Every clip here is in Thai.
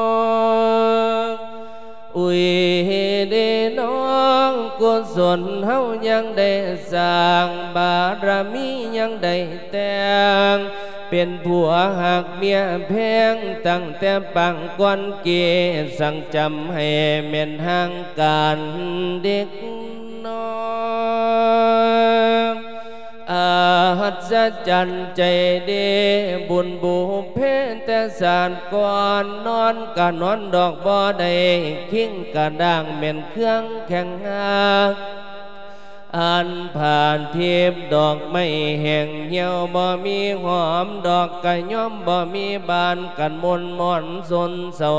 องอุ้ยเดน้องกุศลเฮายังได้สร้างบารมียังได้แต่ หัศจรรย์ใจเดบุญบุเพแต่สารก่อนนอนกะนอนดอกบ่ได้คิงกะด่างเหม่นเครื่องแข็งหาอันผ่านเทียบดอกไม่แห่งเหี่ยวบ่มีหอมดอกกะย่อมบ่มีบานกันมนมอนสนสว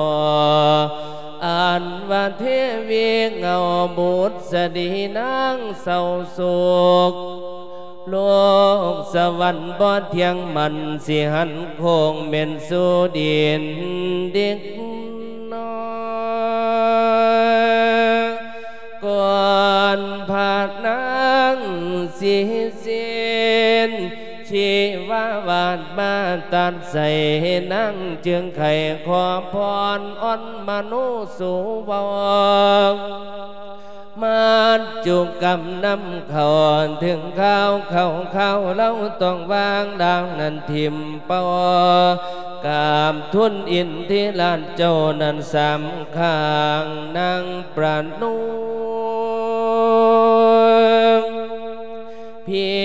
อันว่าเทวีเงาบุตรสดีนางเศร้าโศก โลกสวรรค์บ่เที่ยงมันสิหันโคงเป็นสู่ดินเด็กน้อยก่อนผาดนางสิสิ้นชีวาวาดมาตัดใส่นั่งจึงไข่ขอพรอ่อนมนุสุวง มาจุกกำน้ำเขาถึงข้าวเขาข้าวเราต้องวางดังนั้นทิมปอกามทุนอินที่ลานเจ้านั้นสามข้างนางประนุพี่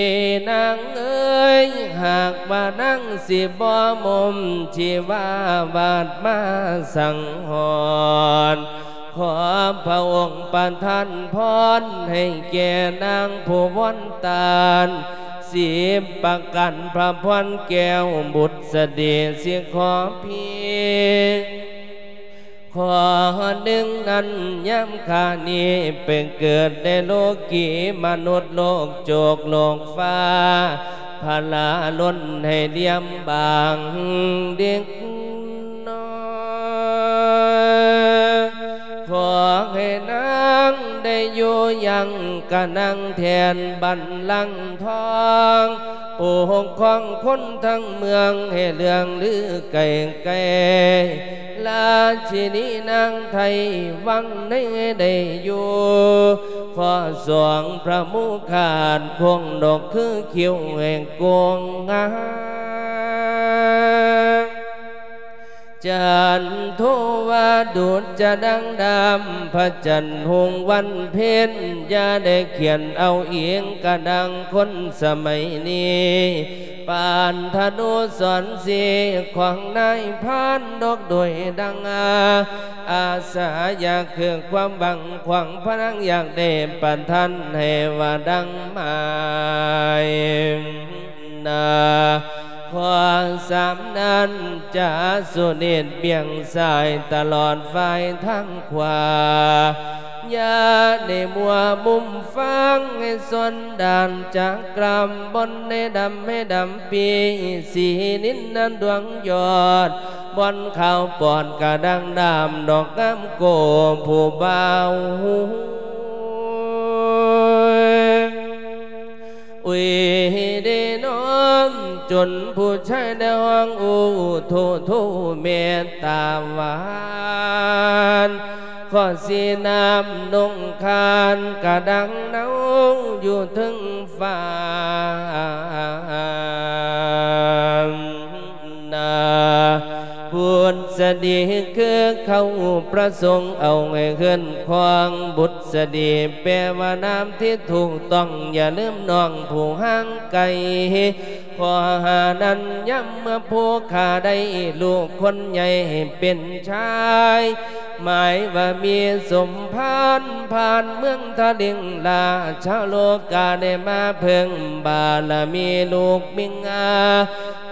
นางเอ้ยหากว่านั่งสิบ่มมชีวาวาดมาสังหรณ์ ขอพระองค์ประทานพรให้แก่นางผู้วันตาลสีประกันพระพรแก้วบุตรเสด็จเสียขอเพียขอหนึ่งนั้นย้ำขานี้เป็นเกิดในโลกีมนุษย์โลกโจกโลกฟ้าพลาล้นให้เลี่ยมบางเด็กน้อย ขอให้นางได้อยู่ยังกะนังแทนบันลังทองปกครองคนทั้งเมืองให้เรื่องลือไก่ไก่ลาชินีนางไทยวังในได้อยู่ขอสวงพระมุขาดคงดอกคือคิ้วแห่งกวงงา จันโทวาดุจจะดังดำพระจันทร์หงวันเพ็ญอย่าได้เขียนเอาเอียงกระดังคนสมัยนี้ปานธนุสอนสีขวางนายพานดอกโดยดังอาอาสาอยากเคืองความบังขวางพนังอยากได้ปันทันให้ว่าดังหมายนา ความสามนั้นจะสุนิดเบี่ยงสายตลอดไฟทั้งขวายาในมัวมุมฟังให้สนดานจากกรามบนในดำให้ดำปีสีนินนั้นดวงยอดบนเขาวปอดกระดังดำดอกงามโกผู้เบา อุยเดน้อมจนผู้ชายในห้องอูทูทูเมตตาหวานขอสีน้ำนงคานกระดังเนาอยู่ถึงฟ้านา บุญสดีคือเขาประสงค์เอาให้ขึ้นควางบุตรสดีแปลว่าน้ำที่ถูกต้องอย่าลืมน้องผู้ห่างไกล ขอหานั้นย้ำเมื่อผู้ขาได้ลูกคนใหญ่เป็นชาย หมายว่ามีสมพานผ่านเมืองทะลิงลาชาวโลกาได้มาเพิ่งบาลมีลูกมิงอา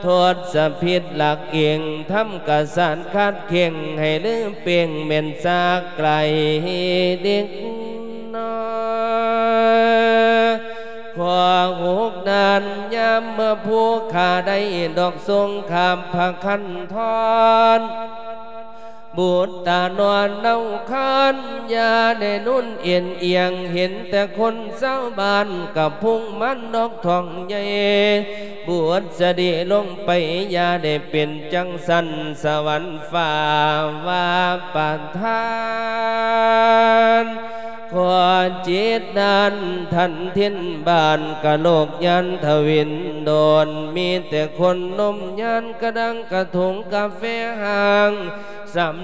โทษสะพิษหลักเอียงทำกระสานคาดเข่งให้ลืมเปียงเม่นซากไกลเด็กน้อย ขอหุกนานยามเมื่อผู้ขาได้ดอกทรงขามผักขันทอน บุตรตานอนเน่าคันยาได้นุ่นเอียนเอียงเห็นแต่คนเศร้าบานกับพุ่งมันดอกทองใหญ่บวชสดีลงไปยาได้เป็นจังสันสวรรค์ฟ้าว่าปานทานขอจิตนั้นท่านทียนบานกะโลกยันทวินโดน มีแต่คนนมยันกระดังกระถุงกาแฟห่างสำ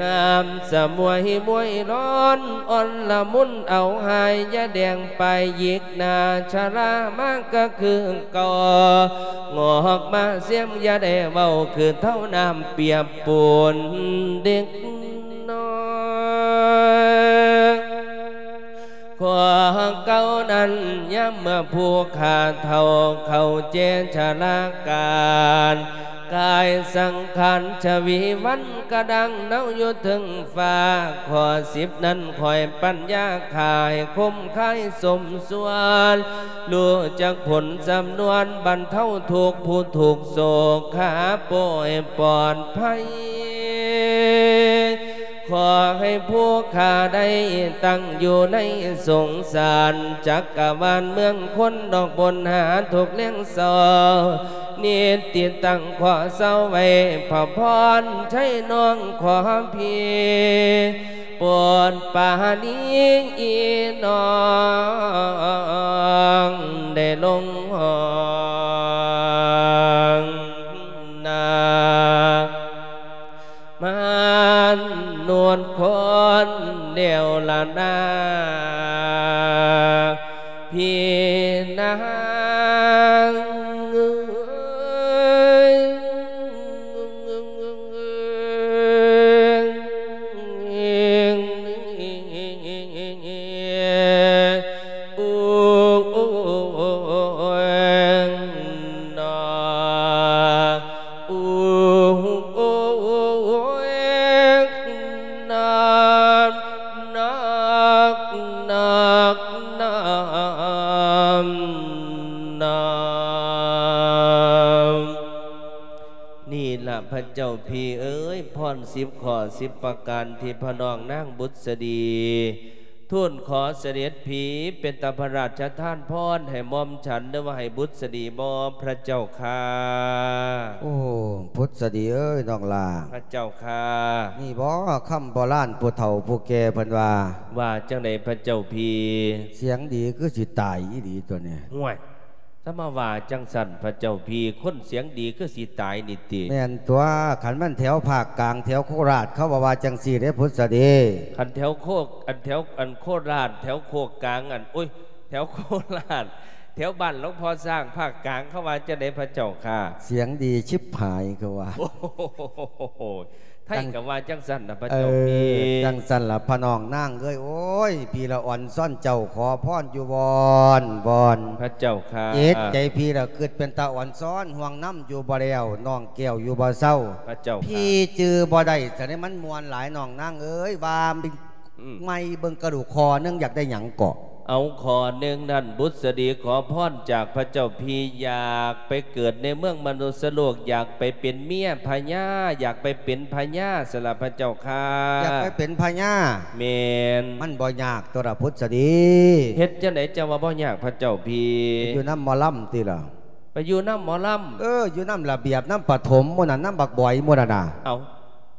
นามสวยงามสมวยมวยร้อนอ่อนละมุนเอาหายยาแดงไปยิกนาชรามากก็คือก่องอกมาเสียมยาได้เบาคือเท่าน้ำเปียบปูนเด็กน้อยขวางเก่านั้นย้ำเมื่อผู้ขาเท่าเขาเจนชลาการ กายสังขารชวีวันกระดังเนาอยู่ถึงฟ้าขอสิบนั้นคอยปัญญาขายคมคายสมส่วนรู้จักผลจำนวนบรรเทาทุกผู้ถูกโศกขาป่วยปลอดภัยขอให้ผู้ข้าได้ตั้งอยู่ในสงสาร จักกรวาลเมืองคนดอกบนหาถูกเลี้ยงสอ นิติตั้งขอเศร้าไว้พระพรใช้น้องขอพีปวดปานี้อีน้องได้ลงห้องนามานวลคนเดียวละนา ษดีทูลขอเสด็จผีเป็นตาพระราชท่านพรให้มอมฉันเด้อว่าให้บุษดีมอมพระเจ้าค่ะโอ้พุทธดีเอ้ยน้องลาพระเจ้าค่ะนี่บ่คำโบราณผู้เฒ่าผู้แก่เพิ่นว่า ว่าจังใดพระเจ้าพี่เสียงดีคือสิตายอีดีตัวเนี้ห่วย ถ้ามาว่าจังสันพระเจ้าพี่คนเสียงดีคือสีตายนิติแม่นตัวขันมันแถวภาคกลางแถวโคราชเขาว่าว่าจังสี่เด้พุทธดีคันแถวโคกอันแถวอันโคราช แถวโคกกลางอันโอ้ยแถวโคราชแถวบ้านหลวงพ่อสร้างภาคกลางเข้ามาจะได้พระเจ้าค่ะ เสียงดีชิบหายก็ว่าโอ้โห ไทยกับว่าจังสันนะพระเอเจ้าอพี่จังสันละพะน้องนั่งเอ้ยโอ้ยพี่ละอ่อนซ่อนเจ้าขอพรอยู่บอนบอนพระเจ้าค่ะเอ็ดใจพี่ละเกิดเป็นตาอ่อนซ้อนห่วงน้ำอยู่บ่แล้วน้องแก้วอยู่บ่เศร้าพระเจ้าค่ะพี่จือบ่ได้แต่นี้มันมวนหลายน้องนั่งเอ้ยว่าบิอืมไม่เบิ่งกระดูกคอเนื่องอยากได้หยังเกาะ เอาขอหนึ่งนั่นบุษดีขอพรจากพระเจ้าพี่อยากไปเกิดในเมืองมนุษย์โลกอยากไปเป็นเมียพญาอยากไปเป็นพญาสละพระเจ้าค่ะอยากไปเป็นพญาเมนมันบ่ยากตัวละพุทธดีเฮ็ดจังไหนจะว่าบ่ยากพระเจ้าพี่อยู่น้ำหมอลำติล่ะไปอยู่น้ำหมอลเอออยู่น้ำระเบียบน้ำปฐมหมื้นั้นน้ำบักบ่อยหมื้นั้นน่ะำเอา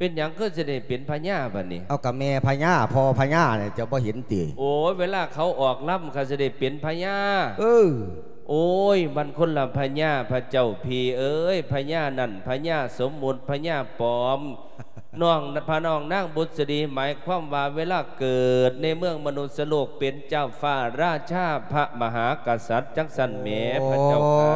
เป็นหยังก็จะได้เป็นพญาบัดนี้ เอากับแม่พญาพอพญาเนี่ยจะบ่เห็นติโอ้ยเวลาเขาออกล่ำเขาจะได้เป็นพญาเออโอ้ย มันคนละพญาพระเจ้าพี่เอ้ยพญานั่นพญาสมมุติพญาปลอม น้องพระน้องนางบุษดีหมายความว่าเวลาเกิดในเมืองมนุษย์โลกเป็นเจ้าฟ้าราชาพระมหากษัตริย์จังสันแหมพระเจ้าค่ะ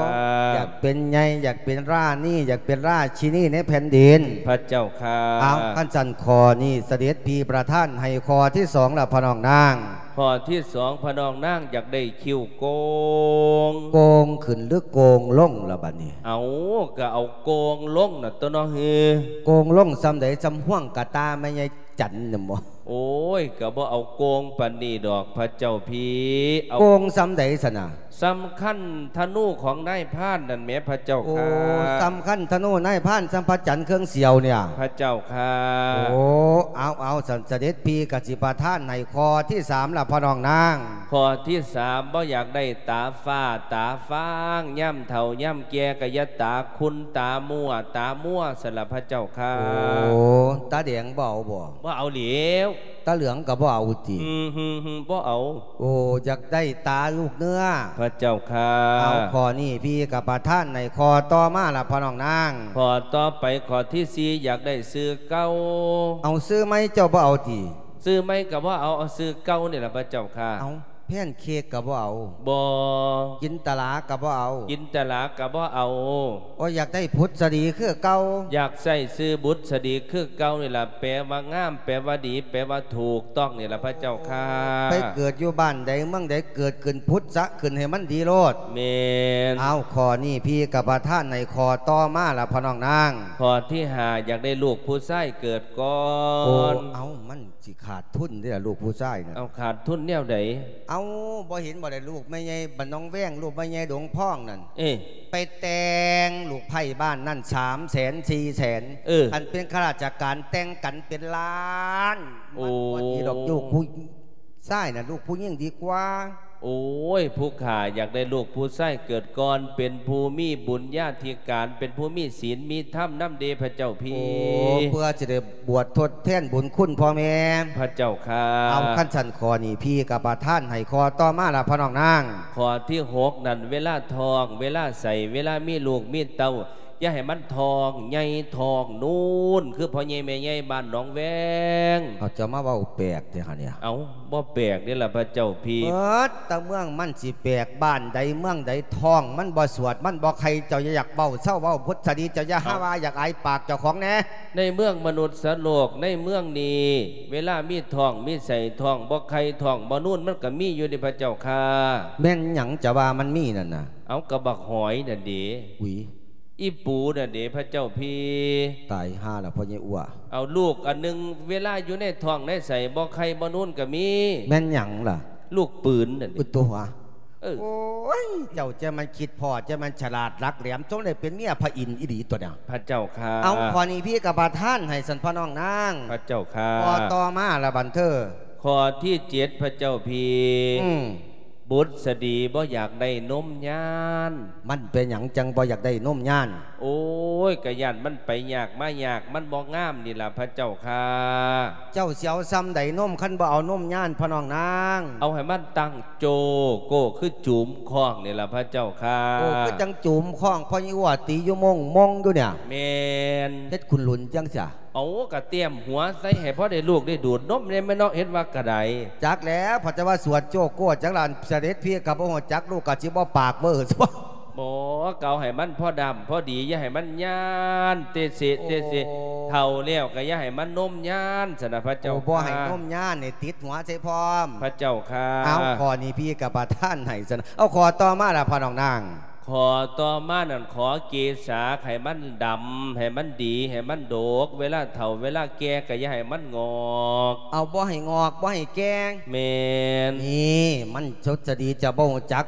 อยากเป็นไงอยากเป็นรานี่อยากเป็นราชินีในแผ่นดิน พระเจ้าค่ะเอาขั้นจันคอนี่เสด็จพีประท่านให้คอที่สองละพระน้องนาง ข้อที่สองพระน้องนางอยากได้คิวโกง โกงขึ้นหรือโกงลงละบัดนี้ เอาก็เอาโกงลงน่ะตัวน้องเฮือโกงลงซ้ำใดซ้ำห่วงกะตาไม่ใช่ จันน่ะบ่โอ้ยก็บ่เอาโกงปันนี่ดอกพระเจ้าพีเอาโกงซ้ำใดสนะสำคัญธนูของนายพรานนั่นแหมพระเจ้าโอ้ค่ะสำคัญธนูนายพรานสัมพัจันทร์เครื่องเสียวเนี่ย พระเจ้าค่ะโอ้เอาเอาสันเสด็จพีกสิประท่านในคอที่สามละพระน้องนางข้อที่สามบ่อยากได้ตาฟ้าตาฟางย่ำเท่าย่ำแก่กะยะตาคุณตามั่วตามั่วสละพระเจ้าค่ะโอ้ตาแดงบ่เอาบ่บ่เอาเหลียวตาเหลืองก็บ่เอาติอืมฮึมฮึมบ่เอา โอ้อยากได้ตาลูกเนื้อ พระเจ้าค่ะเอาคอนี่พี่กับประท่านในคอต่อมาละพระน้องนางข้อต่อไปข้อที่สี่อยากได้ซื้อเก้า เอาซื้อไหมเจ้าบ่เอาติซื้อไม่กับว่าเอาเอาซื้อเก้านี่แหละพระเจ้าค่ะเอา แผ่นเค้กก็บ่เอาบ่กินตลาก็บ่เอากินแตลากับว่าเอาโอ้อยากได้พุทธสดีคือเก่าอยากใส่ซื้อบุตรสดีคือเก้านี่แหละแปลว่างาม แปลว่าดี แปลว่าถูกต้องนี่แหละพระเจ้าค่ะไปเกิดอยู่บ้านใดเมืองใดเกิดขึ้นพุทธซะขึ้นให้มันดีโลดเมนเอาคอนี่พี่กับประท่านในคอต่อมาละพระน้องนางข้อที่หาอยากได้ลูกผู้ชายเกิดก่อโอ้นเอามันสิขาดทุนเด้อลูกผู้ชายนะเอาขาดทุนแนวใดเอาบ่เห็นบ่ได้ลูกไม่ใหญ่บันน้องแว้งลูกไม่ใหญ่ดงพ่องนั่นเอ้ไปแต่งลูกไผ่บ้านนั่นสามแสนสี่แสนเอออันเป็นข้าราชการแต่งกันเป็นล้านโอ้มันบ่ดีดอกลูกผู้ชายน่ะลูกผู้ยิ่งดีกว่า โอ้ยผู้ขาอยากได้ลูกผู้ชายเกิดก่อนเป็นผู้มีบุญญาธิการ เป็นผู้มีศีลมีธรรมน้ำเดพระเจ้าพีโอ้เพื่อจะได้บวชทดแทนบุญคุณพ่อแม่พระเจ้าค่ะเอาขั้นสันคอนี่พี่กับประท่านให้คอต่อมาละพระน้องนางข้อที่หกนั่นเวลาทอง เวลาใส่เวลามีลูกมีเต้า อย่าให้มันทองใหญ่ทองนูนคือพ่อใหญ่แม่ใหญ่บ้านหนองแวงเอาจะมาเว้าแปลกเด้อค่ะเนี่ยเอาบ่แปลกนี่แหละพระเจ้าพีเอิดแตะเมืองมันสิแปลกบ้านใดเมืองใดทอง มันบ่สวดมันบ่ใครเจ้าอย่าอยากเบ้าเศร้าเว้าพุทธดีเจ้าอย่าหาว่าอยากอายปากเจ้าของแน่ในเมืองมนุษย์สโลกในเมืองนี้เวลามีทองมีใส่ทองบ่ใครทองบ่นู่นมันก็มีอยู่ในพระเจ้าค่ะแม่นหยังจะว่ามันมีนั่นน่ะเอากระบักหอยน่ะเดีหวี อีปูน่ะเดีพระเจ้าพี่ตายห่าแล้วพ่อใหญ่อ้วเอาลูกอันหนึงเวลาอยู่ในท้องในใส่บ่ใครบ่นู่นก็มีแม่นหยังล่ะ ลูกปืนน่ะดิอุยตัวหัวเออโอ้ยเจ้าจะมันคิดพอจะมันฉลาดรักแหลมจงได้เป็นเมียพระอินทร์อีดีตัวเนี่ยพระเจ้าค่ะเอาพอนี้พี่กับประท่านให้สันพ่อน้องนางพระเจ้าค่ะพอต่อมาละบันเทอข้อที่เจ็ดพระเจ้าพี่อืม บุตรสดีบ่อยากได้นมยาน มันเป็นหยังจังบ่อยากได้นมย่าน โอ้ยกะยันมันไปยากมายากมันบ่งามนี่ล่ะพระเจ้าค่ะ เจ้าเสียวซ้ำใดนมคันบ่เอานมย่านพ่อน้องนาง เอาให้มันตั้งโจโก้คือจุ๋มคล้องนี่ล่ะพระเจ้าค่ะโอ้ก็จังจุ่มข้องพ่อยี่ว่าตีอยู่มงมงอยู่เนี่ยแมนเฮ็ดคุณหลุนจังจ้ะ เอากะเตรียมหัวใส่ให้พ่อได้ลูกได้ดูดนมเนี่ยไม่นอกเห็นว่ากระไดจักแล้วพอจะว่าสวดโจโก้จักหลานเสด็จพี่กับโอ้จักลูกกะสิบ่ปากเบ้อซะหมอเกาให้มันพ่อดำพ่อดีอย่าให้มันย่านเตเสเตเสโอ้เท่าแล้วก็อย่าให้มันนมย่านสนะพระเจ้าเจ้าบ่ให้ค่ะนมย่านนี่ติดหัวใส่พร้อม พระเจ้าค่ะเอาคอนี้พี่กับประท่านให้ซะนะเอาคอต่อมาล่ะพ่อน้องนาง ขอต่อมานั่นขอเกษาให้มันดำให้มันดีให้มันโดก เวลาเฒ่าเวลาแก่ก็อย่าให้มันงอก เอาบ่ให้งอกบ่ให้แกงแมนนี่มันชดจะดีจะบ่ฮู้จัก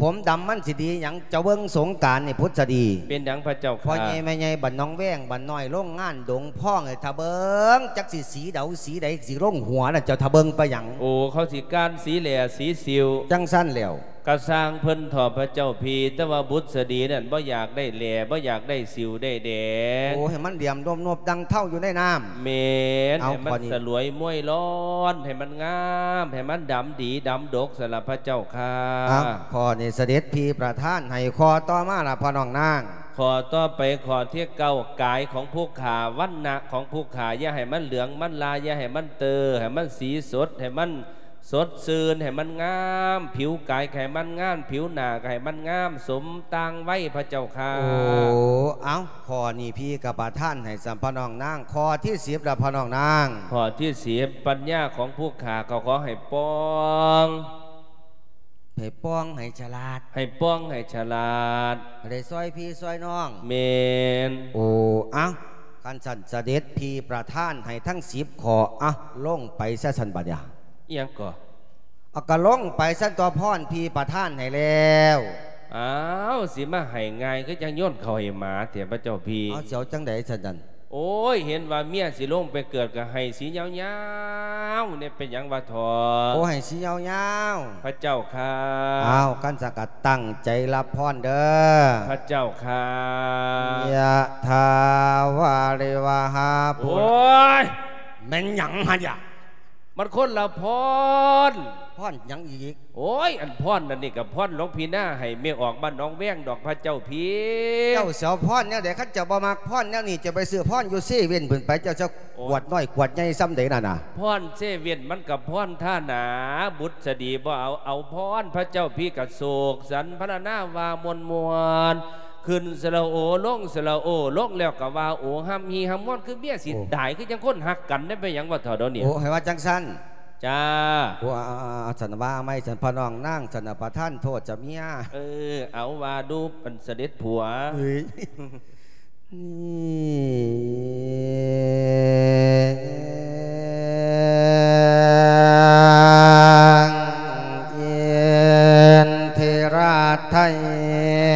ผมดำมันสิดีหยังจะเบิ่งสงกรารนี่พุทธจะดี เป็นดังพระเจ้าพ่อค่ะใหญ่แม่ใหญ่บันน้องแว้งบันน้อยโรงงานดงพ่องไอ้ทะเบิงจักสิสีเดาสีใดสิร่งหัวน่ะเจ้าทะเบิงไปหยังโอ้เขาสิการสีแหล่สีสิวจังสั้นแล้ว กระสร้างเพิ่นถอดพระเจ้าพีแต่ว่าบุตรสดีนั่นบ่อยากได้แหล่บ่อยากได้สิวได้แดงโอ้ให้มันเหลี่ยมรวมนบดังเท่าอยู่ในน้ำเมนเอาให้มันพอดีสลวยมวยร้อนให้มันงามให้มันดำดีดำดกสำหรับพระเจ้าค่ะอ้าวพ่อนี่เสด็จพี่ประท่านให้คอต่อมาล่ะพ่อน้องนางขขอต่อไปขอเที่ยเก้ากายของผู้ขาวันนะของผู้ขาอย่าให้มันเหลืองมันลายอย่าให้มันเตอให้มันสีสดให้มัน สดซื่นให้มันงาม ผิวกายให้มันงาม ผิวหน้าให้มันงาม สมตังไว้พระเจ้าค่ะโอ้เอาขอนี่พี่กับประท่านให้สัมพนองนางคอที่สิบละพนองนางขอที่เสียปัญญาของผู้ขาเขาขอให้ป้องให้ป้องให้ฉลาด ให้ป้องให้ฉลาดได้ซอยพี่ซอยน้อง เมนโอ้เอากันสันเสด็จพี่ประท่านให้ทั้งสิบขออะลงไปซะสันบัดยา เอียงก่อเอากระลงไปสันตัวพ่อนพี่ประท่านให้แล้วอ้าวสิมาให้ง่ายก็จังโย่นเขาให้หมาเถียพระเจ้าพี่เอาเสียวจังไดสันจันโอ้ยเห็นว่าเมียสิลงไปเกิดกับให้สียาวๆเนี่ยเป็นหยังว่าทอโอ้ให้สียาวพระเจ้าค่ะๆเอากันสักกัดตั้งใจรับพรเด้อพระเจ้าค่ะยะทาวาริวหาโอปุ้ยแม่นหยังฮะยะ มันคนละพรพรหยังอีก โอ้ย อันพรนั่นนี่กับพรหลวงพี่หน้าให้เมียออกบ้านน้องแว้งดอกพระเจ้าพี่เจ้าเสียวพรเนี่ยเดี๋ยวขันเจ้าบ่มักพรเนี่ยนี่จะไปซื้อพรอยู่เซเว่นเพิ่นไปเจ้าจะขวดน้อยขวดใหญ่ซ้ำใดน่ะน่ะพรเซเวียนมันกับพรท่าหนาบุตรสดีบ่เอาเอาพรพระเจ้าพี่กับโศกสันพระนาวามวลมวล ขึ้นสละโอลงสละโอลงแล้วกับว่าโอห้ำฮีห้ำมวนคือเมียสิตายคือจังคนหักกันได้ไปหยังว่าเถอดยวนี้โอ้ให้ว่าจังสันจ้าโอ้อ่าอ่าอ่าสันว่าไม่สันพน้องนั่งสันประท่านโทษจะเมียเออ เอาว่าดูเป็นเสด็จผัวเฮ้ยเย็นเทราไทย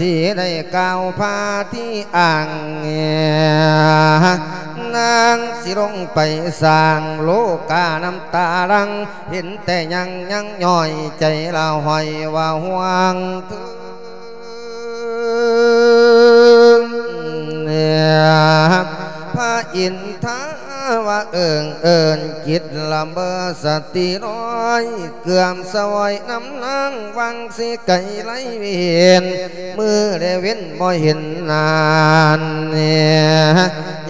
สีได้ก้าวพาที่อ่างนางสิลงไปสร้างโลกาน้ำตาลัง เห็นแต่ยังยังย่อยใจเราหอยว่าห่วงถึงเนี่ยพระอินทา ว่าเอิงเอิญกิดละเบอสติร้อยเกือมสวยน้ำนางวังสิไก่ไหลเวียนมือได้เว้นบ่เห็นนานเนี่ย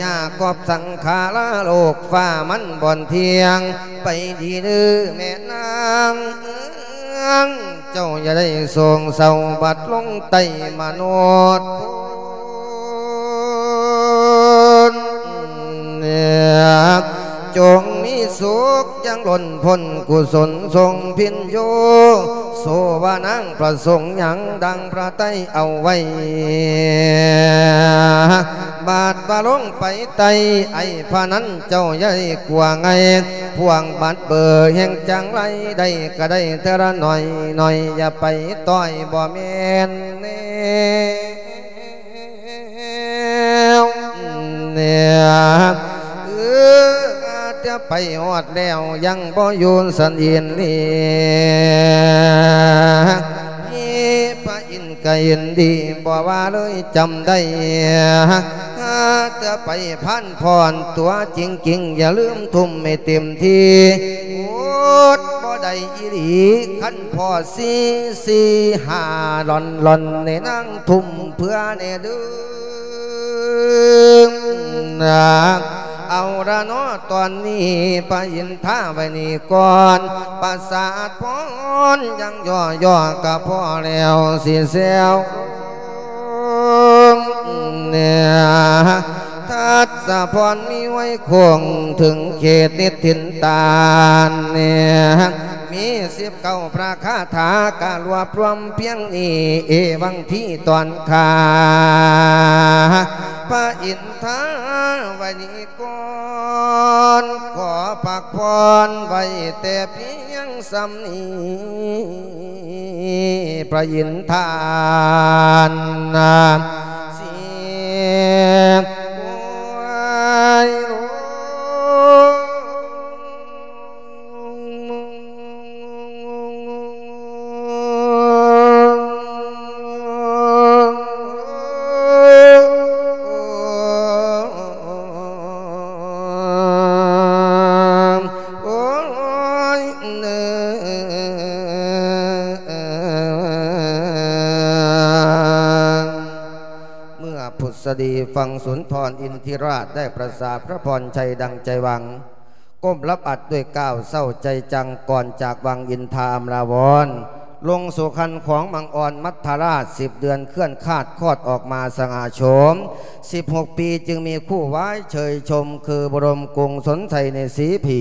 ยากอบสังขาราโลกฟ้ามันบ่อนเทียง ไปดีดื้อแม่นางเอื้องเจ้าอย่าได้ทรงเศร้าบัดลงไตมโนด จงมีสุขยังหล่นพ้นกุศลทรงพินโยโสวานังประสงค์หยังดังพระไตเอาไว้ บาทบาลงไปไตไอพานั้นเจ้าใหญ่กว่าไง พวงบาดเบอร์แห่งจังไรได้ก็ได้เทอละหน่อยหน่อยอย่าไปต้อยบ่แม่นเน่เนี่ย จะไปหอดแล้วยังบ่ยูนสันเอียนเลียพี่พระอินก็ยินดีบ่ว่าเลยจำได้จะไปพันพรตัวจริงจริงอย่าลืมทุ่มไม่เต็มที่โอดบ่ได้อีหลีขันพอสีสีหาหลอนหลอนในนั่งทุ่มเพื่อในดืมนะ เอาละเนตอนนี้ไปยินท่าไว้นี่ก่อนปราสาทพรยังย่อย่อกับพ่อแล้วสิเซลเนี่ย ทัดสะพรมีไว้คงถึงเขตนิดทินตาเนี่ยมีสิบเก้าพระคาถาการรวบรวมเพียงนี้เอวังที่ตอนคาพระอินทาไว้นี้ก่อนขอพักพรไว้แต่เพียงสำนีพระอินทานนาเสีย ง ดีฟังสุนทรอินทิราชได้ประสาพระพรชัยดังใจวัง ก้มรับอัดด้วยก้าวเศร้าใจจังก่อนจากวังอินทามราวร ลงสู่คันของมังอ่อนมัทธราชสิบเดือนเคลื่อนคาดคลอดออกมาสง่าโฉม16 ปีจึงมีคู่ไว้เชยชม คือบรมกรุงสนไทยในสีผี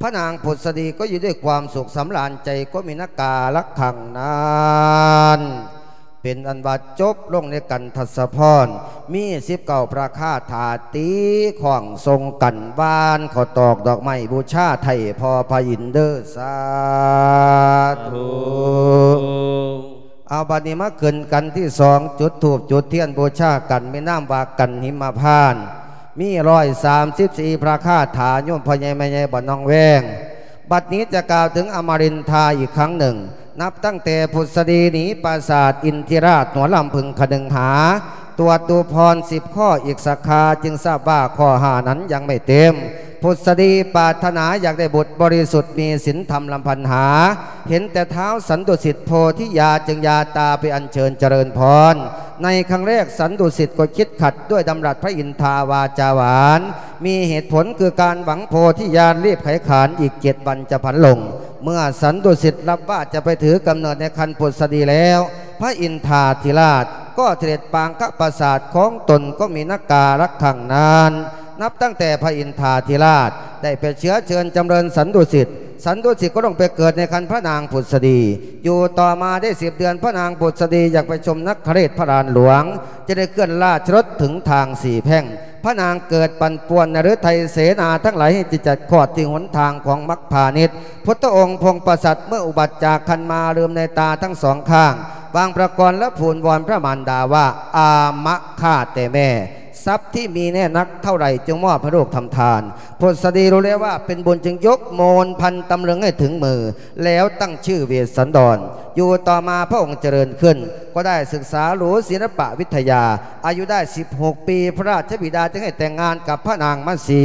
พระนางผุษดีก็อยู่ด้วยความสุขสำราญใจก็มีนักกาลักขังนาน เป็นอันว่าจบลงในกันทัศพร มีสิบเก่าประคาถาตีของทรงกันบ้านขอตอกดอกไม้บูชาไทยพอพยินเดอสาธุเอาบัดนี้มาขึ้นกันที่สองจุดถูกจุดเทียนบูชากันไม่น้ำวากันหิมพาน มีร้อยสามสิบสี่พระคาถาโยมพญายแม่ใหญ่บ่น้องแวง บัดนี้จะกล่าวถึงอมรินทาอีกครั้งหนึ่ง นับตั้งแต่พุทธดีหนีปราสาทอินทิราชหัวลำพึงคดึงหาตรวจดูพรสิบข้ออีกสักคาจึงทราบว่าข้อหานั้นยังไม่เต็มพุทธดีปรารถนาอยากได้บุตรบริสุทธิ์มีศีลธรรมลำพันหา เห็นแต่เท้าสันตุสิทธิโพธิยาจึงยาตาไปอัญเชิญเจริญพร ในครั้งแรกสันตุสิทธิ์ก็คิดขัดด้วยดำรัสพระอินทาวาจาหวาน มีเหตุผลคือการหวังโพธิญาณรีบไขขานอีกเจ็ดวันจะผันลง เมื่อสันตุสิทธิ์รับว่าจะไปถือกำเนิดในคันปุษดีแล้ว พระอินทาธิราช ก็เสด็จปางกะประสาทของตนก็มีนักการักขังนาน นับตั้งแต่พระอินทาธิราช ได้ไปเชื้อเชิญจำเริญสันตุสิทธิ์สันตุสิทธิ์ก็ต้องไปเกิดในคันพระนางผุษดี อยู่ต่อมาได้สิบเดือนพระนางผุษดีอยากไปชมนักขเรศพระรานหลวง จะได้เคลื่อนราชรถถึงทางสี่แพ่ง พระนางเกิดปันป่วนนฤทัยเสนาทั้งหลายให้จิตจัดขอดที่หนทางของมักพาณิชพุทธองค์พงประสัตเมื่ออุบัติจากคันมาเลืมในตาทั้งสองข้างวางประกรณ์และผูนวอนพระมารดาว่า อามะฆ่าแต่แม่ ทรัพย์ที่มีแน่นักเท่าไหร่จงมอบพระโลกทำทานพลสดีรู้แล้วว่าเป็นบุญจึงยกโมนพันตำลึงให้ถึงมือ แล้วตั้งชื่อเวสสันดร อยู่ต่อมาพระองค์เจริญขึ้น ก็ได้ศึกษาหรูศิลปะวิทยา อายุได้ 16 ปี พระราชบิดาจึงให้แต่งงานกับพระนางมัสี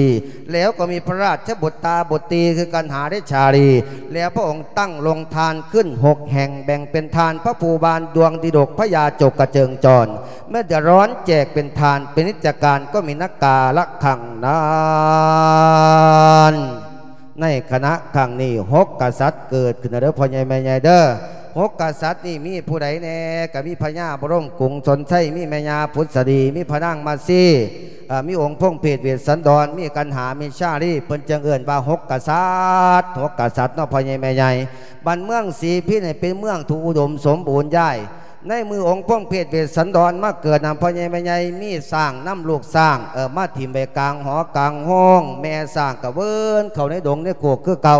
แล้วก็มีพระราชบุตรตาบุตรีคือกันหาได้ชาลี แล้วพระองค์ตั้งลงทานขึ้นหกแห่งแบ่งเป็นทานพระภูบาลดวงดิดกพระยาจกกระเจิงจร เมื่อเดือดร้อนแจกเป็นทานเป็นนิจการก็มีนักกาละขังนานในคณะขังนี้หกกษัตริย์เกิดขึ้นเด้อพ่อใหญ่แม่ใหญ่เด้อหกกษัตริย์นี่มีผู้ใดแน่กับมีพญาบรมกุงสนไชมีแม่ยาพุทธดี มีพระนางมาซีมีองค์พงเพศเวสสันดร มีกันหามีชาลีเพิ่นจังเอิญว่าหกกษัตริย์หกกษัตริย์นาะพ่อใหญ่แม่ใหญ่บ้านเมืองสีพี่เนี่ยเป็นเมืองถูกอุดมสมบูรณ์ใหญ่ ในมือองค์พงเพศเวสสันดรมาเกิดนำพ่อใหญ่แม่ใหญ่มีสร้างน้ำลูกสร้างเออมาถิ่มไปกลางหอกลางห้อง แม่สร้างกระเวินเขาในดงในโกกคือเก่า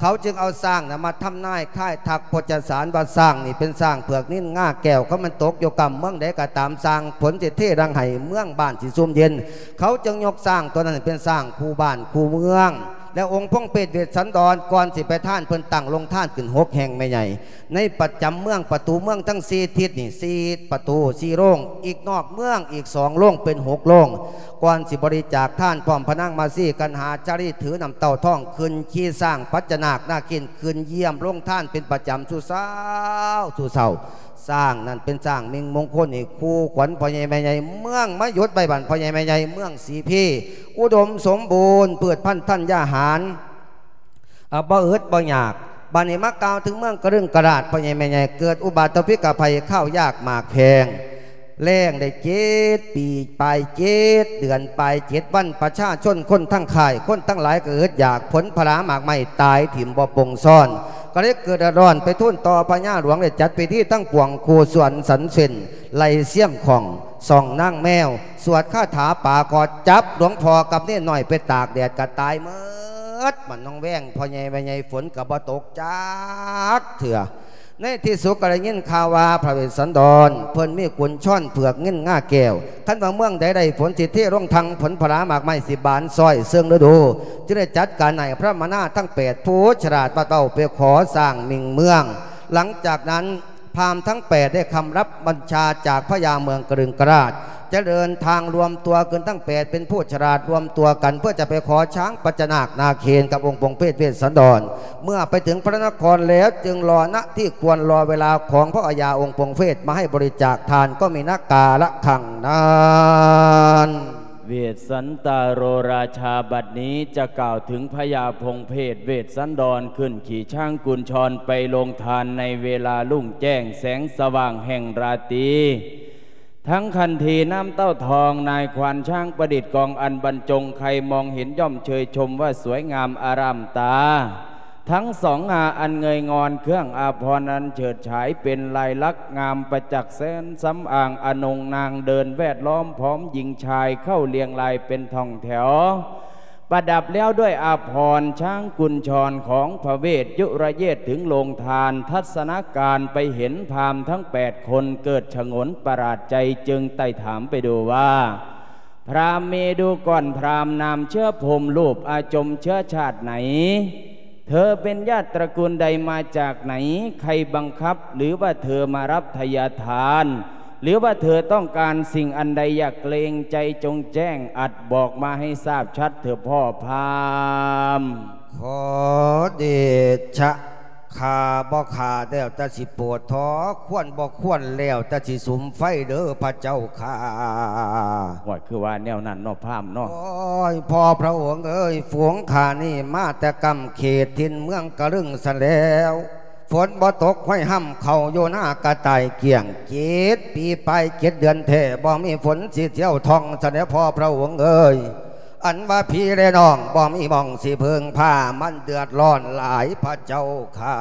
เขาจึงเอาสร้างนะมาทำนายค่ายทักพจสารว่าสร้างนี่เป็นสร้างเผือกนิ่นง่าแก้วเขามันตกอยู่กำเมืองใดก็ตามสร้างผลสิเทรังไห้เมืองบ้านสิซุ่มเย็น เขาจึงยกสร้างตัวนั้นเป็นสร้างคูบ้านคูเมือง แล้วองค์พงเพศเวสสันดรก่อนสิไปท่านเพิ่นตั้งลงท่านขึ้นหกแห่งไม่ใหญ่ ในประจำเมืองประตูเมืองทั้งสี่ทิศนี่สี่ประตูสี่โรงอีกนอกเมืองอีกสองโรงเป็นหกโรงก่อนสิบริจาคท่านพร้อมพนังมาซี่กันหาจารีถือนำเต่าท่องขึ้นขี้สร้างปัจจนาคนากินขึ้นเยี่ยมลงท่านเป็นประจำสู่เศร้าสู่เศร้า สร้างนั่นเป็นสร้างมิงมงคลนี่คู่ขวัญพ่อใหญ่แม่ใหญ่เมืองมยุทธใบบันพ่อใหญ่แม่ใหญ่เมืองสีพี่ อุดมสมบูรณ์เปิดพันท่านยาหารอ่าบ่เอิดบ่อยากบานในมากาวถึงเมืองกระรึงกระดาษพ่อใหญ่แม่ใหญ่เกิดอุบัติพิกภัยข้าวยากหมากแพงแรงได้เจ็ดปีปลายเจ็ดเดือนปลายเจ็ดวันประชาชนคนทั้งข่ายคนทั้งหลายเกิดอยากผลพลาหมากไม่ตายถิ่มบ่ปงซ่อน ก็เลยเกิดร้อนไปทุ่นต่อพญาหลวงเลยจัดไปที่ตั้งปวงคูส่วนสันเซนไล่เสี่ยมของส่องนั่งแมว สวดคาถาป่ากอดจับหลวงพ่อกับเนี่ยหน่อยไปตากแดดก็ตายเมื่อมันน้องแว่งพอใหญ่แม่ใหญ่ฝนกับบ่ตกจักเถื่อ ในที่สุดกระยินคาวาพระเวสสันดร เพิ่นมีกุญช่อนเผือกเงินง่าแก้วท่านว่าเมืองใดใดฝนสิเทร่องทางผลพลาหมากไม้สิบานซอยเสื่องฤดูจึงได้จัดการในพระมนาทั้งแปดผู้ฉลาดปะเต้าไปขอสร้างมิงเมือง หลังจากนั้น พราหมณ์ทั้งแปดได้คำรับบัญชาจากพระยาเมืองกรึงกราชจะเดินทางรวมตัวกันตั้งแปดเป็นผู้ฉลาดรวมตัวกัน เพื่อจะไปขอช้างปัจจนาคนาเคนกับองค์ปงเพศเวสสันดร เมื่อไปถึงพระนครแล้วจึงรอณที่ควรรอเวลาของพระอาญาองค์ปงเพศมาให้บริจาคทานก็มีนักกาละขังนาน เวทสันตาโรราชาบัดนี้จะกล่าวถึงพญาพงเพศเวทสันดรขึ้นขี่ช่างกุญชรไปลงทานในเวลาลุ่งแจ้งแสงสว่างแห่งราตรีทั้งคันทีน้ำเต้าทองนายควานช่างประดิษฐ์กองอันบรรจงใครมองเห็นย่อมเชยชมว่าสวยงามอารามตา ทั้งสองงาอันเงยงอนเครื่องอาภรณ์อันเฉิดฉายเป็นลายลักษณ์งามประจักษ์แสนสำอ่างอนงนางเดินแวดล้อมพร้อมหญิงชายเข้าเรียงรายเป็นทองแถว ประดับแล้วด้วยอาภรณ์ช้างกุญชรของพระเวทยุระเยศถึงโลงทานทัศนการไปเห็นพามทั้งแปดคนเกิดฉงนประหลาดใจจึงไต่ถามไปดูว่าพรามเมดูก่อนพรามนามเชื้อพรมรูปอาจมเชื้อชาติไหน เธอเป็นญาติตระกูลใดมาจากไหน ใครบังคับ หรือว่าเธอมารับทยาทาน หรือว่าเธอต้องการสิ่งอันใดอยากเกรงใจจงแจ้งอัดบอกมาให้ทราบชัดเถอพ่อพาม ขอเดชะ ขาบ่ขาแล้วแต่สิปวดท้อควรบ่ควรแล้วแต่สิสุมไฟเด้อพระเจ้าค่ะว่าคือว่าแนวนั้นเนอพามเนาะโอ้ยพ่อพระองค์เอ้ยฝวงขานี่มาแต่กำเขตทินเมืองกระรึงซะแล้วฝนบ่ตกห้อยห้ำเข้าโยหน้ากระต่ายเกี่ยงเจ็ดปีไปเจ็ดเดือนแท้บ่มีฝนสิเที่ยวทองซะแล้วพ่อพระองค์เอ้ย อันว่าพี่และน้องบ่มีหมองสิเพิงผ้ามันเดือดร้อนหลายพระเจ้าค่ะ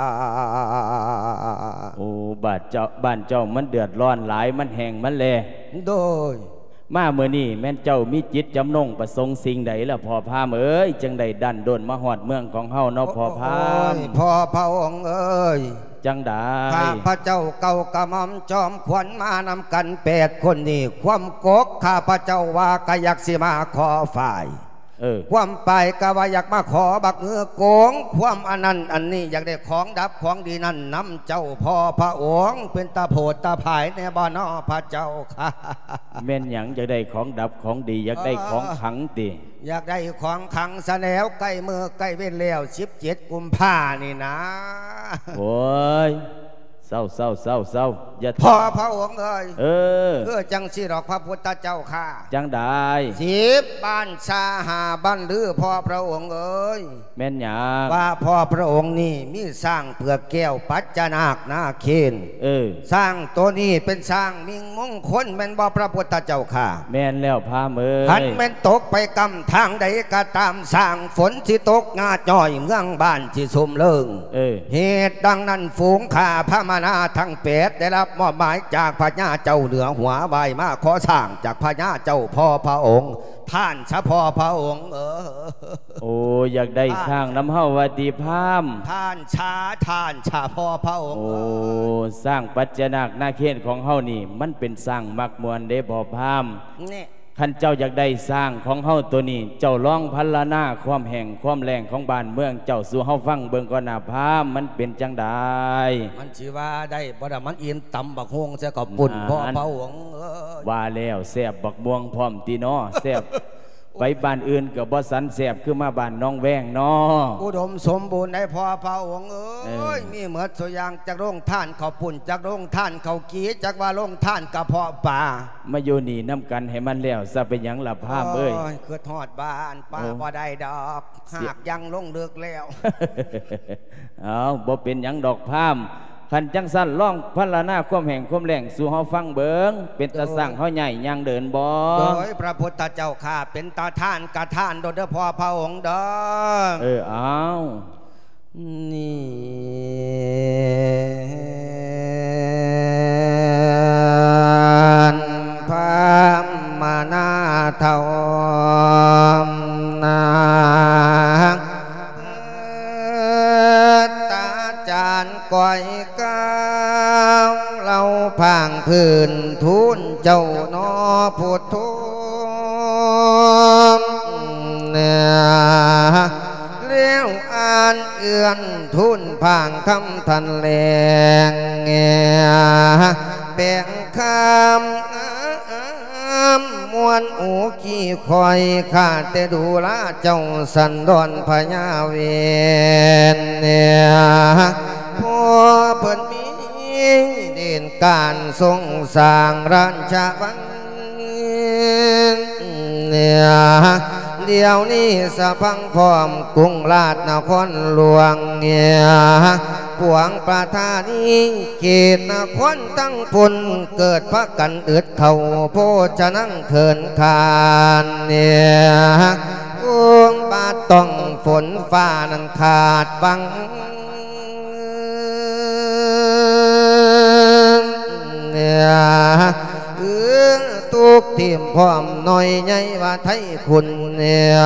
โอ้บ้านเจ้าบ้านเจ้ามันเดือดร้อนหลายมันแห้งมันแลโดย มาเมื่อนี้แม่นเจ้ามีจิตจำนงประสงค์สิ่งใดล่ะพ่อพามเอ้ยจังใดดันโดนมาหอดเมืองของเฮาเนาะพ่อพามโอ้ยพ่อพระองค์เอ้ย จังไดข้าพระเจ้าเก่ากระมอมจอมขวัญมานำกันแปดคนนี่ความกกข้าพระเจ้าว่ากะยักสิมาขอฝ่าย ความไปกะว่าอยากมาขอบักเงือโกง ความอันนั้นอันนี้อยากได้ของดับของดีนั่นนำเจ้าพ่อพระองค์เป็นตาโพดตาภายในบ้านนอพระเจ้าค่ะแม่นหยังอยากได้ของดับของดี อยากได้ของขังติอยากได้ของขังซะแล้วใกล้มือใกล้เว้นแล้วสิบเจ็ดกุมภานี่นะโอ้ยเศร้าเศร้าเศร้าเศร้า อย่าพ่อพระองค์เอ้ยเออเพื่อจังสิหรอกพระพุทธเจ้าค่ะ จังได้สิบบ้านชาหาบ้านลือพ่อพระองค์เอ้ยแม่นหยังว่าพ่อพระองค์นี่มีสร้างเปลือกแก้วปัจจนาคนาเคนเออ สร้างตัวนี้เป็นสร้างมิ่งมงคลแม่นบ่พระพุทธเจ้าค่ะ แม่นแล้วพามเอ้หันยแม่นตกไปกำทางใดก็ตามสร้างฝนที่ตกงาจ่อยเมืองบ้านที่สมเลิงเออเหตุดังนั้นฝูงข้าพระมานาทั้งแปดได้รับมอบหมายจากพระญาเจ้าเหนือหัวใบมาขอสร้างจากพระญาเจ้าพ่อพระองค์ท่านเฉพาะพระองค์ เออโอ้อยากได้สร้างน้ำเฮาวัดีพามท่านช้าท่านเฉพาะพระองค์โอ้สร้างปัจจนาคนาเขตของเฮานี่ มันเป็นสร้างมักมวลเด้บ่พามนี่ ขันเจ้าอยากได้สร้างของเฮาตัวนี้ เจ้าร้องพันละหน้าความแห่งความแรงของบ้านเมือง เจ้าสู่เฮาฟังเบิ่งก่อนหน้าพามมันเป็นจังไดมันชื่อว่าได้บ่ได้มันอินตำบักฮวงเสียกับปุ่นพ่อพระองค์เออว่าแล้วแซ่บบักม่วงพร้อมตีน้อแซ่บ ไปบ้านอื่นก็บ่สันแซ่บคือมาบ้านน้องแวงน้ออุดมสมบูรณ์ได้พ่อพระองค์เอเอ้้ยยมีเหมือนตัวอย่างจากโรงท่านเขาวปุ่นจากโรงท่านเขาวกีจากว่าโรงท่านกระเพาะป่ามาอยู่นี่น้ำกันให้มันแล้วซะเป็นหยังล่ะพามเอ้ยโคือทอดบ้านป้าโอ้บ่ได้ดอกเสียหากยังลงเลือกแล้วเอาบ่เป็นหยังดอกพาม ขันจังสั้นล่องพัลนาความแห่งความแรงสู่เฮาฟังเบิงเป็นตาสั่งเฮาใหญ่ยังเดินบ่โดยพระพุทธเจ้าข้าเป็นตาท่านกะท่านโดยเฉพาะพระองค์เด้อเออเอานี่พระมานาเทานาตาจานก้อยกาวเราพังพื้นทุนเจ้านอพุทโธเนี่ยเลี้ยวอ่านเอื้อนทุนพางคำทันแรงเงียแบ่งคำมวนอูขี้คอยข้าแต่ดูแลเจ้าสันดอนพญาเวนเนี่ยพอเพิ่นมี เด่นการทรงสร้างร้าชาวังเนี่ยเดี๋ยวนี้สะพังพร้อมกรุงราชนครหลวงเนี่ยปวงประธานีเขตนครตั้งพุนเกิดพระกันอึดเข่าโพจะนั่งเขินคานเนี่ยวงบาทต้องฝนฟ้านั้นขาดบัง เนี่ยเอตุกทีมพร้อมหน่อยใหญ่ว่าไทยคุณเนี่ย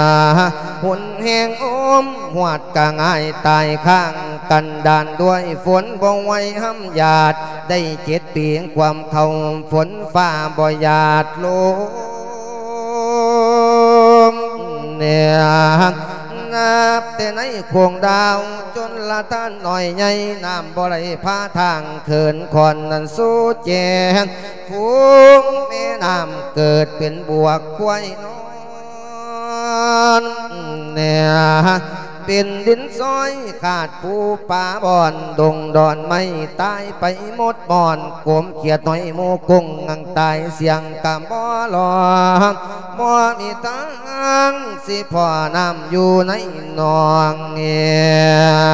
หุ่นแหงอมหวดกะง่ายตายข้างกันดานด้วยฝนบ่ไหวห้ำหยาด ได้เจ็ดเปีแห่งความเขาฝนฟ้าบ่หยาดลมเนี่ย งับแต่ในควงดาว จนละท่านหน่อยใหญ่น้ำบ่ไหลพาทางเขินคอนนั้นสู้แจงฟูงแม่น้ำเกิดเป็นบวกควายนอนเนี่ย เป็นดินซอยขาดปูป่าบอนดงดอนไม่ตายไปหมดบอนกลมเขียดหน่อยโมกุ้งงังตายเสียงกำบ่หลอกบ่มีตังสิพ่อน้ำอยู่ในนองเงี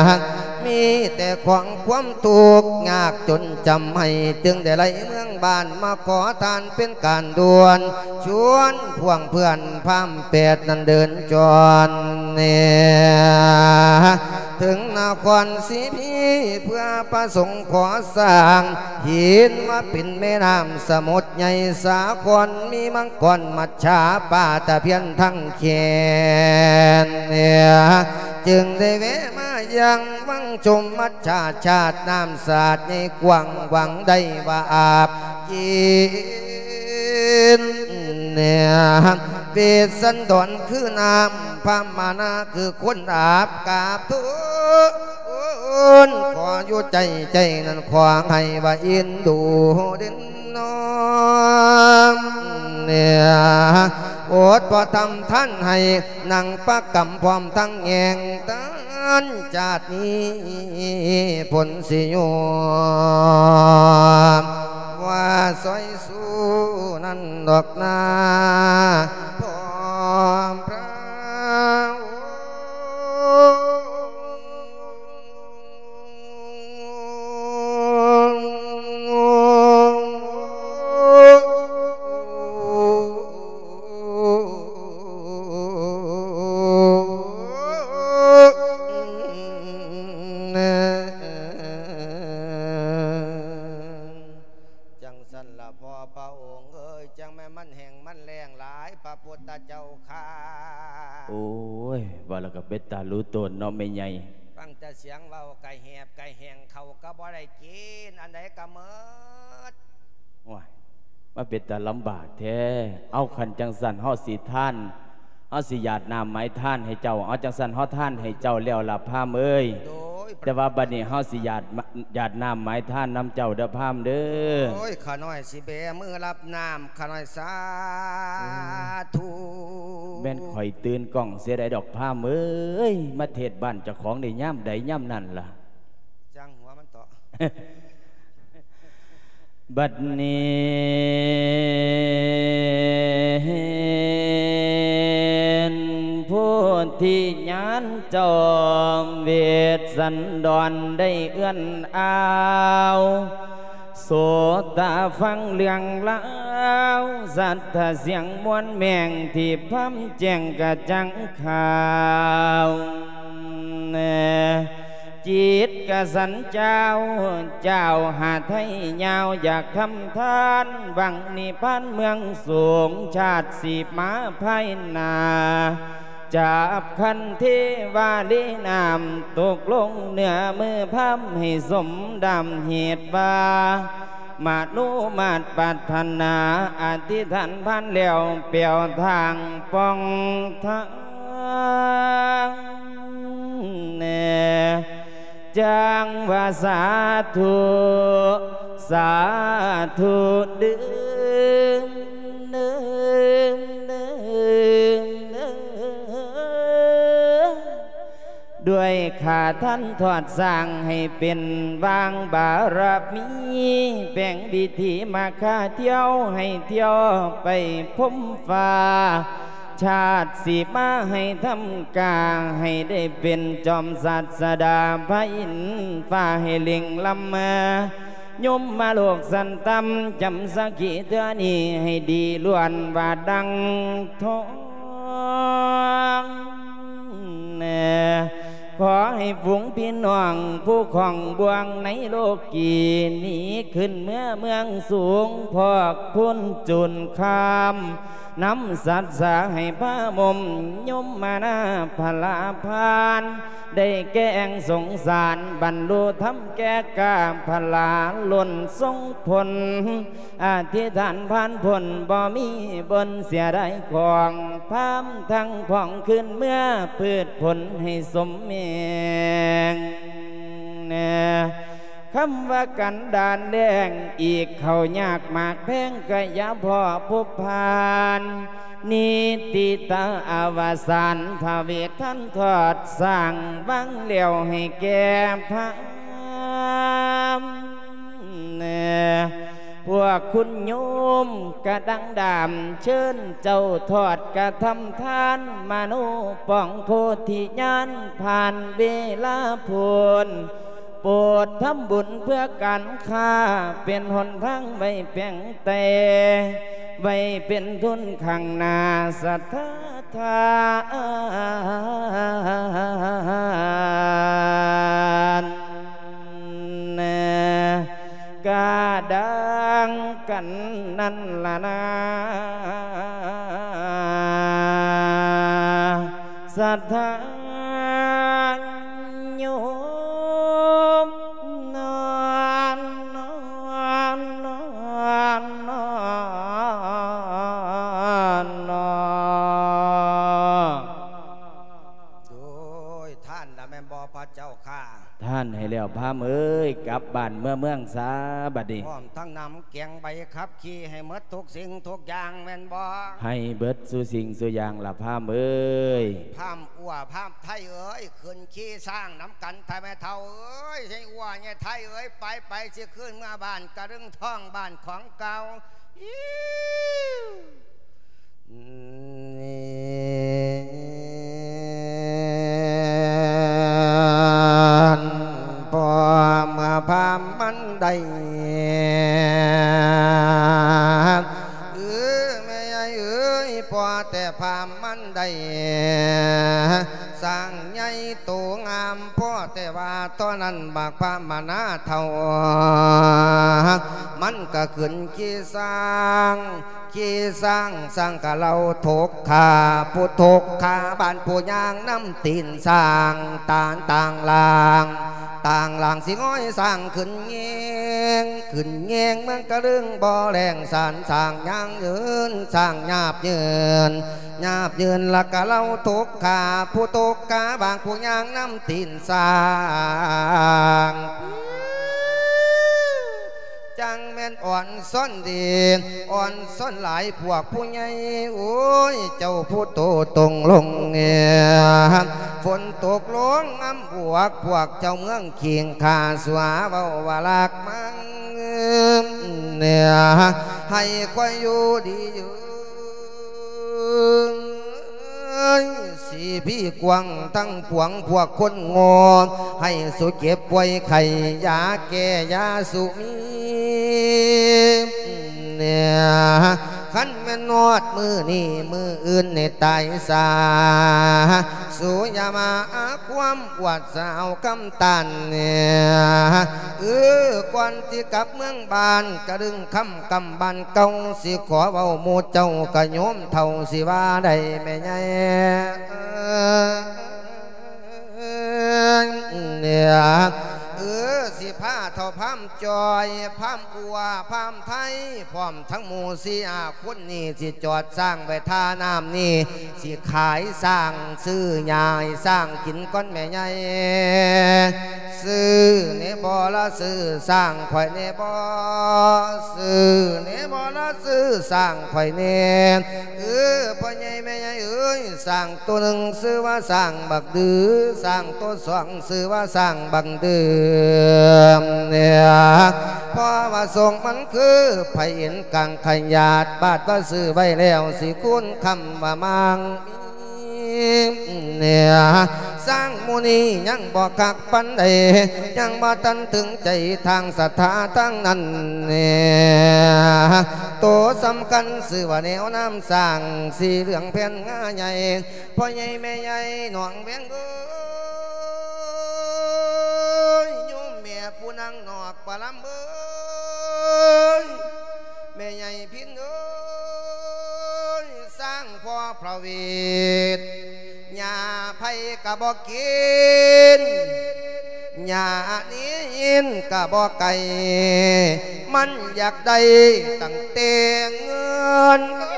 ยมีแต่ขวางความทุกข์ยากจนจำให้จึงได้ไล่เมืองบ้านมาขอทานเป็นการด่วน ชวนพวงเพื่อนพามแปดนั้นเดินจรเนี่ยถึงนครสีพีเพื่อประสงค์ขอสร้างหินมาเป็นแม่น้ำสมุทรใหญ่สาครมีมังกรมัจฉาป่าตะเพียนทั้งแขนเนี่ยจึงได้แวมายังวังชมมัจฉาชาติน้ำสาดในกว้างหวังได้ว่าอาบยินเนี่ยเวสสันดอนคือน้ำพามานาคือคนอาบกาบทุนขออยู่ใจใจนั้นขวางให้ว่าอินดูด่นน้องเนี่ยโอดพอทำท่านให้นั่งประกำพร้อมทั้งแงงตันจาตินี้ผลสิโยว่าซอยสู้นั่นดอกนาพร้อมพระ ตารู้ตนเนาะไม่ใหญ่ฟังแต่เสียงเว้าไก่แหบไก่แหงเขาก็บ่ได้กินอันใดก็เมิดว้ายมาเป็นแต่ลำบากแท้เอาขันจังสันห่อสีท่าน เอาสิหยาดน้ำไม้ท่านให้เจ้าเอาจังสันห่อท่านให้เจ้าแล้วลับพามเอ้ยโดยแต่ว่าบัดนี้เฮาสิหยาดมะหยาดน้ำไม้ท่านน้ำเจ้าเด้อพามเด้อโอ้ยขาน้อยสิเบมือรับน้ำขาน้อยสาธุแม่นข่อยตื่นกล้องเสียดายดอกพามเอ้ยมาเทศบ้านเจ้าของได้ย่ำใดย่ำนั่นล่ะจังหัวมันต่อบัดนี้ ผู้ที่ยานจอมเวทสันดอนได้เอื้อนอ้าวโสตาฟังเรื่องเล่าวสัทธาเสียงมวนแมงที่พัมแจ้งกระจังข่าวแน่จิตกสันเจ้าเจ้าหาไทยยาวอยากทำทานวังนิพานเมืองสูงชาติสีมาภายนาจับคันเทวาลีนามตกลงเหนือมือพัมให้สมดำเหตุว่ามานุมาดปัถนาอธิฐานพันแล้วเปี่ยวทางป้องทาง จังว่าสาธุสาธุดึงดึงดึงดึงด้วยขาท่านถอดสร้างให้เป็นวางบารมีแบ่งบิธีมาค่าเที่ยวให้เที่ยวไปพุ่มฟ้า ชาติสีมาให้ทำกาให้ได้เป็นจอมสัตสดาพระอินฟ้าให้เล่งลำมายมมาโลกสันตำจำสักขีเท่านี้ให้ดีล้วนว่าดังทองแน่ขอให้ฝูงพี่น้อง ผู้ของบวงในโลกกีนี้ขึ้นเมื่อเมืองสูงพอกพุ่นจุนคาม น้ำสัตว์สาให้พระมมยมมานาพลาพาน ได้แก้งสงสารบรรลุทำแก้กาพลาล่นทรงผลอาธิฐานผ่านผลบ่มีบนเสียได้ของพามทั้งผ่องขึ้นเมื่อพืชผลให้สมเมงแน่ คำว่ากันดานแดงอีกเขายากมากแพงกะยาพ่อผู้พานนิติตาอาวสานพระเวทท่านทอดสร้างบังเลียวให้แก่พระเนพวกคุณโยมกระดังดามเชิญเจ้าทอดกระทำทานมโนป้องโพธิญาณผ่านเวลาพล โปรดทำบุญเพื่อการค้าเป็นหนทางไว้เพียงแต่ไว้เป็นทุนขังนาสัทธาทานกาดังกันนั่นละนาสัทธา มนอน แล้วพามเอ้ยกลับบ้านเมื่อเมืองสาบัดนี้พร้อมทั้งนำแกงใบขับขี่ให้หมดทุกสิ่งทุกอย่างแม่นบอให้เบิดสู่สิ่งสู่อย่างละพามเอ้ยพามอ้วพามไทยเอ้ยขึ้นขี่สร้างน้ำกันไทยแม่เท่าเอ้ยใช่อ้วเนี่ยไทยเอ้ยไปไปสิขึ้นเมื่อบ้านกระดึงท่องบ้านของเก่าอิ๊ว ปอมื่อพามันได้เออแม่ยายเออ ยพอแต่พามมันได้สร้างใหญ่โตงามพ่อแต่ว่าตอนนั้นบากพามานาเท่า มันก็ขึ้นขี้สร้างขี้สร้างสร้างกะเราทกขาผู้ทกขาบ้านผู้ยางน้ำตีนสร้างตานต่างลางต่างหลังสิง้อยสร้างขึ้นเงงขึ้นเงงมันกระลึงบ่อแรงสารสร้างยางยืนสร้างหยาบยืนหยาบยืนละกะเราทกขาผู้ทกขาบางผู้ยางน้ำตีนสางจังแม่นอ่อนซ่อนดีอ่อนซ่อนหลายพวกผู้ใหญ่โอ้ยเจ้าผู้โตตรงลงเงียฝนตกลงอ้ำบวกพวกเจ้าเมืองเคียงขาสวาเบาวาลากมังเนี่ยให้คอยู่ดีอยู่ ดีอ ยู่สีพี่กวงตั้งปวงพวกคนงอให้สุเก็บไว้ไข่ยาแก่ยาสุมีเนี่ยขันแม่นอดมือนี่มืออื่นในตายสาสุยามาความวัดสาวกำตันเนี่ยเออก่อนที่กับเมืองบานกระดึงคำกำบันเก่าสิขอเบาหมูเจ้ากระโยมเท่าสิว่าได้แม่ใหญ่เนี่ย เออสิผ้าเท่าพามจอยพามอัวพามไทยพร้อมทั้งหมูสีอาคนนี่สิจอดสร้างไว้ท่าน้ำนี่สิขายสร้างซื้อหยายสร้างกินก้อนแม่ใหญ่ซื้อเนบอละซื้อสร้างข่อยเนบอซื้อเนบอละซื้อสร้างข่อยเนเออพ่อใหญ่แม่ใหญ่เอ้ยสร้างตัวหนึ่งซื้อว่าสร้างบักดื้อสร้างตัวสองซื้อว่าสร้างบังดือมเนี่ยเพราะว่าส่งมันคือไผ่เห็นกังขยาดบาดว่าซื้อไว้แล้วสิคุณคำว่ามังเนี่ยสร้างมูนียังบอกกักปันใดยังบ่ตันถึงใจทางศรัทธาทั้งนั้นเนี่ยตัวสำคัญสื่อว่าแนวน้ำสร้างสีเหลืองแผ่นง่าใหญ่พ่อใหญ่แม่ใหญ่หน่วงแวงเอ้ ผู้นั่งนอกปลาเอ้ยแม่ใหญ่พินเอ้ยสร้างพ่อพระเวทยาไผ่กะบอกกินยานี้ยินกะบอกไก่ มันอยากได้ตั้งเตงเงินเ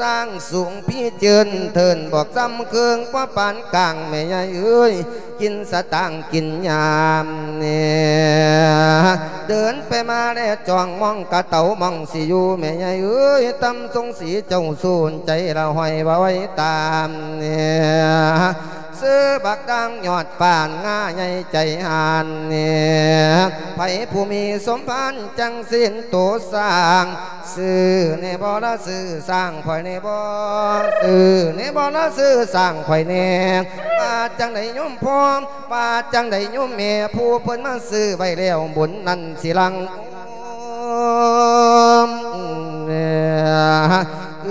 สร้างสูงพี่เจินเทินบอกจำเครื่องว่าปานกลางแม่ใหญ่เอ้ยกินสตางค์กินยามเนี่ยเดินไปมาแล้วจองมองกะเต่ามองสิอยู่แม่ใหญ่เอ้ยตำทรงสีเจ้าสูนใจเราห้อยไว้ตามเนี่ย ซื้อบักดังยอดป่านง่าใหญ่ใจหานเนี่ยไผผู้มีสมพันธ์จังสิ้นตัวสร้างซื้อในบ่อละซื้อสร้างข่อยในบ่อซื้อในบ่อละซื้อสร้างข่อยแน่ว่าจังไดโยมพร้อมว่าจังไดโยมแม่ผู้เพิ่นมาซื้อไว้แล้วบุญนั่นสิลัง เนี่ยเอ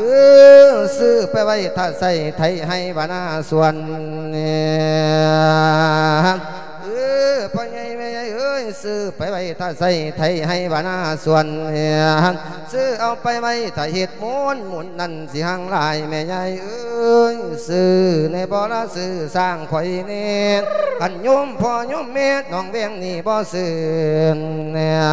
อซื้อไปไว้ถ้าใส่ไทยให้บานาส่วนเนี่ย เออพ่อใหญ่แม่ใหญ่เอ้ยซื้อไปไว้ถ้าใส่ไทยให้บานาส่วนเนี่ยซื้อเอาไปไว้ถ้าเห็ดม้วนหมุนนั่นสิหังลายแม่ใหญ่เอ้ยซื้อในบ่อละซื้อสร้างข่อยเน่กันยมพ่อยมแม่น้องเวียงนี่บ่ซื้อเนี่ย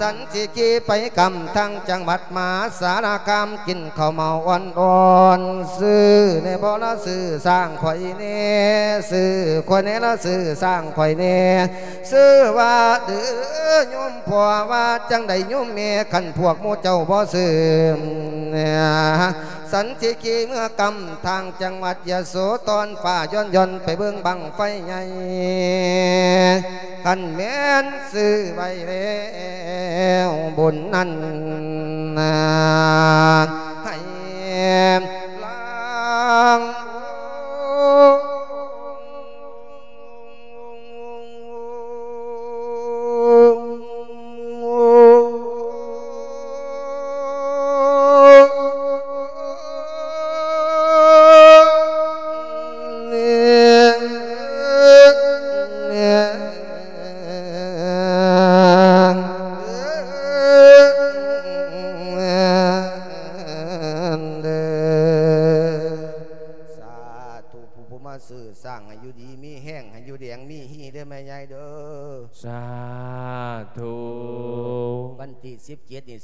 สันสิกีไปกำทั้งจังหวัดมหาสารคามกินข้าวเมาอ่อนอ่อนซื้อในบ่อละซื้อสร้างข่อยเน่ซื้อข่อยเน่ละซื้อสร้างข่อยเน่ซื้อว่าเด้อโยมพ่อว่าจังใดโยมแม่ขันพวกโมเจ้าบ่ซื้อสันสิกีเมื่อกำทางจังหวัดยะโสตอนฝ่าย้อนย้อนไปเบื้องบังไฟใหญ่กันแม่นซื้อไว้แล้วบุญนั้นให้ล้าง ส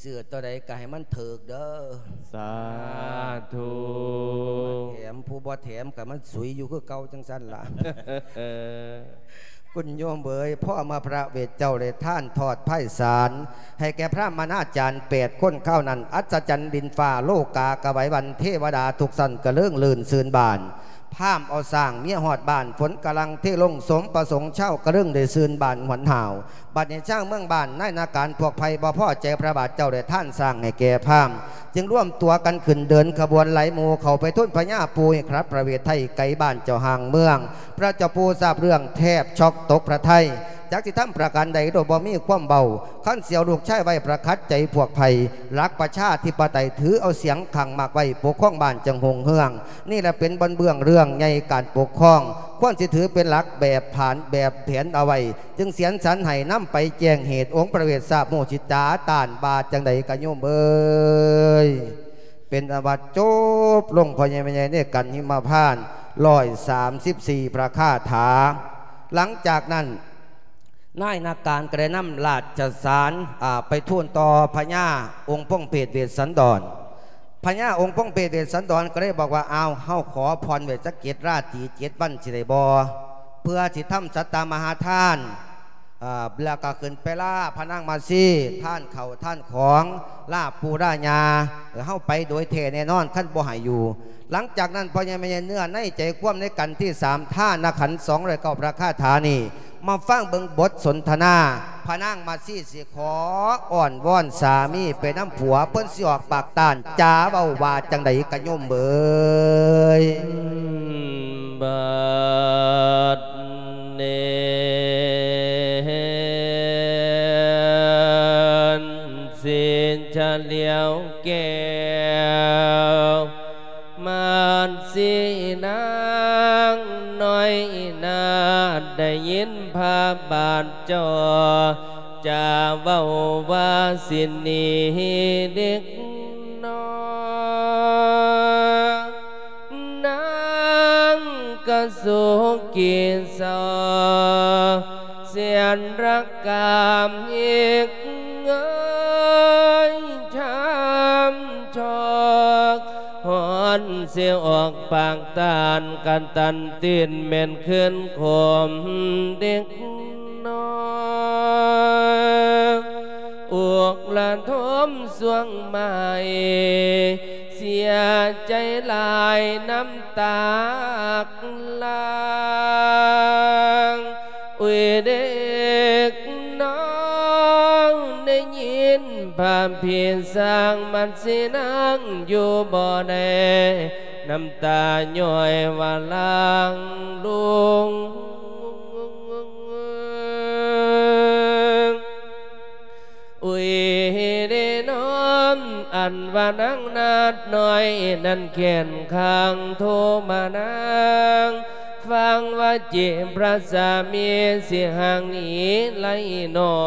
เจ็ดนี่เสื้อตัวใดก็ให้มันเถิกเด้อ สาธุแถมผู้บ่แถมก็มันสวยอยู่คือเก่าจังสั้นล่ะคุณโยมเบยพ่อมาพระเวทเจ้าเลยท่านทอดไพ่สาร ให้แก่พระมานาจารย์เปดคนเข้านั้น อัศจรรย์ดินฟ้าโลกากระไหววันเทวดาทุกสันกระเลื่องลื่นซืนบาน พามเอาสร้างเมียหอดบานฝนกำลังเทลงสมประสงค์เช่ากระเรื่องได้ซืนบานหวนห่าวบัดในช่างเมืองบานนายนาการพวกภัยบ่พ่อใจพระบาทเจ้าได้ท่านสร้างให้แก่พาม จึงร่วมตัวกันขึ้นเดินขบวนไหลหมูเขาไปทุ่นพญาปูครับประเวทไทยไกลบ้านเจ้าห่างเมือง พระเจ้าปูทราบเรื่องแทบช็อกตกพระไทย จากที่ทำประการใดโดยบ่มีความเบาขั้นเสียวลูกชายไว้ประคัดใจพวกภัยรักประชาธิปไตยถือเอาเสียงขังมากไว้ปกครองบ้านจังหงเฮือง นี่แหละเป็นบนเบื้องเรื่องใหญ่การปกครองควรสิถือเป็นหลักแบบผ่านแบบแผนเอาไว้ จึงเสียนสันให้นำไปแจ้งเหตุองค์ประเวศทราบโมชิตาตานบาจังใดกะโยมเอ้ยเป็นอวัตจบลงพอใหญ่ใหญ่เนี่ยกันหิมาพานร้อยสามสิบสี่ประคาถา หลังจากนั้น นายนาการกระนำราชสารไปทูลต่อพญาองค์ป้องเปรตเวสสันดรพญาองค์ป้องเปรตเวสสันดรก็เลยบอกว่าเอาเฮาขอพรเวสเกตราตีเจ็ดวันสิได้บอเพื่อสิทำสัตตามหาทาน แล้วก็ขึ้นไปล่าพนางมาซีท่านเขาท่านของล่าปูราญาเออเฮาไปโดยเทแน่นอนขั้นบ่หายอยู่ หลังจากนั้นพอยังไม่เนื้อในใจคว่ำในกันที่สามท่านาขันสองเลยก้าประคาฐานีมาฟังเบิงบทสนทนาพนางมาซี่สิขออ่อนวอนสามีไปน้ำผัวเพิ่นสิออกปากตานจ้าเบาวาจังใดกะย่อมเบยบาด เนนสินเลียวแก้วมันสีนางน้อยนาได้ยินพาบาดจอจะเว้าว่าสินนี้เด็กน้อย ยนรักกามอีกเงยช้ำชอกหอนเสียออกปากตานกันตันตีนเม่นขึ้นขมเด็กน้อยอวกละทมสวงใหม่เสียใจหลายน้ำตากลางอุยเด็ นพามเพียงสร้างมันสินั่งอยู่บ่อแน่น้ำตาย่อยว่าลางลุงอุยเดน้อมอันว่านังนาดน้อย นั่นเขียนข้างโทมานางฟังว่าจิพระสามีเสียหางนี้ไล่นอ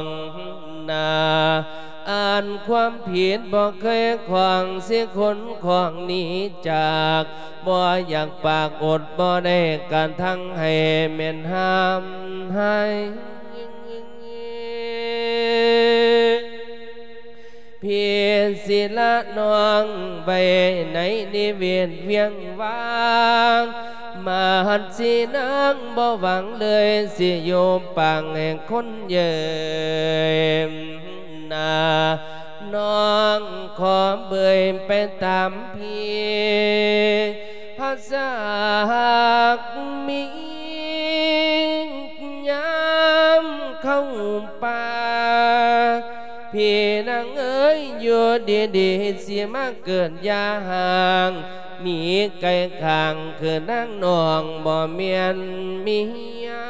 ง นาอ่านความผิดบอกเคยขวางเสียคนของหนีจากบ่อยากปากอดบ่ได้การทั้งให้เม่นห้ามให้ เพียรศิละนองไปในนิเวียนเวียงวางมาหัดสีนางบ่ห พี่นางเอ้ยอยู่ดีดีเสียมาเกิดยาห่างหนีไกลข้างคือนางนองบ่เมียนมียา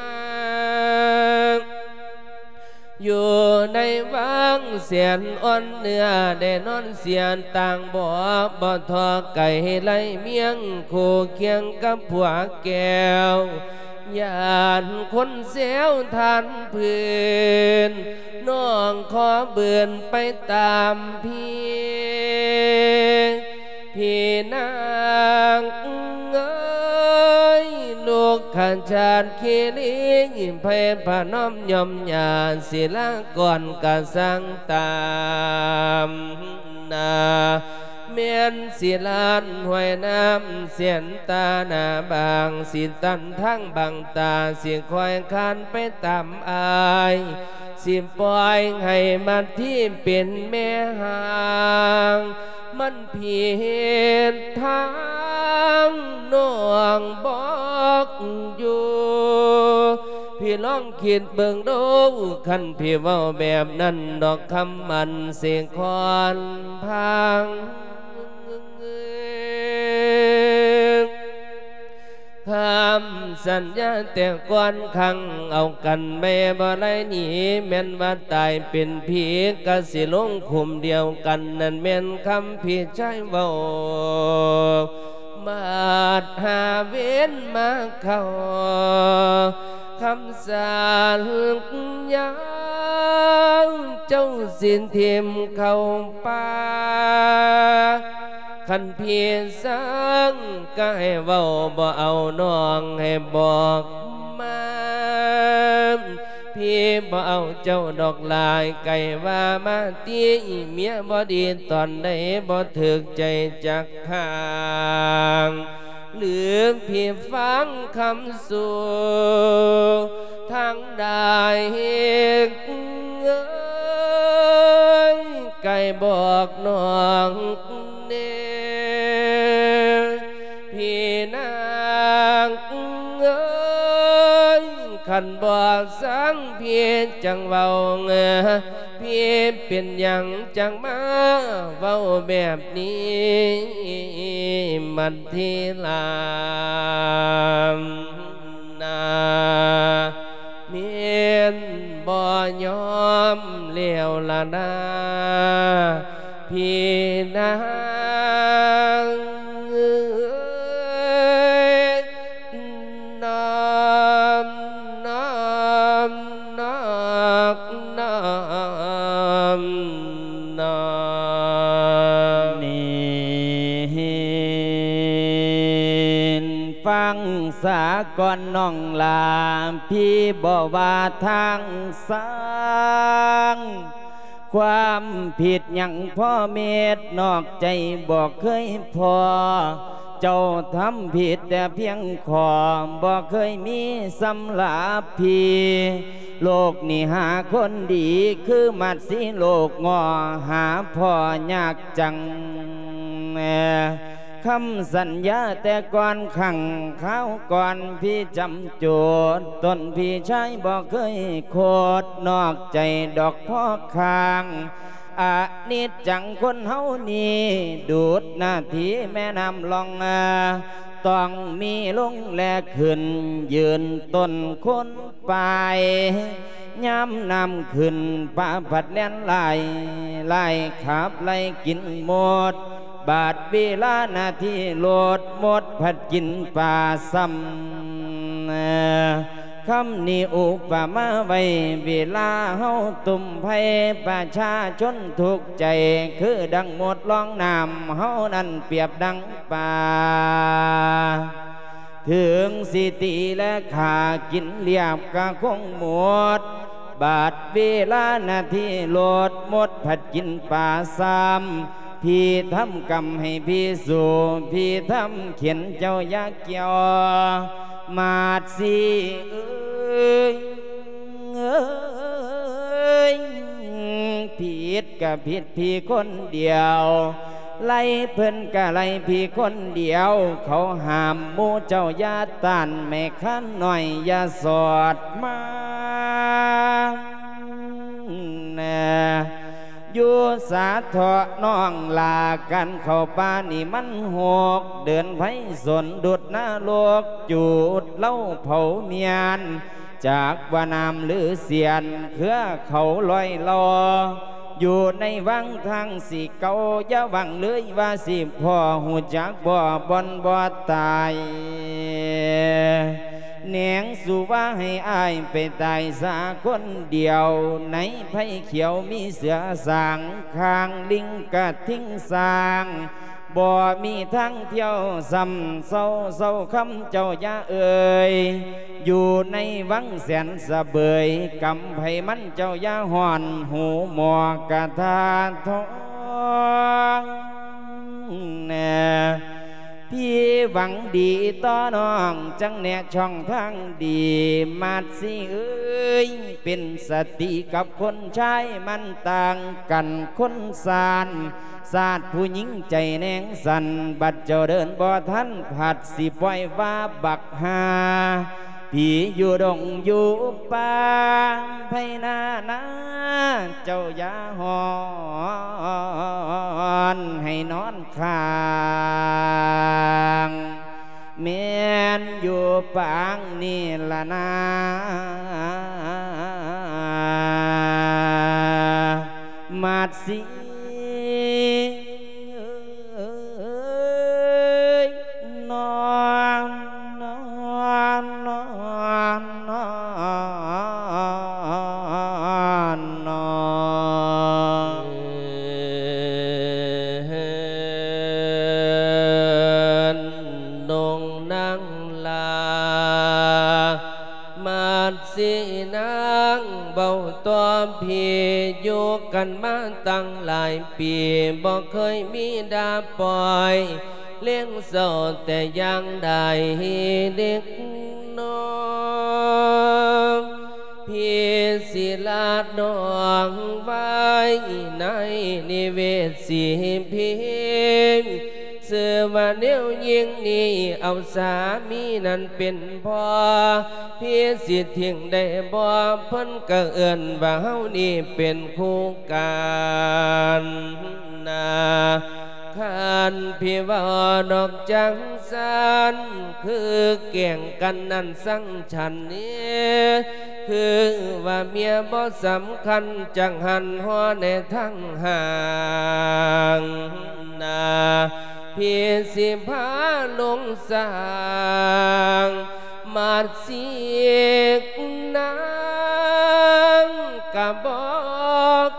งอยู่ในวังเสียนอ่อนเนื้อได้นอนเสียนต่างบ่บ่ทอไก่ไล่เมียงคู่เคียงกับผัวแก้ว ยานคนเสียวทันพื้นน้องขอเบือนไปตามพี่พี่นางเอ้ยลูกขันชาดขีลิงเพพาน้อมยอมยานศิลาก่อนกะสังตามนา เมียนสิลานห้วยน้ำเสียนตาหนาบางสิตันทั้งบางตาเสียงคอยคันไปตามอายสิปล่อยให้มันที่เป็นแม่หางมันเพียนทางน้องบอกอยู่พี่ลองคิดเบิ่งดูคันพี่ว้าแบบนั้นดอกคำมันเสียงคอนพัง คำสัญญาแต่ก่อนขังเอากันไม่บ่ไรหนีแม่นว่าตายเป็นผีกะสิลงคุมเดียวกันนั่นแม่นคำพี่ชายเว้ามาหาเวนมาเข้าคำสารยังเจ้าสินทียมเข้าป่า ขันเพียงสังก็ให้เว้าบ่เอาน้องให้บอกมาบ่เอาเจ้าดอกลายไก่ว่ามาตีเมียบ่ดีตอนใดบ่ถึกใจจักทาง หลืมพี่ฟังคำสู่ทางได้เอ้ยไก่บอกน้องเนพี่นางเอ้ย ขันบอกสังเพียจังเว้าเงอพี่เป็นอย่างจังมาเว้าแบบนี้มันทีลามนาเมียนบ่ยอมเลี้ยวละนาพี่นางเอ้ยน้ำ กอนน้องลาพี่บอกว่าทางสร้างความผิดอย่างพ่อเมตนอกใจบอกเคยพอ เจ้าทำผิดแต่เพียงขอบอกเคยมีสำหรับพี่โลกนี่หาคนดีคือมัดสีโลกงอหาพ่อยากจังแคำสัญญาแต่ก่อนขังข้าวก่อนพี่จำจทย์ต้นพี่ชายบอกเคยโคดนอกใจดอกพ่อคางอานิจจังคนเฮานี่ดูดนาทีแม่น้ำลองอาต้องมีลงแลขึ้น ยืนต้นคนไปย้ำนำขึ้นป่าผัดเล่นไล่ไล่ขับไล่กินหมด บาดเวลานาทีโลดหมดผัดกินป่าซ้ำคำนี้อุปมาไว้เวลาเฮาตุ่มไผ่ประชาชนทุกใจ คือดังหมดลองน้ำเฮานั้นเปรียบดังป่าถึงสิติและขากินเรียบกะคงหมด บาดเวลานาทีโลดหมดผัดกินป่าซ้ำ พี่ทำกรรมให้พี่สู่พี่ทำเขียนเจ้ายักเกี่ยวมาดสิเอ้ยเอ้ยผิดกับผิดพี่คนเดียวไล่เพิ่นกะไล่พี่คนเดียว เขาหามมูเจ้าอยาตันแม่ขันหน่อยอย่าสอดมาแน่ อยู่สาเถาะน้องลากันเข้าป่านี่มันหก เดินไผสนดุดหน้าโลก จูดเล่าเผาเมียน จากวานามหรือเสียนเครือเขาลอยลออยู่ในวังทางสีเกาอย่าวังเลยว่าสิพ่อหูจักบ่บอนบ่ตาย แหนงสู่ว่าให้อายไปตายสาคนเดียว ในไผ่เขียวมีเสือสางข้างลิงกะทิ้งสางบ่มีทั้งเที่ยวซ้ำเศร้าเศร้าคำเจ้ายาเอ่ยอยู่ในวังแสนสะเบยกำไผมันเจ้ายาห่อนหูหมอกะทาทองแน่ พี่หวังดีต่อน้องจังแน่ช่องทางดีมาสิเอ้ยเป็นสติกับคนชายมันต่างกันคนสานศาสตร์ผู้หญิงใจแนงสันบัดเจ้าเดินบ่ทันผัดสิปล่อยว่าบักหา พี่อยู่ดงอยู่ป่าไพนานาเจ้าอย่าหอนให้นอนข้างแม่นอยู่ปางนี่ละนามาดสิเอ้ยนอน พี่อยู่กันมาตั้งหลายปีบ่เคยมีดาปล่อย เลี้ยงโสดแต่ยังได้เด็กน้องพี่ศิลาดองไว้ในนิเวศสีพิมพ์เสือว่าเนียวยิงนี่เอาสามีนั้นเป็นพ่อพี่สิที่ยงได้บ่เพิ่นก็เอื่นว่าเฮานี่เป็นคู่กันนา ขานพี่ว่าดอกจังสันคือเก่งกันนั่นสั่งฉันนี้คือว่าเมียบ่สำคัญจังหันหัวในทั้งห่างนาพี่สิพาลงสางมาเสียกนางกะบอก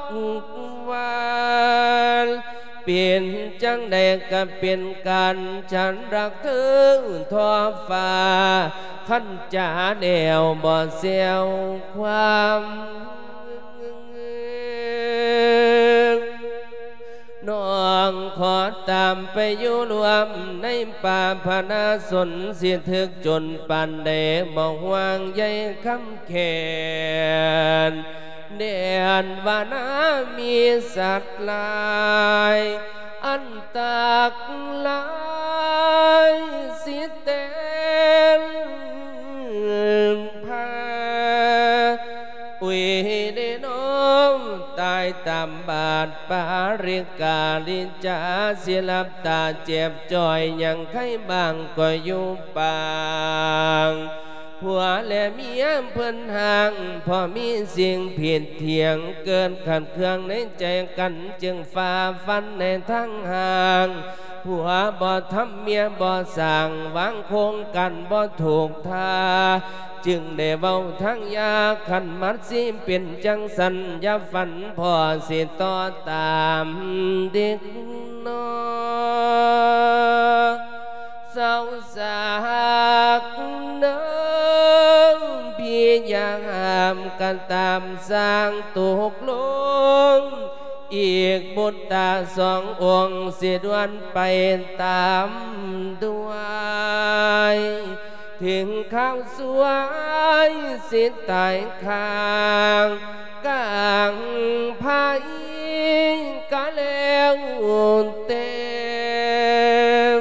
วัน เปลี่ยนจังใดก็เป็นการฉันรักเธอทอฟ้าขันจ่าเดียวบ่เสียวความน้องขอตามไปอยู่รวมในป่าพนาสนเสียถึกจนปานเดมองวางใยคำแขน เดียนวานามีสัตว์ลาย อันตากลายสิเตนพาอุยเดน้องตายตามบาดปาเริกาลินจาเสียลับตาเจ็บจ่อยยังไข้บางก็อยู่ปาง ผัวและเมียเพิ่นห่าง พอมีสิ่งผิดเถียงเกินขัดเครื่องในใจกันจึงฝ่าฟันในทั้งห่างผัวบ่ทำเมียบ่สั่งวางคงกันบ่ถูกทาจึงได้เบาทั้งยาขันมัดสิเป็นจังสันอยาฝันพอสิต่อตามเด็กน้อย เศร้าสากเน้องพี่ยังห้ามกันตามสร้างตกลงอีกบุตตาสององค์เสียดวนไปตามด้วย ถึงข้าวสวยสิตายข้างกลางพายกะแล้วเต็ม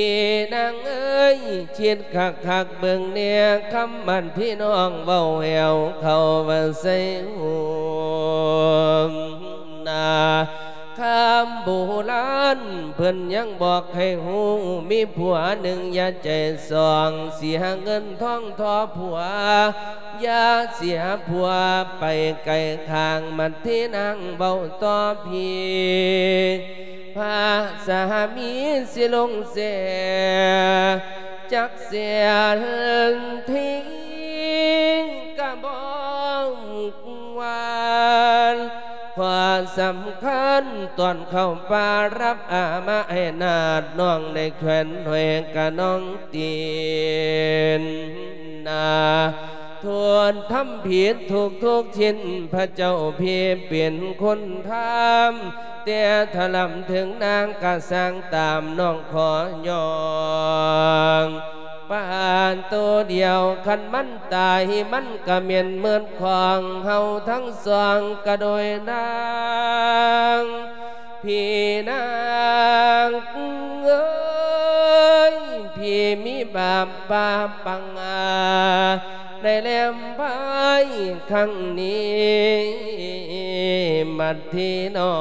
พี่นางเอ้ยเชียดคักคักเบิ่งเนี่ยคำมันพี่น้องเบาแหวเข้ามาใส่หูนาคำโบราณเพิ่นยังบอกให้หูมีผัวหนึ่งอย่าใจสองเสียเงินทองทอผัวอย่าเสียผัวไปไกลทางมันที่นางเบาต่อพี่ พาสามีสิลงเสียจักเสียทิ้งกะบอกวานความสำคัญตอนเข้าป่ารับอามาให้นาดน้องได้แขวนหวยกะน้องตีนนา ทวนทำผิดถูกทุกชิ้น พระเจ้าเพียเปลี่ยนคนทำแต่ถลำถึงนางกะสร้างตามน้องขอยองปานตัวเดียวคันมันตายมันก็เมียนเหมือนของเฮาทั้งสองก็โดยนางพี่นางเอ้ยพี่มีบาปบาปปังอา ได้แลมพายครั้งนี้มัดที่น้อ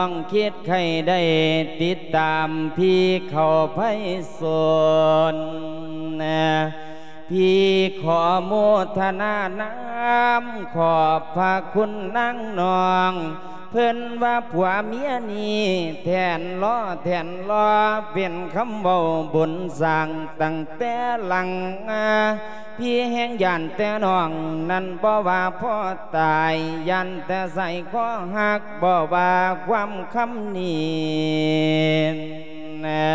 องคิดใครได้ติดตามพี่เขาไพศนนะพี่ขอโมทนาน้ำขอบพระคุณนั่งนอง เพิ่อนว่าผัวเมียนี่แทนล้อแทนล้อเป็นคำเบาบุญสั่งตั้งแต่หลังอา พี่แห่งยันแต่น้อง นั่นบ่ว่าพ่อตายยันแต่ใส่ข้อหักบ่ว่าความคำนี้นะ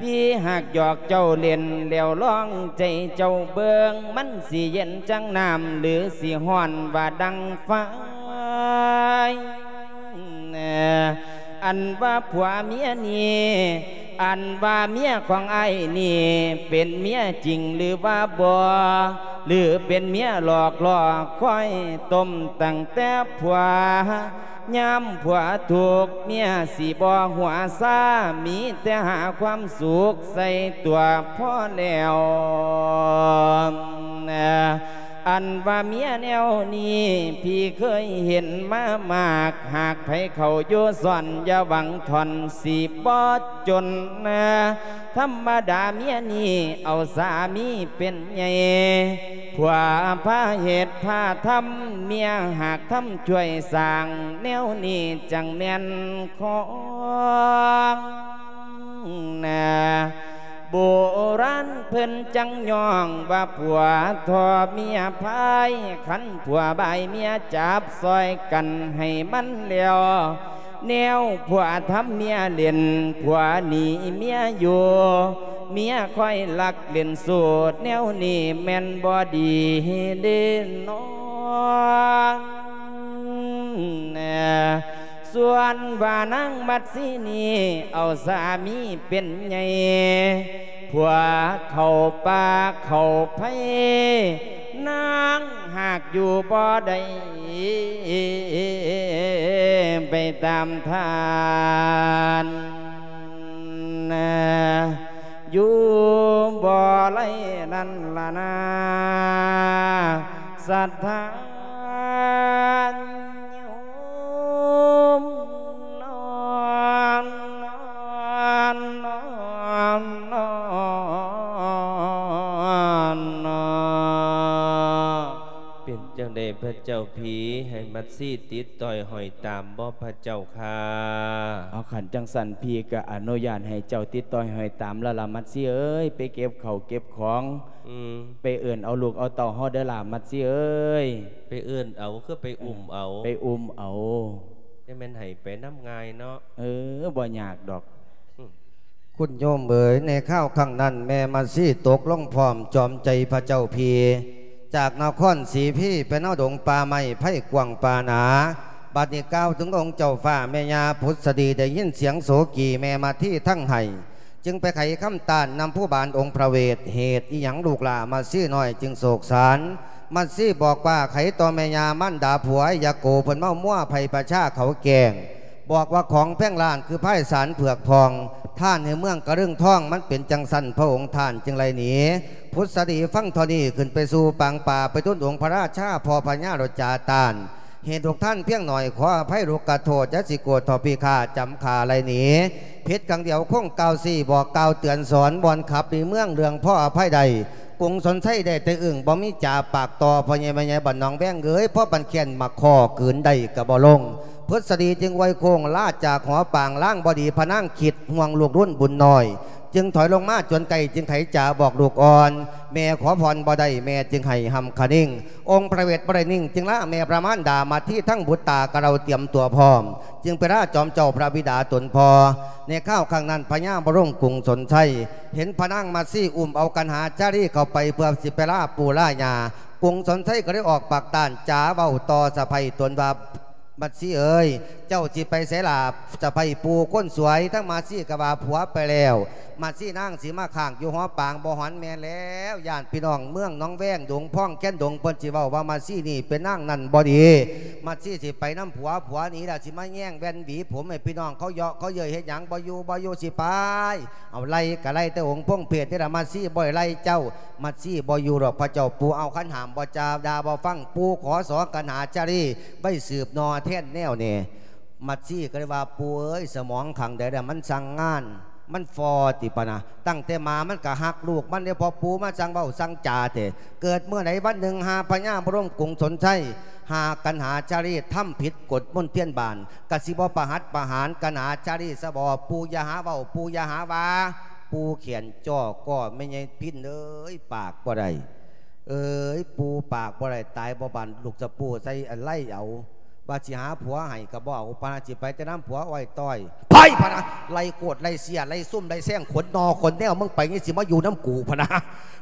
พี่หากหยอกเจ้าเล่นแล้วร้องใจเจ้าเบิงมันสิเย็นจังน้ำหรือสิห้อนว่าดังไฟอันว่าผัวเมียนี่ อันว่าเมียของไอ้นี่ เป็นเมียจริงหรือว่าบ่หรือเป็นเมียหลอกล่อคอยต้มตั้งแต่ผัวยามผัวถูกเมียสีบอหัวซามีแต่หาความสุขใส่ตัวพ่อแล้ว อันว่าเมียแนวนี้ พี่เคยเห็นมามาก หากไผเขาโยส่อนอย่าหวังทอนสีบอจนนะธรรมดาเมียนี่เอาสามีเป็นใหญ่ผัวพาเหตุพาทำเมียหากทำช่วยสร้างแนวนี้จังแม่นของนะ โบราณเพิ่นจังย่องว่าผัวทอเมียพายขันผัวใบเมียจับซอยกันให้มันเลี้ยวแนวผัวทำเมียเล่นผัวหนีเมียอยู่เมียค่อยลักเล่นสูดแนวนี้แม่นบอดีเด่นนอน ส่วนว่านั่งบัดสีนีเอาสามีเป็นไงผัวเขาปาเขาไพนางหากอยู่บ่ได้ไปตามทานอยู่บ่ไรนั่นละนาสัทธา ดซี่ติดต่อยหอยตามบ่พระเจ้าค่ะเอาขันจังสันพีกะอนุญาตให้เจ้าติดต่อยหอยตามละละมัดซี่เอ้ยไปเก็บเขาเก็บของอืไปเอื่นเอาลูกเอาเต่าห่อเดลามัดซี่เอ้ยไปเอื่นเอาคือไปอุ่มเอา ไปอุ่มเอาจะเป็นให้ไปน้ำงายเนาะเออบ่อยากดอกคุณโยมเบยในข้าวข้างนั้น แม่มาซี่ตกล่องพร้อมจอมใจพระเจ้าพี จากนาครสีพี่ไปนอดงป่าไม้ไผ่กวางป่าหนาบัดนี้ก้าวถึงองค์เจ้าฟ้าแม่ยาพุทธดีได้ยินเสียงโสกีแม่มาที่ทั้งไห้จึงไปไขคำตานนำผู้บานองค์พระเวทเหตุอีหยังลูกหลามาซี่หน่อยจึงโศกสารมันซี่บอกว่าไขตัวแม่ยามั่นดาผัวยาโกเพิ่นเมามั่วไผ่ประชาเขาแกง บอกว่าของแพ่งลานคือไพ่สารเผือกพอง ท่านในเมืองกระเรื่องท่องมันเป็นจังสันพระองค์ท่านจึงไรหนีพุทธดีฟังทอนีขึ้นไปสู่ปังป่าไปต้นองค์พระราชาพอพญารจาตานเหตุทุกท่านเพียงหน่อยขออภัยรุกกโทษยสิโกทอปีคาจำขาไรหนีเพชรกังเดียวคงเกาสี่บอกเกาเตือนสอนบอลขับในเมืองเรืองพ่ออภัยใดกุงสนไส้ได้แต่อึ่งบ่มีจ่าปากต่อพอใหญ่ใหญ่บันนองแบงเกยพ่อบันเขียนมาคอกืนได้กับบ่ลง พุทธดีจึงไวโคงลาดจากหอปางล่างบอดีพนั่งขิดห่วงลูกรุ่นบุญน้อย จึงถอยลงมาจนไก่จึงไขจ่าบอกลูกอ่อน แม่ขอพรบ่ได้แม่จึงให้หำคนิ่ง องค์พระเวทบรินิ่ง จึงละแม่ประมาณดามาที่ทั้งบุตรตากระเราเตรียมตัวพร้อม จึงไปราจอมเจ้าพระบิดาตนพอ ในข้าวข้างนั้นพญาบรงกุงสนชัยเห็นพนั่งมาซี่อุ้มเอากันหาจารีเข้าไปเพื่อสิเปราปูล่ายากุงสนชัยก็ได้ออกปากตานจ้าเบาต่อสะพายตนว่า บัดซี่ เจ้าจีไปเสลาจะไปปูก้นสวยทั้งมาซี่กบาผัวไปแล้ว มาซี่นั่งสีมาข่างอยู่หอปางบ่หอนแม่แล้วย่านพี่น้องเมืองน้องแวงดงพ่องแก้นดงเปิ้นจีว่าว่ามาซี่นี่เป็นนั่งนั่นบอดี มาซี่สิไปน้ำผัวผัวนี้ละสิมาแย่งแวนหวีผมให้พี่น้องเขาเยาะเขาเยยเฮ็ดหยังบอยู่บอยู่สิไปเอาไล่กะไล่แต่องค์พ่งเพียรที่ละมาซี่บ่อยไล่เจ้ามาซี่บอยู่หรอกพระเจ้าปูเอาขันหามบ่จาดาบ่ฟังปูขอสอกันหาจารีใบสืบนอแท่นแนวเนี่ย มัดซี่ก็เลยว่าปูเอ้ยสมองขังเดี๋ยวมันสั่งงาน มันฟอติปะนะตั้งแต่มามันกะหักลูกมันเดี๋ยวพอปูมาสั่งเบาสั่งจ่าเถเกิดเมื่อไหนวันหนึ่งหาพญาบรมกรุงสนชัยหากันหาจารีตทำผิดกฎมนเทียนบานกสิบประหัตประหารกันหาจารีสบอปูยาหาเบาปูยาหาวาปูเขียนจ่อก็ไม่ใช่พินเอ้ยปากบ่ได้เอ้ยปูปากบ่ได้ตายบ่บันลูกจะปูใส่อันไล่เอา ว่าสิหาผัวให้กระบอกปานาจิไปแต่น้ำผัวอ้อยต้อยไปพนะไล่โกดไล่เสียไล่ซุ่มไล่แซงขนนอขนแนวมึงไปงี้สิมาอยู่น้ำกูพนะ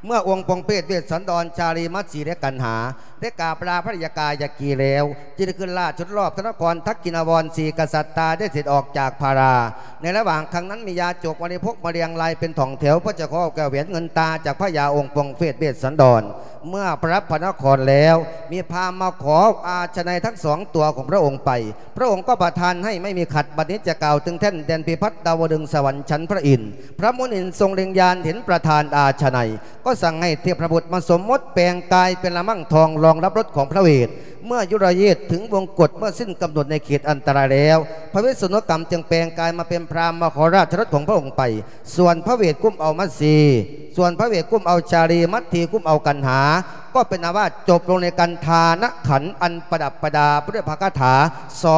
เมื่อองค์ปองเปตเวสสันดรชาลีมัตสีและกันหา ได้กาปลาพระยากายากีแล้วจึงได้ขึ้นลาชุดรอบธนกรทักกินาวรสีกษัตริย์ตาได้เสร็จออกจากพารา ในระหว่างครั้งนั้นมียาจกมาในพกมาเรียงลายเป็นถ่องแถวพระเจ้าข้อแก้วเหวียนเงินตาจากพระยาองค์ปองเฟตเวสสันดรเมื่อพระพระนครแล้ว มีพามมาขออาชนัยทั้งสองตัวของพระองค์ไป พระองค์ก็ประทานให้ไม่มีขัดบัดนี้จะกล่าวถึงแท่นแดนพิพัฒน์ดาวดึงสวรรค์ชั้นพระอินทร์พระมุนินทร์ทรงเล็งยานเห็นประธานอาชนัยก็สั่งให้เทพบุตรมาสมมติแปลงกายเป็นละมั่งทองรองรับรถของพระเวทเมื่อยุรเยศถึงวงกฎเมื่อสิ้นกำหนดในเขตอันตรายแล้ว พระวิษณุกรรมจึงแปลงกายมาเป็นพราหมณ์มาขอราชรถของพระองค์ไป ส่วนพระเวทกุ้มเอามัตสีส่วนพระเวทกุ้มเอาชาลีมัตทีกุ้มเอากันหา ก็เป็นอาว่าจบลงในการทานขันธ์อันประดับประดาพระพระคาถา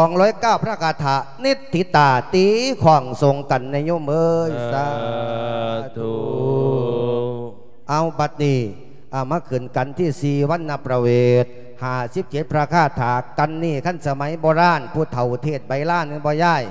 209 พระคาถานิติตาตีของทรงกันในโยมเอ้ยสาธุเอาบัดนี้เอามาขึ้นกันที่สีวันนประเวท หาสิบเจ็ดพระคาถากันนี่ขั้นสมัยโบราณผู้เฒ่าเทศใบล้านนี่บ่ย่าย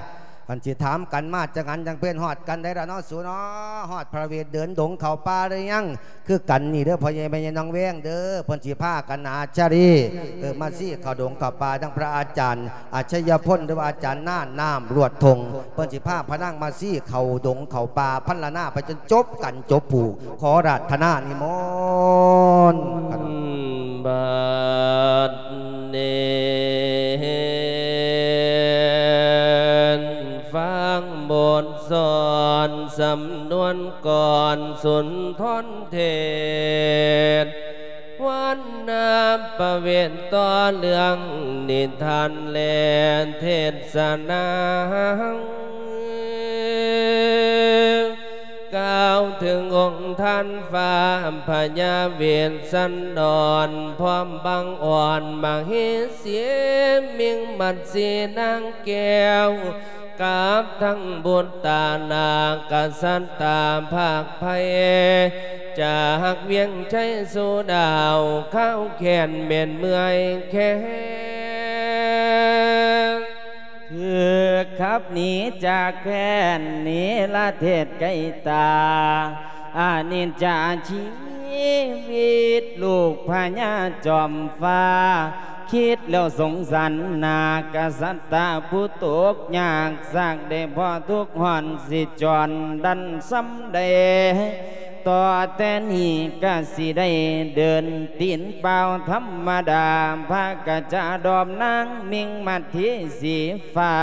กันสิถามกันมาจังกันจังเป็นหอดกันได้ละนาะสูนาะหอดพระเวทเดินดงเขาป่าเลยยัง คือกันนี่เด้อพ่อใหญ่แม่ใหญ่น้องแวงเด้อพิ่นสิพากันอาจารีเออมาซี่เขาดงเขาป่าทั้งพระอาจารย์อาชญาพ้นหรือว่าอาจารย์น่าน้ำรวดธงพิ่นสิพาพนั่งมาซี่เขาดงเขาป่าพันละหน้าไปจนจบกันจบผูกขอราธนานิมนต์บัดเน ฟังบทสอนสำนวนก่อนสุนทรเทศวันนาประเวทต่อเรื่องนิทานแลนเทศนากล่าวถึงองค์ท่านฟ้าพญาเวียนสันดอนพร้อมบังอ่อนมาเฮเสียมิงมัดสีนางแก้ว กับทั้งบุตรตานากษัตริย์ตามภาคภัยจากเวียงใจสู่ดาวเข้าแขนเมียนเมื่อยแค่คือขับหนีจากแคว้นหนีละเทศไกตาอานินจาชีวิตลูกพญาจอมฟ้า คิดแล้วสงสารนากษัตตาผู้ตกยากสางได้พอทุกหอนสิจรดันสำเดต่อแต่นี้ก็สิได้เดินตีนเปล่าธรรมดาพากระจาดอมนางมิ่งมัที่สีฟ้า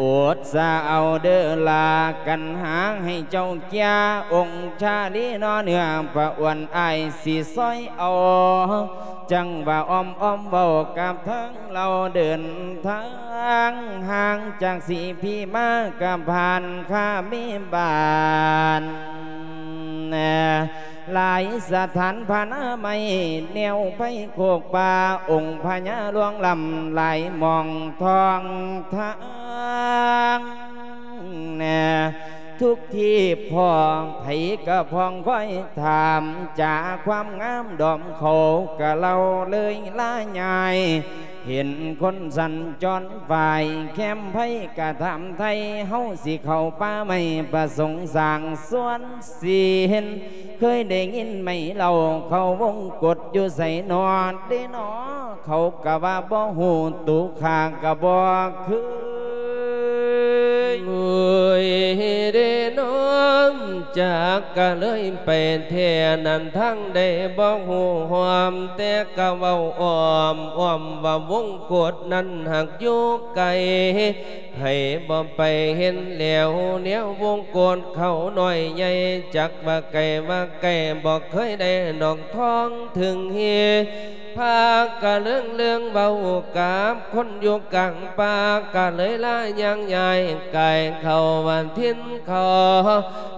อดซาเอาเดอลากันหางให้เจ้าเกียองค์ชาลีนอเนื้อประอวนไอายสีซอยเอาจังว่าอ้อมอ้อมเบากับทั้งเราเดินทางห่างจากสีพี่มากับผ่านข้ามีบาน หลายสถานพานาไม่แนวไปโคกป่าองค์พญาหลวงลำไหลายมองทองทางแน่ทุกที่พองไผกระพองค่อยถามจากความงามดอมเขากะเราเลยละยาย เห็นคนสันจรฝ่ายแคมไพกะทำไทยเฮาสิเข้าป้าไม่ประสงค์สางสวนสีเห็น เคยได้ยินไหมเราเขาวงกดอยู่ใส่นอนได้นอเขากะว่าบ่หูตุขางกะบ่คือ จากก็เลยเป็นเทนันทั้งได้บอกหูหวามแต่ก็เว้าอ้อมอ้อมว่าวงกดนั้นหักอยู่ไกลให้บ่ไปเห็นแล้วเนี้ยววงกดเขาหน่อยใหญ่จักว่าไก่ว่าไก่บอกเคยได้ดอกทองถึงเฮ พากะเรื่องเรื่องเบากาบคนอยู่กลางปากะเลยล่ายังใหญ่ไก่เขาวันทิ้นเขา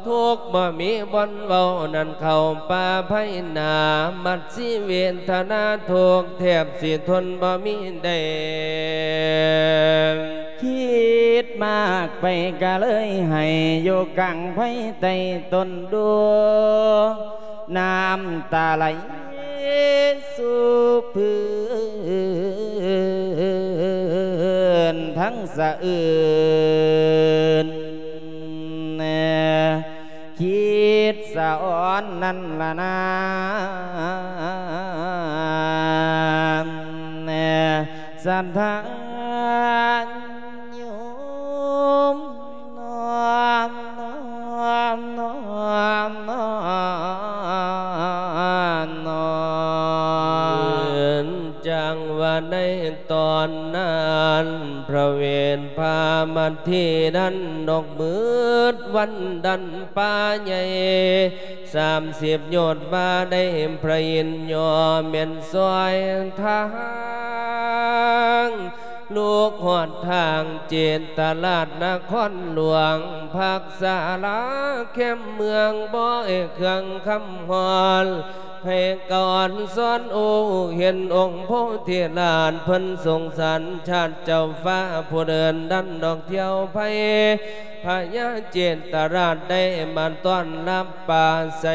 ทุกบ่มีบนเบานั่นเขาป่าไพนามัดสิเวนธนาทุกแทบสิทนบ่มีได้คิดมากไปก็เลยให้อยู่กังไผใต้ต้นดูน้ำตาไหล สู่พื้นทั้งสะอื่นแน่คิดสะอ่ อนนั่นละนะแน่สันทานโยมน้อมน้อมน้อมน้อมน้อเหมือนจังว่าในตอนนั้นพระเวรพามาที่นั้นดอกมืดวันดันป่าใหญ่สามสิบโยชน์ว่าได้พระอินยอเมียนซอยทาง ลูกหอดทางเจนตลาดนครหลวงพักษาลาเข้มเมืองบ่เอกเครื่องคำฮอนให้ก่อนซ้อนโอเห็นองค์โพธิลานเพิ่นทรงสรรชาติเจ้าฟ้าผู้เดินดันดอกเที่ยวไพพญาเจนตราชได้มาต้อนรับป่าใส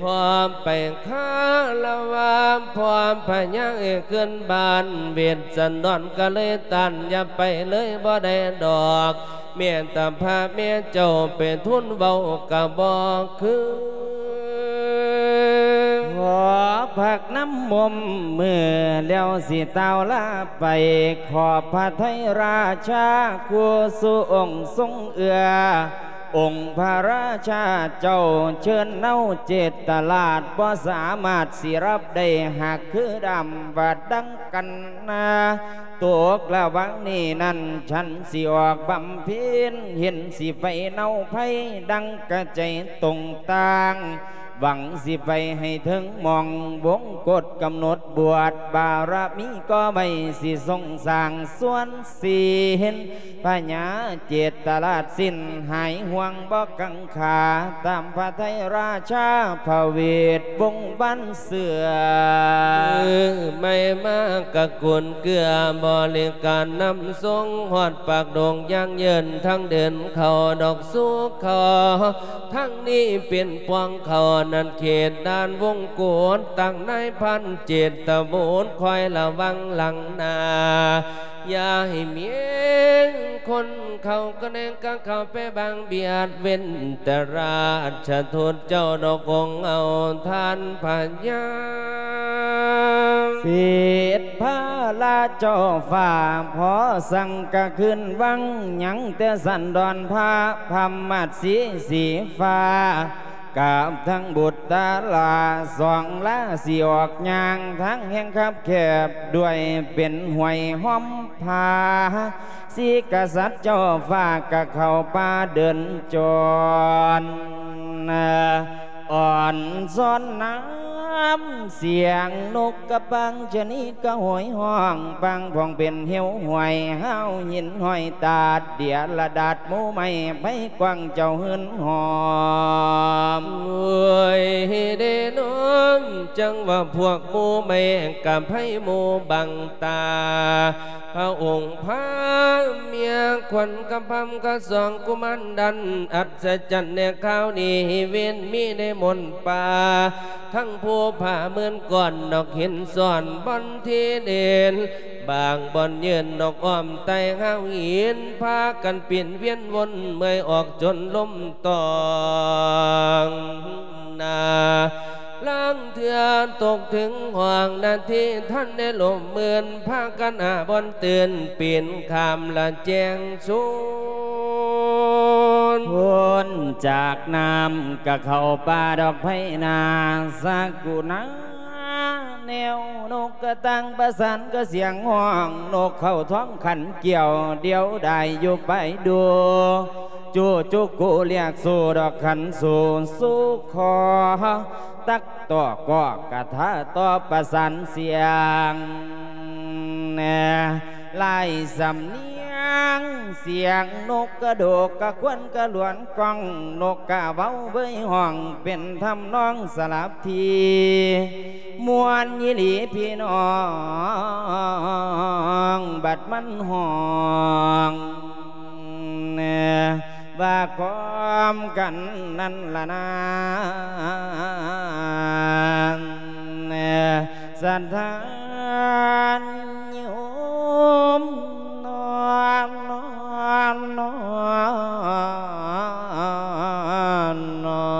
ความไปข้าละวามความพยังเอกขึ้นบานเวียนสันดอนก็เลยตันอย่าไปเลยบ่ได้ดอก เมียนตาพาเมียเจ้าเป็นทุนเบากะบอกคือขอผักน้ำมุมมือแล้วสิเต้าลาไปขอพระไทยราชาคูสู่องค์ทรงเอือ องค์พระราชาเจ้าเชิญเน่าเจตตลาดบ่สามารถสิรับได้หากคือดำว่าดังกันนาตัวกละวังนี่นั่นฉันสิออกบำเพ็ญเห็นสิไฟเน่าไพดังกระใจตรงต่าง หวังสิไปให้ถึงมองวงกฎกำหนดบวชบารมีก็ไม่สิทรงสร้างส่วนสีเห็นพญาเจตลาดสิ้นหายห่วงบ่กังขาตามพระไทยราชาพระเวทวงบันเสือไม่มากกะกุนเกลือบริการนำทรงหอดปากดงย่างเยินทั้งเดินเขาดอกสู้เขาทั้งนี้เป็นปวงเขานันเขตด้านวงโกนตั้งในพันเจตตะโบนคอยระวังหลังนา อย่าให้เมียงคนเขาก็แนงก็เขาไปบางเบียดเว้นตราชทูตเจ้าดอกคงเอาท่านพญาเสียพระลาเจ้าฝ่าพอสั่งกะขึ้นวังยังแต่สันดอนพระพำมัดสีสีฟ้า กาบทั้งบุตรตาลาสองละสีออกยางทั้งแห่งคับแคบด้วยเป็นห่วยห้อมพาสีกษัตริย์เจ้าฟ้ากะเข้าป่าเดินจร อ่อนซ้อนน้ำเสียงนกกระบังชนิดก็หอยห้องบางพองเป็นเหี่ยวหวยห้าวหินห้อยตาดเดียละดาดมูไม่ไปกว้างเจ้าหืนหอมเอ้ยเดน้องจังว่าพวกมูไม่กับให้มูบังตาพระองค์พาเมียขวัญกำพำกระสองกุมันดัน อัศจรรย์ในข้าวนี้เวียนมีในมนป่าทั้งผู้ผ่าเหมือนก่อนนอกหินซ่อนบอนที่เด่นบางบอนเยินนอกอ้อมไตห้าวหินพากันเปลี่ยนเวียนวนเมื่อยออกจนลมตองนา ล้างเถื่อตกถึงห่วงนาทีท่านได้ลมเมือนพากันอาบนเตือนเปลี่ยนคำละแจงสูนพ้นจากน้ำกะเข้าป่าดอกไผ่นาสักกุนาแนวนกกระตังประสานก็เสียงห้องนกเข้าท้องขันเกี่ยวเดี๋ยวได้อยู่ไปดูจูจุกกูเรียกสู่ดอกขันสู่สู่คอ ตักต่อก็กระทะต่อประสานเสียงแน่ลายสำเนียง เสียงนกกระโดกกระควนกระหลวนกองนกกะเว้าเบยห้องเป็นทำนองสลับทีมวนยิลีพี่น้อง บัดมันห้องแน่ ว่าความกันนั่นละนานแน่สันทานโยมนอนนอนนอนนอ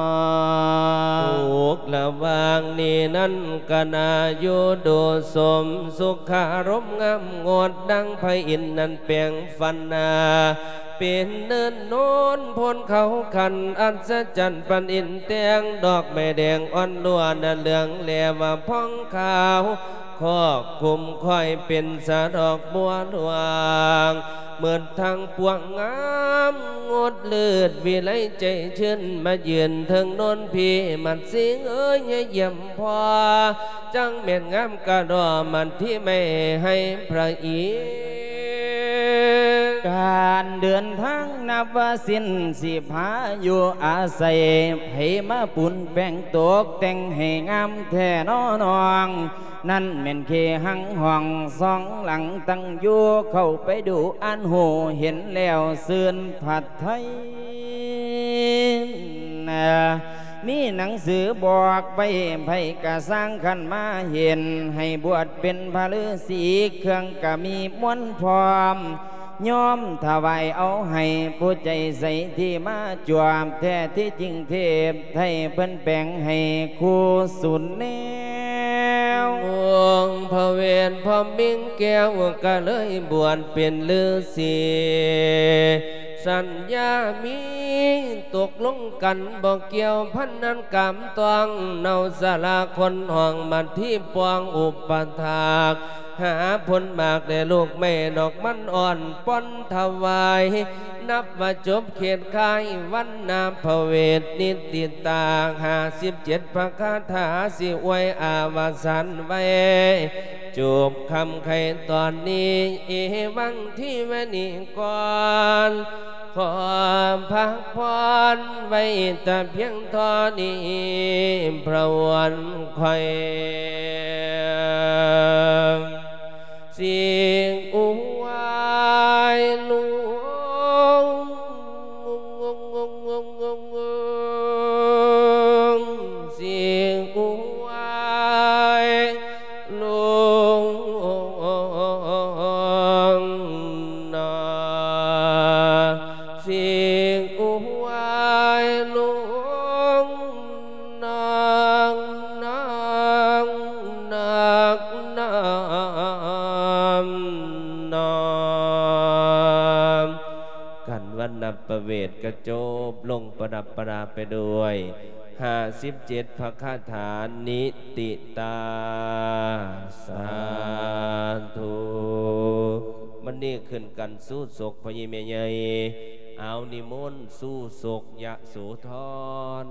นถูกละวางนี่นั่นกนายุโดสมสุขารมงามงดดังไพอินนั้นเปียงฟันนา เป็นเนินโน้นพ้นเขาคันอันสะจันปันอินเตียงดอกไม้แดงอ่อนล้วนน่ะเหลืองแหลวว่าพ่องขาวครอบคุมค่อยเป็นสะดอกบัวหลวงเหมือนทางปวงงามงดเลือดวิไลใจชื่นมาเยือนถึงโนนพี่มันสิงเอ้ยเยี่ยมพอ จังเม็ดงามกระดอมันที่ไม่ให้พระอี การเดินทางนับว่าสิ้นสิพาอยู่อาศัยให้มาปุ่นแป้งตกแต่งให้งามแท่นอนอง นั่นแม่นเคหังห้องสองหลังตั้งอยู่เข้าไปดูอันหูเห็นแล้วซื่นผัดไทยมีหนังสือบอกไปไผกะสร้างขันมาเห็น ให้บวชเป็นพระฤาษีเครื่องกะมีมวนพร้อม ยอมถวายเอาให้ผู้ใจใสที่มาจวบแท้ที่จริงเทพไทยเพิ่นแปลงให้คู่สุนแนววงพระเวรพระมิงแก้วก็เลยบวชเป็นฤาษีสัญญามีตกลงกันบอกเกี่ยวพันนั้นกำตวงเนาสลาคนห้องมันที่ปวงอุปถาก หาผลมากได้ลูกแม่ดอกมันอ่อนป้อนถวาย นับว่าจบเขตคายวันนาพระเวทนิติตาหาสิบเจ็ดพระคาถาสิไว้อาวสันไว้จูบคำไข่ตอนนี้เอวังที่แม่นี่ก่อนขอพักพรไว้แต่เพียงเทอนี้พระวันคอย เสียงอุวา ไปด้วยห้าสิบเจ็ดพระคาถานิติตา สาธุมันนี่ขึ้นกันสู้ศกพญิเมยยเอานิมนต์สู้ศกยะโสธร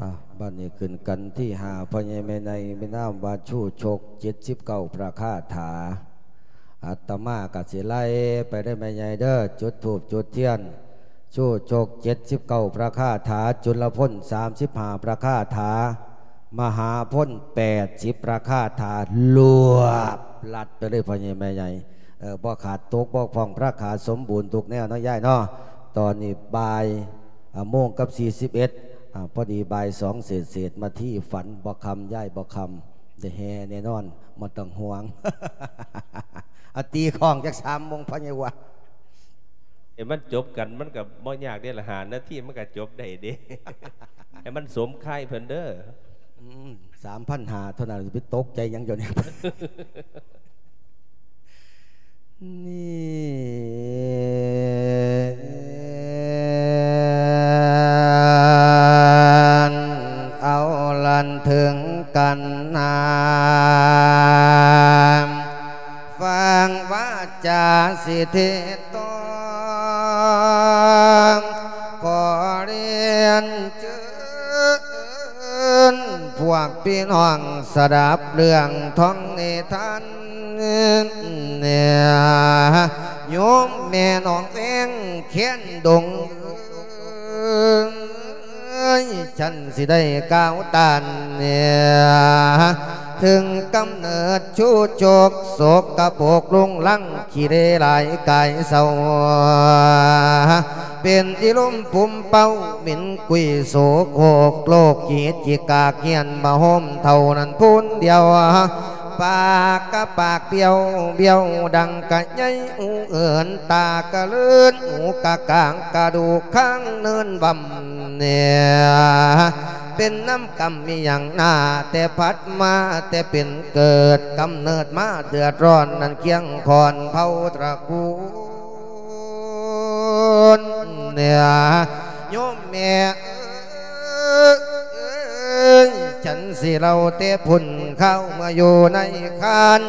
อะบ้านนี้ขึ้นกันที่หาพญเมในไม่น้ำวาชูชกเจ็ดสิบเก้าพระคาถาอัตมากัสิไลไปได้ไม่ใหญ่เด้อจุดถูกจุดเทียน ชูชกเจ็ดสิบเก้าพระคาถาจุลพ้นสามสิบห้าพระคาถามหาพ้นแปดสิบพระคาถารวบลัดไปเลยพญแม่ใหญ่เออบ่ขาดตกบ่ฟองพระขาสมบูรณ์ทุกแนวเนาะย่ายเนาะตอนนี้บ่ายโมงกับสี่สิบเอ็ดอ่าพอดีบ่ายสองเศษเศษมาที่ฝันบอคำย่ายบอคำจะแห่แน่นอนมาต้องห่วงอตีของจากสามโมงพะเยวะ เอ้มันจบกันมันกับบ่ยากเด้ละหานาทีมันก็จบได้เด้ให้มันสมค่ายเพิ่นเด้อสามพันหาเท่านั้นไปตกใจยังอยู่เนี่ยนี่เอาลันถึงกันนาม ฟังวาจาสิเทตองขอเรียนเชิญพวกพี่น้องสดับเรื่องท้องเนทานเนี่ยโยมแม่น้องแองเขียนดง อ้ยฉันสิได้ก้าวตานเนี่ยถึงกำเนิดชูโจกโศกกระโปกลุงลังขี้เรหลายกายเศร้าเป็นที่ลมปุ่มเป้าหมินกุยโศกโอกโลกจีตจีกาเกียนมาห่มเท่านั้นพูนเดียว ปากกะปากเบี้ยวเบี้ยวดังกะยัยอูเอินตากะเลื่อนหูกะกางกะดูข้างเนินบำเนี่ยเป็นน้ำกำมีอย่างหน้า แต่พัดมาแต่เป็นเกิดกำเนิดมาเดือดร้อนนั่นเคียงคอนเผาตระกูลเนี่ยโยมแม่ ยฉันสิเราเตะพุ่นเข้ามาอยู่ในคาน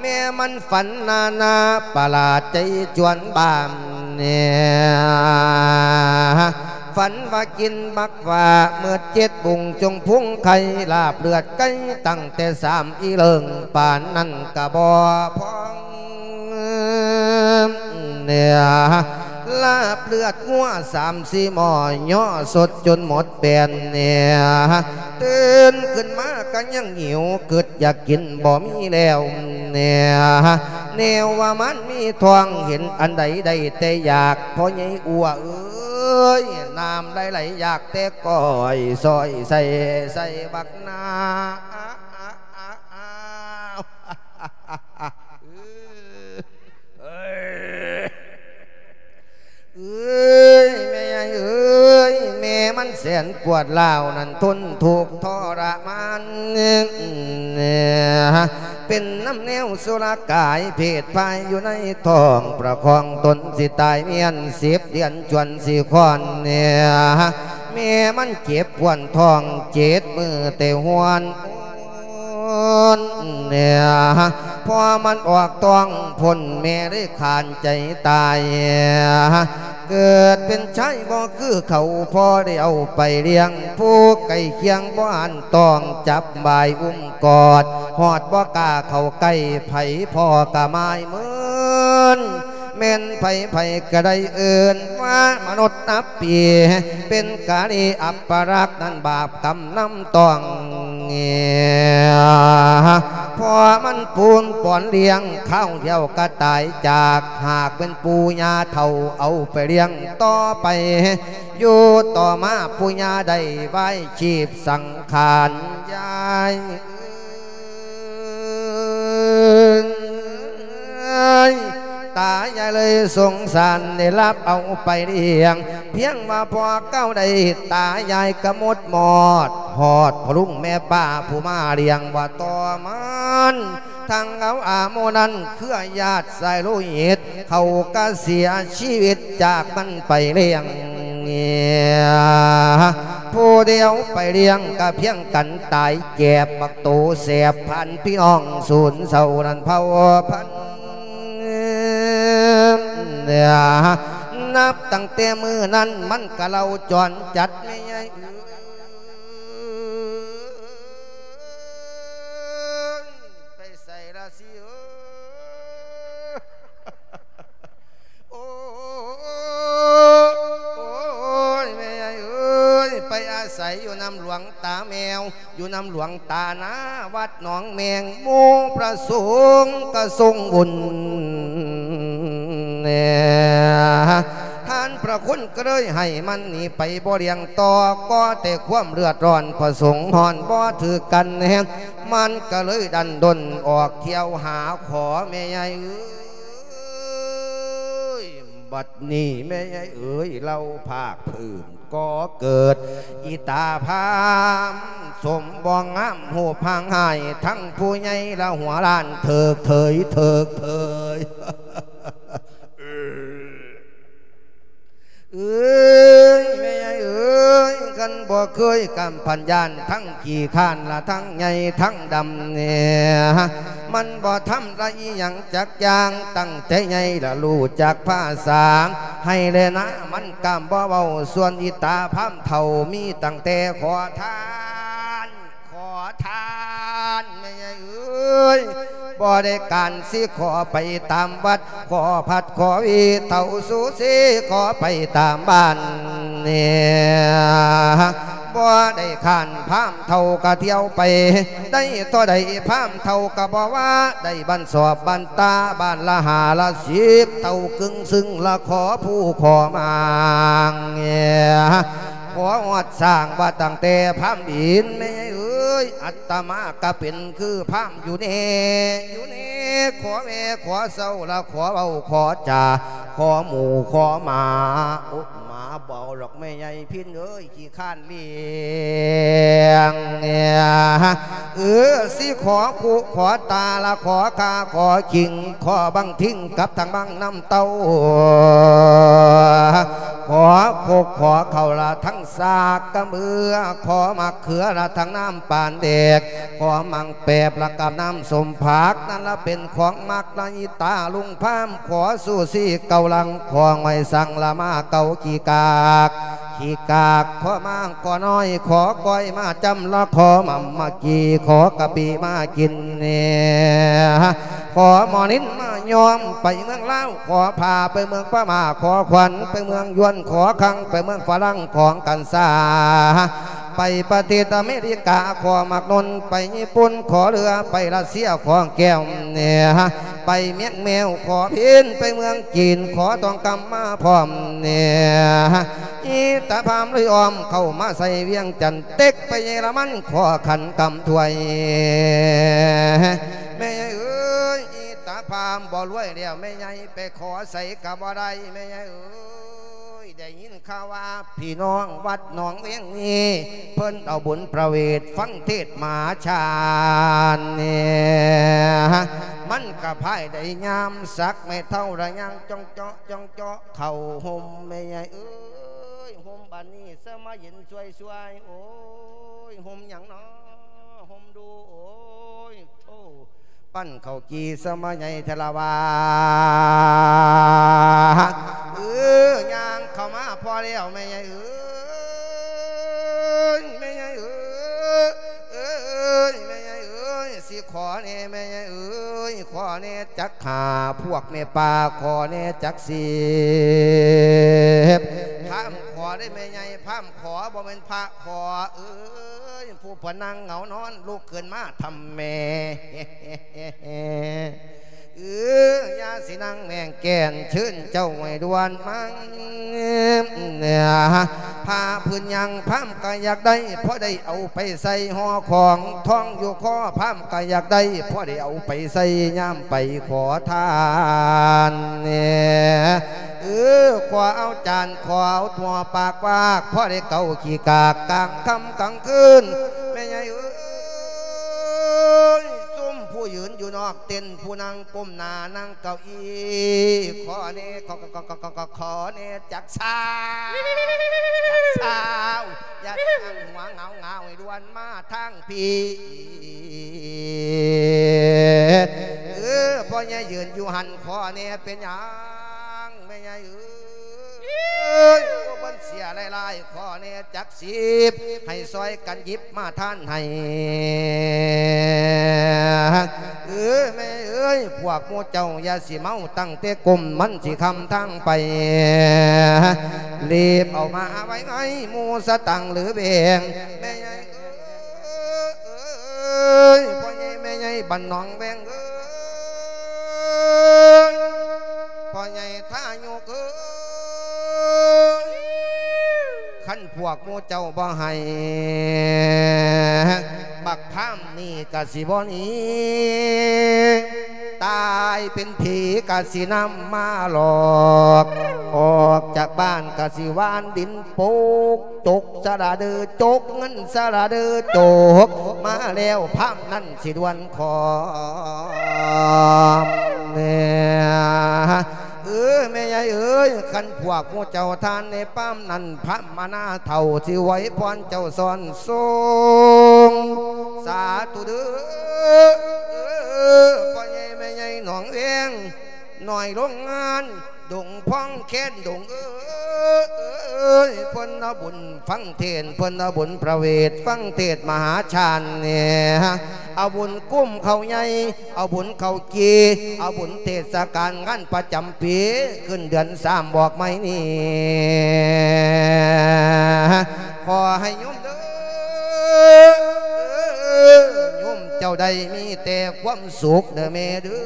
แม่มันฝันนานาประหลาดใจจวนบามเนี่ย ฝันว่ากินบักว่าเมื่อเจ็ดบุงจงพุ่งไข่ลาบเลือดไก่ตั้งแต่สามอีเลิงป่านนั่นกะบอพองเนี่ยลาบเลือดงัวสามสี่หม้อย่อสดจนหมดแปนเนี่ยตื่นขึ้นมากันยังหิวเกิดอยากกินบ่มีแล้วเนี่ยแนวว่ามันมีทองเห็นอันใดได้แต่อยากพอใหญ่อัวเอ้ยนำได้ไหลอยากแเอ้ยแม่ใหญ่เอ้ยแม่มันแสนปวดเล่านั่นทนถูกทรมานเนี่ยเป็นน้ำแนวสุรกายเพศภายอยู่ในท้องประคองตนสิตายเมียนสิบเดือนจวนสี่คอนเนี่ยแม่มันเจ็บปวดท้องเจ็ดมือเตหวนเนี่ยพอมันออกต้องพ้นแม่ได้ขานใจตาย เกิดเป็นชายบ่คือเขาพอได้เอาไปเลี้ยง ผู้ไก่เคียงบ่อันต้องจับใบายอุ้มกอด หอดบ่กาเขาใกล้ไผพ่อกะไม้เหมือนแม่นไผไผก็ไดเอินว่ามนุษย์นับปี เป็นกาลีอัปปรักนั้นบาปกรรมน้ำต้อง เงียพอมันปูนป่อนเลี้ยงข้าวเดียวก็ตายจากหากเป็นปูญาเท่าเอาไปเลี้ยงต่อไป อยู่ต่อมาปูญาได้ไว้ชีพสังขารยายตายายเลยสงสารได้รับเอาไปเลี้ยง เพียงว่าพอเก้าได้ตายายกระมดหมอด หอดพรุ่งแม่ป้าผู้มาเลี้ยงว่าต่อมันทางเอาอาโมนันเครือญาติสายโลหิตเขาก็เสียชีวิตจากมันไปเลี้ยงเงียผู้เดียวไปเลี้ยงก็เพียงกันตายแก็บบักโตแสบพันพี่น้องสูญเศร้านันเผาพันเนี่ยนับตั้งแต่มือนั้นมันก็เราจอนจัดไม่ใหญ่ ไปอยู่น้ำหลวงตาแมว อยู่น้ำหลวงตานาวัดหนองแมงโมประสงกระทรงบุญเนี่ยท่านพระคุณก็เลยให้มันหนีไปบ่เรียงต่อก็แต่ความเลือดร้อนผสงหอนบ่ถือกันแฮมมันก็เลยดันดนออกเที่ยวหาขอแม่ใหญ่เอ้ยบัดนี้แม่ใหญ่เอ้ยเราภาคพื้น ก็เกิดอีตาพามสมบองงามหูพังหาย ทั้งผู้ใหญ่และหัวล้านเถิกเถยเถิกเถย เอ้ยแม่ใหญ่เอ้ยกันบ่เคยกำพันยานทั้งขี่ข้านละทั้งใหญ่ทั้งดำเนี่ยมันบ่ทำไรอย่างจักยางตั้งใจใหญ่ละรู้จักภาษาให้เลยนะมันกำบ่เบาส่วนอิตาพามเท่ามีตั้งแต่ขอทาน อทานไม่ใช่เอ้ยบ่ได้การสิขอไปตามวัด ขอพัดขอวีเต่าสูสีขอไปตามบ้านเนี่ยบ่ได้ขานพามเท่ากะเที่ยวไป ได้ต่อได้พามเท่ากะบ่ว่า ได้บันสอบบันตาบ้านละหาละสิบเต่ากึ่งซึ่งละขอผู้ขอมางเนี่ย ขอวัดสร้างว่าตั้งแต่พามดินไม่เอ้ยอัตมาก็เป็นคือพามอยู่เนี่อยู่เนี่ขอแม่ขอเศร้าละขอเบาขอจ่าขอหมูขอหมาอ้หมาเบาหรอกไม่ใหญ่พินเอ้ยขี้ข้านเลี้ยงเนี่ยเออสิขอผูขอตาละขอคาขอขิงขอบังทิ้งกับทางบังน้ำเต้าขอโคกขอเข่าละทั้งสากกระเมือ ขอมักเขือละทั้งน้ำปานเด็ก ขอมังแปบละกับน้ำสมผักนั่นละเป็นของมักละยิตาลุงพามขอสู้ซี่เกาลังขอไว้สั่งละมาเกาขี้กากขี้กากขอมางขอน้อย ขอก้อยมาจำละขอมัมมากีขอกะปีมากินเนี่ยขอหมอนินมายอมไปเมืองเล่าขอพาไปเมืองพม่าขอขวัญไปเมืองยวนขอคังไปเมืองฝรั่งของกันซาไปประเทศอเมริกาขอมักนนไปญี่ปุ่นขอเรือไปรัสเซียขอแก้วเนี่ยไปเมียงแมวขอพินไปเมืองจีนขอตองกำมาพร้อมเนี่ยอีตาพามเลยออมเข้ามาใส่เวียงจันเต็กไปเยอรมันขอขันกำถวยแม่เอ้ยอีตาพามบ่รวยเดียวแม่ใหญ่ไปขอใส่กับบ่ได้แม่ใหญ่เอ้ย ได้ยินข่าวว่าพี่น้องวัดหนองเวียงนี้เพิ่นเอาบุญประเวทฟังเทศมหาชาญเนี่ยมันกระพายได้ยามสักไม่เท่าระยังจ้องเจาะจ้องเจาะเข่าห่มไม่ใหญ่เอ้ยห่มบานนี้เสมาเย็นสวยสวยโอ้ยห่มหยังเนาะ ปั้นเขากีสมาใหญ่เทลาวาเออย่างเข้ามาพอแล้วแม่ใหญ่เอ้ยแม่ใหญ่เออเอ้ยแม่ สิขอเน่แม่เอ้ยขอเน่จักหาพวกแม่ป่าขอเน่จักสีบพระขอได้แม่ใหญ่พระขอบ่เป็นพระขอเอ้ยผู้พนังเหงานอนลูกเกินมาทำแม่ เออยาสินังแมงแก่นชื่นเจ้าไม่ดวนมังเนี่ยพาพื้นยังพามก็อยากได้พราะได้เอาไปใส่ห่อของท้องอยู่คอพามก็อยากได้พราะได้เอาไปใส่ย่ามไปขอทานเนี่ยเออขอเอาจานขอเอาตัวปากปากพราะได้เกาขี้กากกลางคำกลางคืนแม่ใหญ่เอ้ย ผู้ยืนอยู่นอกเต็นผู้นั่งก้มหน้านั่งเก้าอี้ขอเน่ขอขอขอขอขอขอขอเน่จักสาวจักสาวอย่าตั้งหัวเงาเงาให้ดวนมาทางพี่เออพ่อใหญ่ยยืนอยู่หันขอเน่เป็นยังไม่ใหญ่เออ เออ้บันเสียหลายๆขอเนี่ยจักสิบให้ซอยกันยิบมาท่านให้เออแม่เอ้ยพวกมูเจ้าอย่าสิเมาตั้งแต่กลมมันสิคำทั้งไปรีบเอามาไว้ไว้หมูสตังหรือเบงแม่ใหญ่เอ้ยพ่อใหญ่แม่ใหญ่บันนองแบงเอ้ยพ่อใหญ่ท่าโยกเอ้ย Bye. ขันพวกมูเจ้าบ่ให้บักพามนี่กะสิบ่นีตายเป็นผีกะสินำมาหลอก ออกจากบ้านกะสิวานดินโปกจกสระเดือจกเงินสระเดือจก มาแล้วพามนั่นสิดวนขอเนี่ยเออแม่ใหญ่เอ้ยขันพวกมูเจ้าทานในป้ามนั่นพระมานาเท่าที่ไว้พรเจ้าสอนทรงสาธุเด้อพ่อใหญ่แม่ใหญ่หนองเองหน่อยโรงงานดงพ้องแค้นดงเออ เออเอยเพิ่นบุญฟังเทศน์เพิ่นเอาบุญประเวทฟังเทศน์มหาชาญเนี่ยเอาบุญกุ้มเขาใหญ่เอาบุญเขากีเอาบุญเทศกาลงานประจำปีขึ้นเดือนสามบอกไหมนี่ขอให้โยมเด้อโยมเจ้าใดมีแต่ความสุขเด้อแม่เด้อ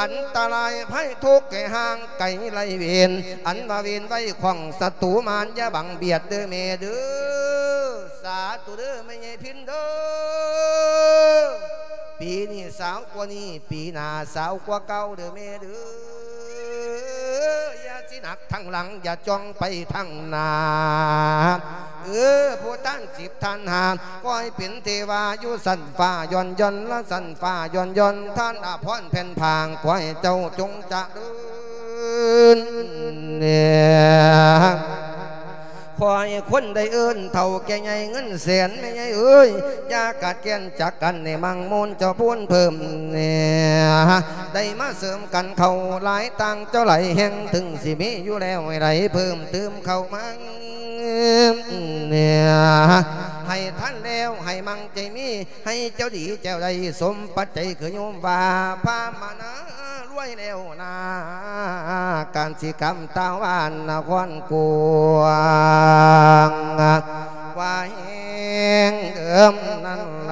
อันตรายภัยทุกข์แก่ห่างไกลไรเวียนอันมาเวียนไว้ขวางศัตรูมารย่าบังเบียดเด้อเมเด้อสาธุเด้อไม่ใหญ่พินเด้อปีนี้สาวกว่านี้ปีหน้าสาวกว่าเก่าเด้อเมเด้ออย่าสิหนักทางหลังอย่าจ้องไปทางหน้าเออผู้ท่านสิบท่านหามก็ให้เป็นเทวาอยู่สันฟ้าย่อนย่อนละสันฟ้าย่อนย่อนท่านอาพรแผ่นพางขอให้เจ้าจงจะเดินเนี่ยขอให้คนได้เอิ้นเท่าแก่ใหญ่เงินแสนไม่ใหญ่เอ้ยยากัดแกนจากกันในมังมูลเจ้าพูนเพิ่มเนี่ยได้มาเสริมกันเขาหลายตังเจ้าไหลแห่งถึงสิมีอยู่แล้วให้ไหลเพิ่มเติมเข้ามังเนี่ยให้ท่านแล้วให้มังใจมี ให้เจ้าดีเจ้าใดสมปัจจัยคือโยมว่าพามานะรวยแล้วนะการสิกรรมตาวานนครกวางว่าแห้งเดิมนั่นล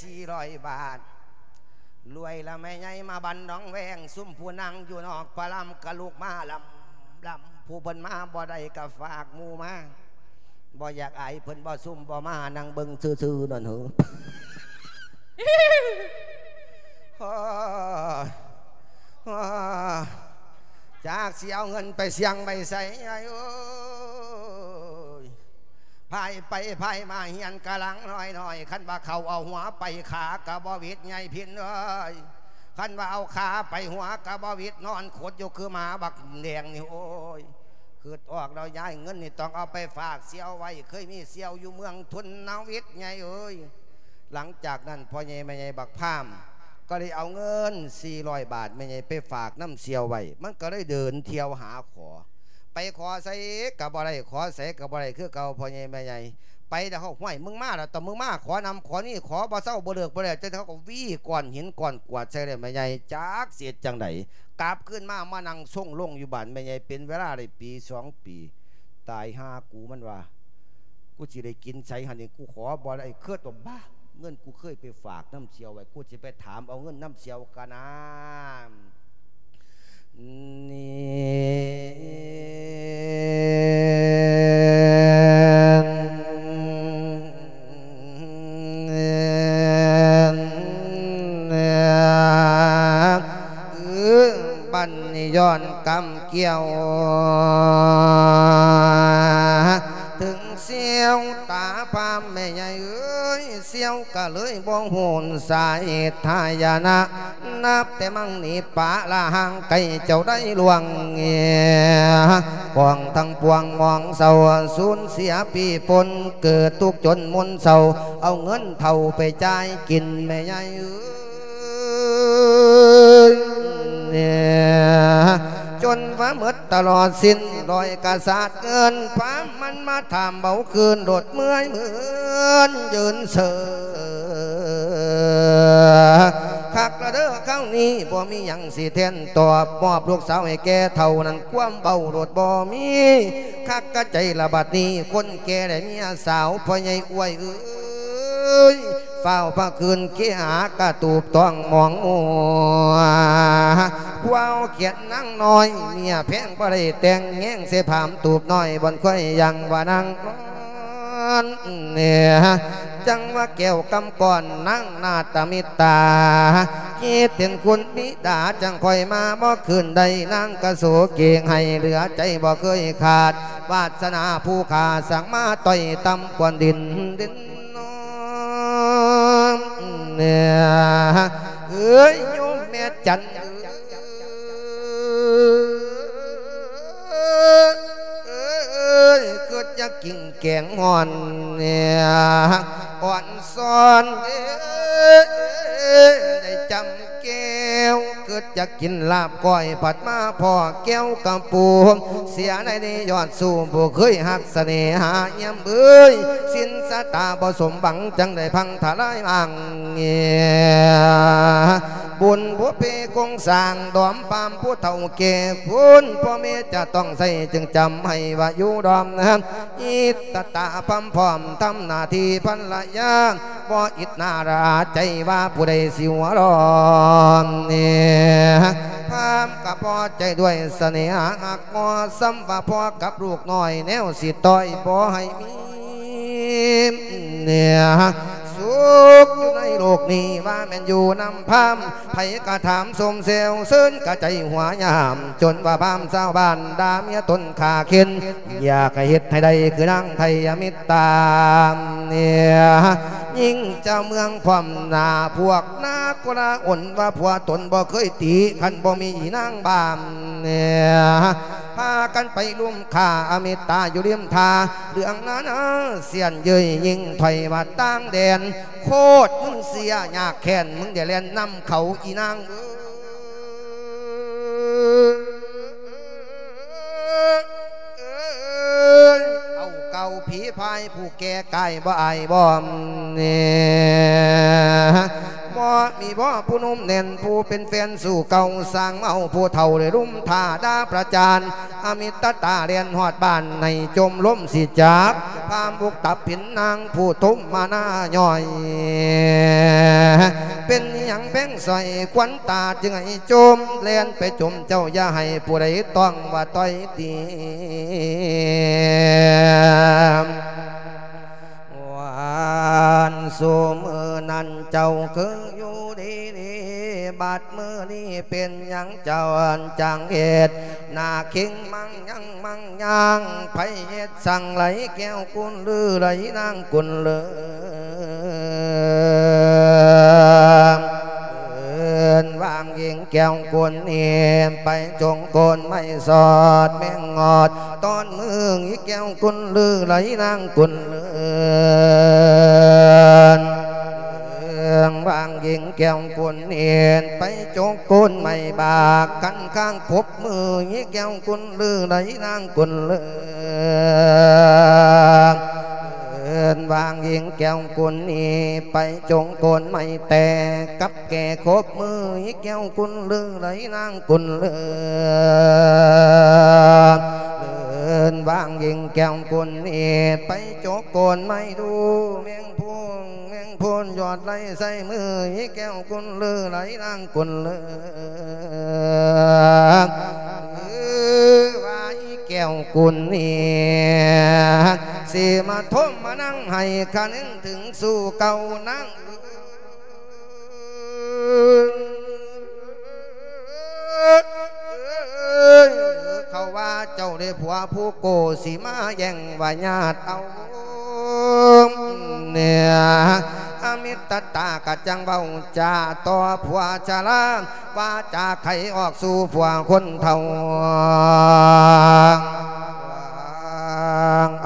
สี่ร้อยบาท รวยละแม่ใหญ่มาบันน้องแวง ซุ่มผู้นั่งอยู่นอกปลาลำกะลูกมาลำลำผู้เพิ่นมาบ่ได้กะฝากมูมาบ่อยากอายเพิ่นบ่ซุ่มบ่มานั่งเบิ่งซื่อๆนั่นเหรอจากเสียเอาเงินไปเสียงไปใส่ไอ้โอ้ พายไปพายมาเฮียนกะลังน้อยน้อยขันว่าเขาเอาหัวไปขากะบวิดไงพินเอ้ยขันว่าเอาขาไปหัวกะบวิดนอนขดอยู่คือหมาบักแดงนี่โอ้ยคือออกเราย้ายเงินนี่ต้องเอาไปฝากเสียวไว้ เคยมีเสียวอยู่เมืองทุนนาวิทย์ไงเอ้ยหลังจากนั้นพ่อใหญ่แม่ใหญ่บักพาม ก็เลยเอาเงิน400บาทแม่ใหญ่ไปฝากน้ำเสียวไว้มันก็เลยเดินเที่ยวหาขอ ไปขอใส่กับอะไรขอใส่กับอะไรคือเก่าพ่อใหญ่แม่ใหญ่ไปแต่เขาห้วยมึงมาแล้วต่มึงมาขอนำขอนี่ขอบ่เศร้าบ่เลิกบ่เลิกจนเขาก็วี่ก่อนหินก่อนกวาดใส่เลยแม่ใหญ่จากเสียจังไดกลับขึ้นมามานั่งส่งลงอยู่บ้านแม่ใหญ่เป็นเวลาได้ปีสองปี ตายห้ากูมันว่า กูสิได้กินใส่หันนี่กูขอบ่อะได้เคยตัวบ้าเงินกูเคยไปฝากน้ำเชียวไว้กูจะไปถามเอาเงินน้ำเชียวกันนะ ย้อนกำเกี่ยว เสียวตาพามแม่ใหญ่เอ้ยเสียวก็เลยบ้องหนสาเหตุทายานะนับแต่มังนี่ป่าละห่างไกลเจ้าได้ลวงเงียกวงทั้งปวงมองเศร้าสูญเสียปีปนเกิดทุกจนมนเศร้าเอาเงินเท่าไปจ่ายกินแม่ใหญ่เอ้ยเนี่ย จนว่าหมดตลอดสิ้นรอยกษาดเงินพามันมาถามเบาคืนโดดเมื่อยเหมือนยืนเสือคักระเด้อเข้านี้บ่มีหยังสิแทนตอบมอบลูกสาวให้แกเท่านั้นความเบาโดดบ่มีคักกะใจระบาดนี้คนแก่ได้เมียสาวพ่อใหญ่อวยเอ้ยเฝ้าพระคืนขี้หากระตูบต้องมองมัวเขียนนั่งน้อยเมียแพงบ่ได้แต่งแง่งเสพามตูบน้อยบนค่อยยังว่านังนอนเนี่ยจังว่าแก้วกำก่อนนั่งนาตามิตาคิดถึงคุณมิดาจังคอยมาบ่คืนใดนั่งกระโสเกียงให้เหลือใจบ่เคยขาด วาสนาผู้ขาสั่งมาต่อยตำกวนดินดินน้องเนี่ยเอ้ยโยมแม่จันเอ้ Uh, ยเกิดจะกินแกงอ่อนเนี่ยอ่อนซ้อนเอ้ยได้จำแก้ว เกิดจะกินลาบก้อยผัดมาพ่อแก้วกำปูเสียในนี้ยอดสู่ผู้เคยหักเสน่หาเยี่ยมเอ้ยสินสตาบ่สมบังจังได้พังทลายมังเงียบุญผู้เพคงสร้างดอมปามผู้เฒ่าแก่คุณพ่อแม่จะต้องใส่จึงจำให้วายู่ดอมนะอิตตาพัมพร้อมทำหน้าที่พันละยางบ่อิดนาราใจว่าผู้ใดสิวรอนเนี่ยพามกับพอใจด้วยเสน่หหักงอซ้ำว่าพ่อกับลูกน้อยแนวสิต้อยบ่ให้มีเนี่ย สุขอยู่ในโลกนี้ว่าแม่นอยู่นำพามไผกระถามสมเซลซึ่งกระใจหัวยาม จนว่าพามเจ้าบ้านดาเมียตนขาเข็นอยากให้เฮ็ดให้ได้คือนั่งไทยมิตามเนี่ยยิ่งเจ้าเมืองพร้อมนาพวกนากุลาอ่นว่าผัวตนบ่เคยตีคันบ่มีอีนางบามเนี่ยพากันไปลุ่มข่าอมตตาอยู่ริมทาเรื่องนั้นเสียนเยยยิ่งถอยว่าตั้งแดนโคตรมึงเสียยากแค้นมึงเดี๋ยวเล่นนำเขาอีนางเอาเก่าผีพายผู้แก่กายบ่อายบ่เนี่ย มีบ่ผู้หนุ่มเน่นผู้เป็นแฟนสู่เก่าสร้างเมาผู้เฒ่าเลยรุ่มท่าดาประจานอมิตตาเรียนหอดบ้านในจมล้มสิจับพามบุกตับผินนางผู้ทุมมาหน้าย่อย เป็นหยังแป้งใส่ควันตาจึงให้จมเลียนไปจมเจ้าอย่าให้ผู้ใดต้องว่าต้อยตีวานสูมือนั้นเจ้าคืออยู่ดีดีบาดมือนี่เป็นยังเจ้าอันจังเหตุนาคิงมังยังมังยังไผเหตุสั่งไหลแก้วกุนลือไหลนางกุนเลือ อินวางยิงแก้วกวนเนียมไปจงโกนไม่สอดแมงงอดตอนมืออีแก้วกุนลือไหลนางกุนเลือน องวางยิงแก้วกวนเนียนไปจงโกนไม่บากกันข้างพบมืออีแก้วกุนลือไหลนางกุนเลือนเอินวางยิงแก้วกุนนี่ไปจงโกนไม่แต่กับแก่คบมืออีแก้วกุนลือไหลนางกุนเลือนเอินวางยิงแก้วกุนนี่ไปจกโกนไม่ดูแมงพวงแมง พูนยอดไหลใส่มืออีแก้วกุนลือไหลนางกุนเลือนเออว่าอีแก้วกุนนี่สิมาทมมานั่งให้คันึงถึงสู่เก่านั่งเขาว่าเจ้าได้ผัวผู้โกสีมาแย่งว่าญาติเอา เนี่ยอมิตตากะจังเบาจาต่อผัวชาลาว่าจาไขออกสู่ผัวคนเท่า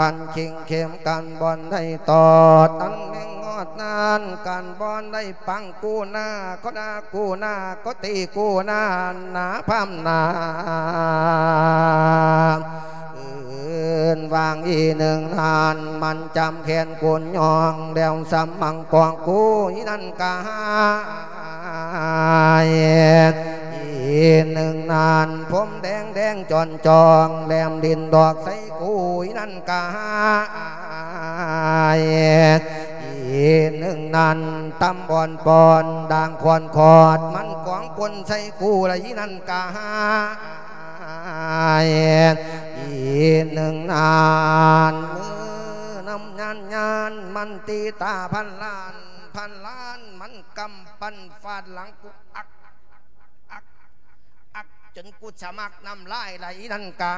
อันคิงเข้มกันบอนได้ตอดอันแมงงอดนานกันบอนได้ปังกูหน้าก็ด่ากูหน้าก็ตีกูหน้าหนาพามนาเอินวางอีหนึ่งนาน มันจำแขนกุนยองเดวสำมังกองกูอีนั่นกา อีหนึ่งนานผมแดงแดงจอนจองแหลมดินดอกใส่กุยนั่นกายอีหนึ่งนันตำบอนปอนด่างคอนคอด มันกวางปนใส่กูละยีนั่นกายอีหนึ่งนานมือน้ำยานยานมันตีตาพันล้าน พันล้านมันกำปั้นฟาดหลังกู จนกูสมักน้ำลายไหลนั่นกา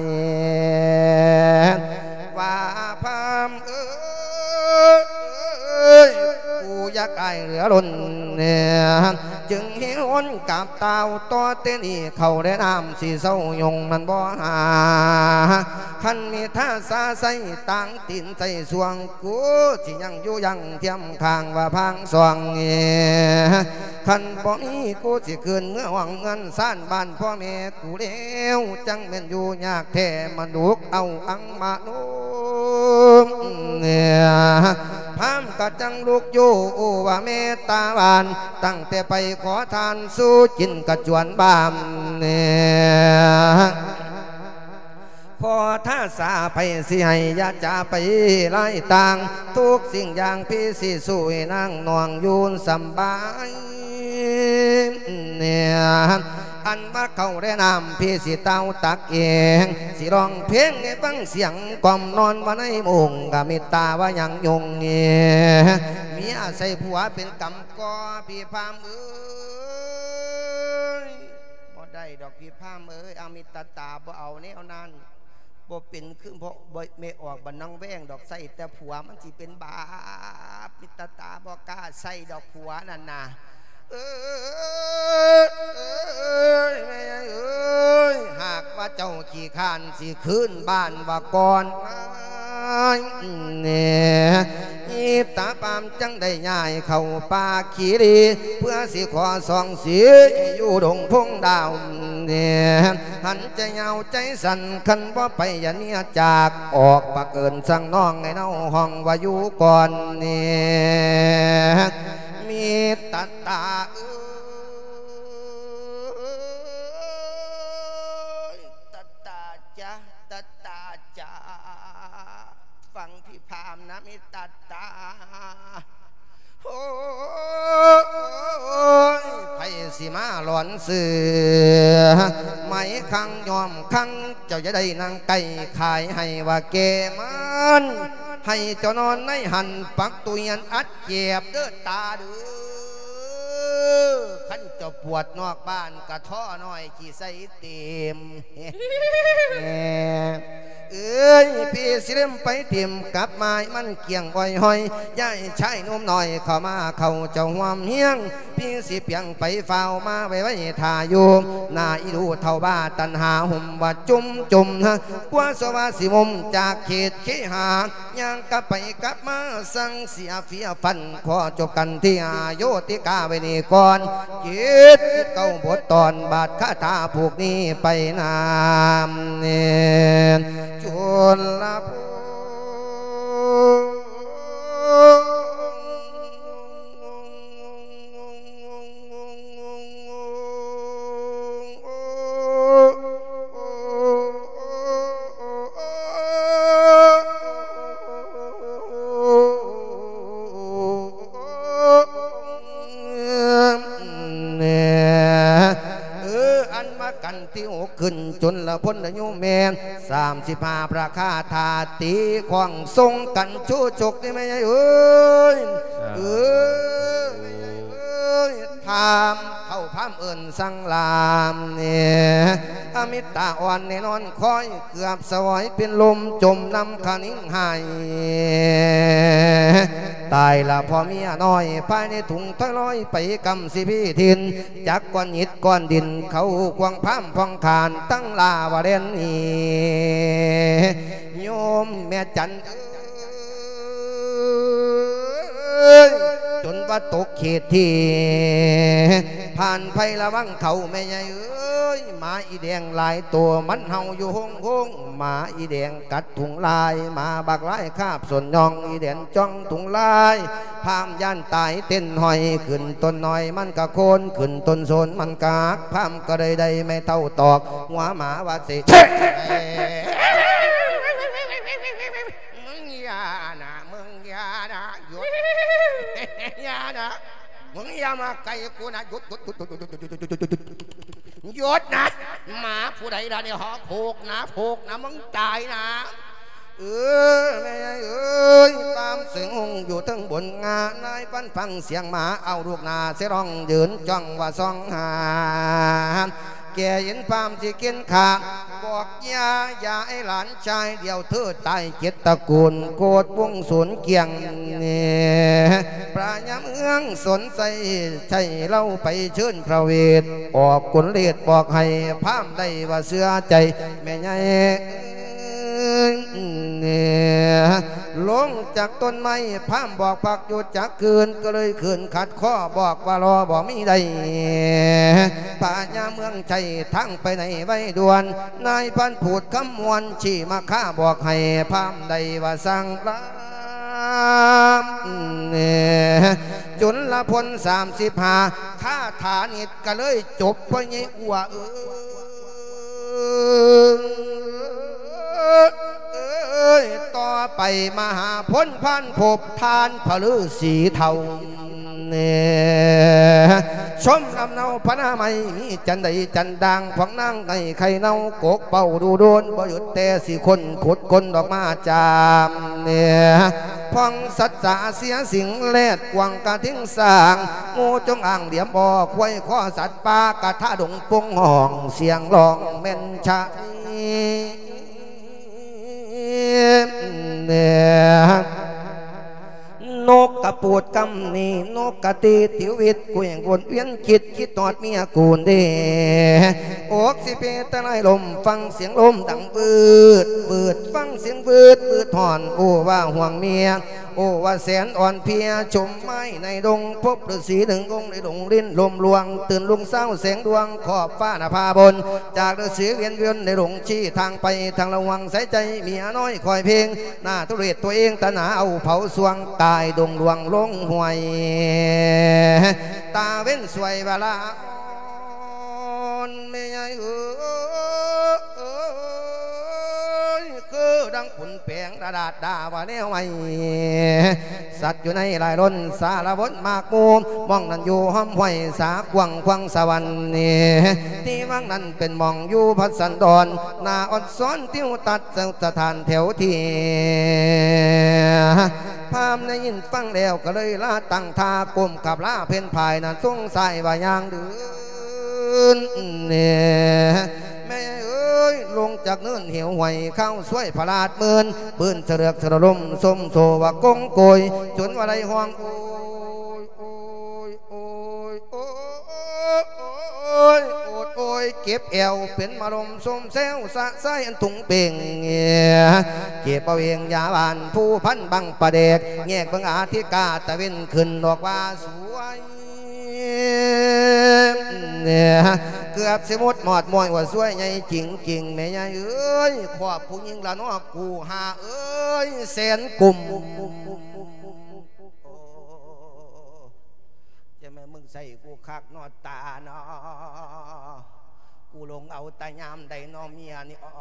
ยว่าพามเอ้ยกูอยากไอเหลือล้นเนี่ยจึงเห็นวนกับเตาตัวเตนี่เขาได้น้ำสีเศร้ายงมันบ่หาขันมีท่าซาใส่ต่างตินใส่สวงกูที่ยังอยู่ยังเทียมข้างว่าพังสวงเงี้ยขันบ่มีกูสิคืนเมื่อหวังเงินซ่านบ้านพ่อแม่กูเลี้ยวจังเป็นอยู่ยากแท้มาดุกเอาอังมานุมเนี่ยพามกะจังลูกอยู่ว่าเมตตาบาน ตั้งแต่ไปขอทานสู้จินกระจวนบามเนี่ย พอท่าสาไปสิให้ยาจาไปไล่ต่าง ทุกสิ่งอย่างพี่สิสวยนั่งนวงยูนสบายเนี่ยอันมาเข้าได้นำพี่สิเต้าตักเอง สิร้องเพลงให้ฟังเสียงกล่อมนอนว่าในมุงกะมิตาว่ายังยงเงียมียใส่ผัวเป็นกำกอพี่พามเอ้ยบ่ได้ดอกพี่พามเอ้ยอามิตาตาบ่เอาแนวนั้น บ่เป็นคือเพราะบ่ไม่ออกบันนังแว่งดอกใส่แต่ผัวมันสิเป็นบาปมิตตาบ่กล้าใส่ดอกผัวนั่นน่ะ เอ้ยแม่เอ้ยหากว่าเจ้าขี่ขานสิขึ้นบ้านว่าก่อนเนี่ยอีตาปามจังได้ย่ายเข้าป่าขีรีเพื่อสิขอสองเสียอยู่ดงพงดาวเนี่ยหันใจเงาใจสั่นคันว่าไปอย่าเนี้ยจากออกปากเกินสั่งน้องไงเน่าห้องว่าอยู่ก่อนเนี่ย มีตาตาเอ้ยตาตาจ้าตาตาจ้าฟังพี่พามนะมีตาตาโอ้ ยไผสิมาหลอนเสือไหมคังยอมคังเจ้าจะได้นางไก่ขายให้ว่าเกมันให้เจ้านอนในหันปักตุยันอัดเจ็บเด้อตาเด้อ ขันเจะปวดนอกบ้านกระท่อน้อยขี่ใส่เต็มเอ้ยพี่สิเริ่มไปเตรียมกับไม้มันเกี่ยงอ้อยหอยย่ายชายนุ่มหน่อยเข้ามาเข้าเจ้าหวามเฮียง พี่สิเปียงไปเฝ้ามาไว้ไว้ทาอยู่หน้าอีดูเท่าบ้าตันหาหุ่มว่าจุ่มจุ่มฮะกว่าสวาสิมุมจากเขตเคหาย่างกลับไปกลับมาสั่งเสียเฟียฟันขอจบกันที่อาโยติกาไว้นี่ก่อนคิดเก้าบทตอนบาดคาถาผูกนี้ไปนามเนจุลภู จนละพ้นอายุแมนสามสิบห้าประคาทาตีขวางทรงกันชูชกนี่ไหมเอ้ยเอ้ยเอ้ย ทามเข้าพามเอิญสังลามเนี่ยอมิตาอ่อนแน่นอนคอยเกือบสวอยเป็นลมจมน้ำขานิ่งหายตายละพ่อเมียน้อยภายในถุงถ้อยลอยไปกำสิพี่ทินจากก้อนหิดก้อนดินเขาควงพามพองขานตั้งลาวาเรนนีโยมแม่จันเอ้ ยจนว่าตกเขตที่ ผ่านไประวังเขาแม่ใหญ่เอ้ยหมาอีแดงหลายตัวมันเห่าอยู่หงหงหมาอีแดงกัดถุงลายหมาบักไลายคาบส่วนยองอีแดงจ้องถุงลายพามย่านตายเต้นหอยขึ้นต้นหน่อยมันกะโคนขึ้นต้นโซนมันกากพามก็ได้ได้ไม่เท่าตอก หัวหมาว่าสิมึงอย่านะ อยานะมึงอย่ามาไกลกูนะหยุดหยุดหยุดหยุดหยุดหยุดหยุดหยุดหยุดหยุดนะหมาผู้ใดล่ะเนี่ยหอโผกนะโผกนะมึงตายนะเออแม่เอ้ยตามเสียงหงอยู่ทั้งบนงานายปันฟังเสียงหมาเอาลูกนาเสร้องยืนจ้องว่าซองหา แกเห็นพามที่กินขาดบอกยาอย่าไอ้หลานชายเดียวเธอตายเจ็ดตระกูลโกดวงสวนเกียงเนี่ยปรายามเอื้องสนใจใช่เล่าไปเชิญพระเวทออกกุนเลดบอกให้พามได้ว่าเสื้อใจแม่ใหญ่ ลงจากต้นไม้พามบอกพักอยู่จากคืนก็เลยคืนขัดข้อบอกว่ารอบอกไมีใดป่าญาเมืองใจทั้งไปในไว้ด่วน นายพันผูดคำมวนชี้มาข้าบอกให้พามได้ว่าสั่งลามเนี่ยจุนละพลสามสิบห้าข้าฐานิดก็เลยจบไปไงอัวเออเอ้ ยต่อไปมหาพ้นพันภพทานผลือสีเทาเนี่ยชมลำเนาพนาไม่มีจันใดจันดังฝังนั่งไก่ไข่เน่ากกเป่าดูโดนบ่หยุดแต่สี่คนขุดคนดอกมาจามเนี่ยพองสัจจะเสียสิ่งแลดกวางกะทิ้งสร้าง งูจงอ่างเหลี่ยมบ่อควายข้อสัตว์ป่ากะท่าดงปงห้องเสียงร้องเม่นชะเนี่ย นกกระปูดกำนี่นกกระตีติวิตกูยังวนเวียนคิดคิดตอดเมียกูนเดอกสิเปตะไลลมฟังเสียงลมดังบืดบืดฟังเสียงบืดบืดถอนกูว่าห่วงเมีย โอว่าแสนอ่อนเพียชมไม้ในดงพบฤาษีหนึ่งองค์ในดงลิ้นลมลวง ตื่นลุงเศร้าแสงดวงขอบฟ้าหน้าผาบน จากฤาษีเวียนเวียนในดงชี้ทางไปทางระวังใสายใจเมียน้อยคอยเพลง หน้าทุเรศตัวเองตาหนาเอาเผาสวงตายดงดวงลงห่วย ตาเว้นสวยเวลาอ่อนไม่ใหญ่เอ้ ดังผุนแปงระดาดดาวาแนวไม่สัตว์อยู่ในหลายล้นสารวดมากมูมมองนั่นอยู่ห้อมห้อยสากวังควังสวรรค์นี่ที่วังนั้นเป็นมองอยู่พัสันดอนนาอ่อนซ้อนติ้วตัดสถานแถวที่พามในยินฟังแล้วก็เลยลาตั้งทากลมกับลาเพ่นภายนั้นสงสัยว่ายางดือนเนี่ย อ้ยลงจากเนินเหวไหวเข้าสวยพระราดเมืนปืนเสลือกเสลมสมโซว่ากงโกยจนว่าไรห้องโอ้ยโอ้ยโอ้ยโอ้ยโอ้ยโอดโอ้ยเก็บแอวเป็นมารมสมเซลสะไส้อันถุงเป่งเงียเก็บเอาเองยาบานผู้พันบังประเดกแงกบังอาทิกาตะเวนขึ้นดอกว่าสวย เนี่ยเกือบสิหมดหมอดมอยว่าสวยใหญ่จริงจริงแม่ใหญ่เอ้ยขอบผู้หญิงละนาะกูหาเอ้ยแสนกลุ่มจะแม่มึงใส่กูคักนอตาเนาะกูลงเอาตายามได้นอเมียนี่อ้อ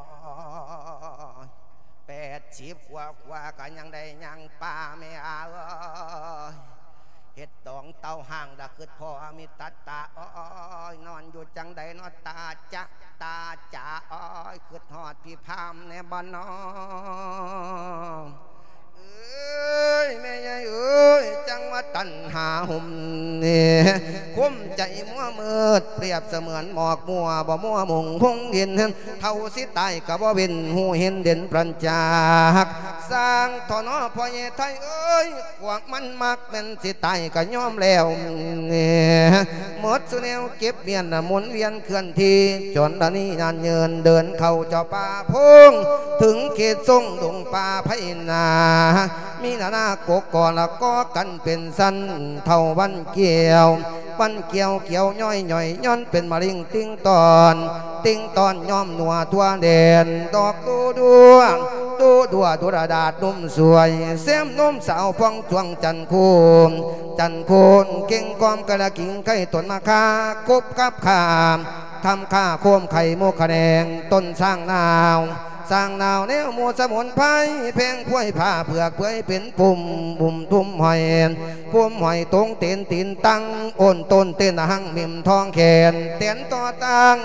แปดสิบกว่ากว่ากันยังได้ยังป้าไม่เอา เห็ดดองเตาห่างดาคือพ่อมีตาตาอ้อยนอนอยู่จังใดนอนตาจะตาจ่าอ้อยคือทอดพี่พามในบ้านน้อง ยแม่ใหญ่เอ้ยจังว่าตันหาหุ่มเนี่ยคุ้มใจมัวมืดเปรียบเสมือนหมอกมัวบ่มัวมุงพงเห็นเท่าสิตายกับบ่เวนหูเห็นเด่นปรัญจากสร้างทอนอพ่อใหญ่ไทยเอ้ยกวามันมักเป็นสิตายก็ยอมแล้วเนี่ยหมดสุแนวเก็บเมียนหมุนเวียนเคลื่อนที่จนตอนนี้นานเยินเดินเข้าเจ้าป่าพงถึงเขตทรงดงป่าไพนามีหน้าหน้ากกก่อนละก็กันเป็นสั้นเท่าวันเกี่ยววันเกี่ยวเกี่ยวย่อยย่อยย้อนเป็นมะลิงติ้งตอน ติ้งตอนย่อมหนัวทั่วเด่นดอกดูดัวดูดัวดุระดาดนุ่มสวยเสียมนุ่มสาวฟองจวงจันคูนจันคูนเก่งกอมกระกิ่งไข่ต้นมาคาคบกับขามทำข้าโคมไข่โมกขะแดงต้นสร้างนาว สร้างนาวแนวหมูสมุนไพรเพ่งพ้วยผ้าเผือกเพื่อยเป็นปุ่มบุ่มทุ่มหอยพุ่มหอยตรงเต็นตินตั้งโอนต้นเต้นหังมิมทองแขนเตียนต่อตัง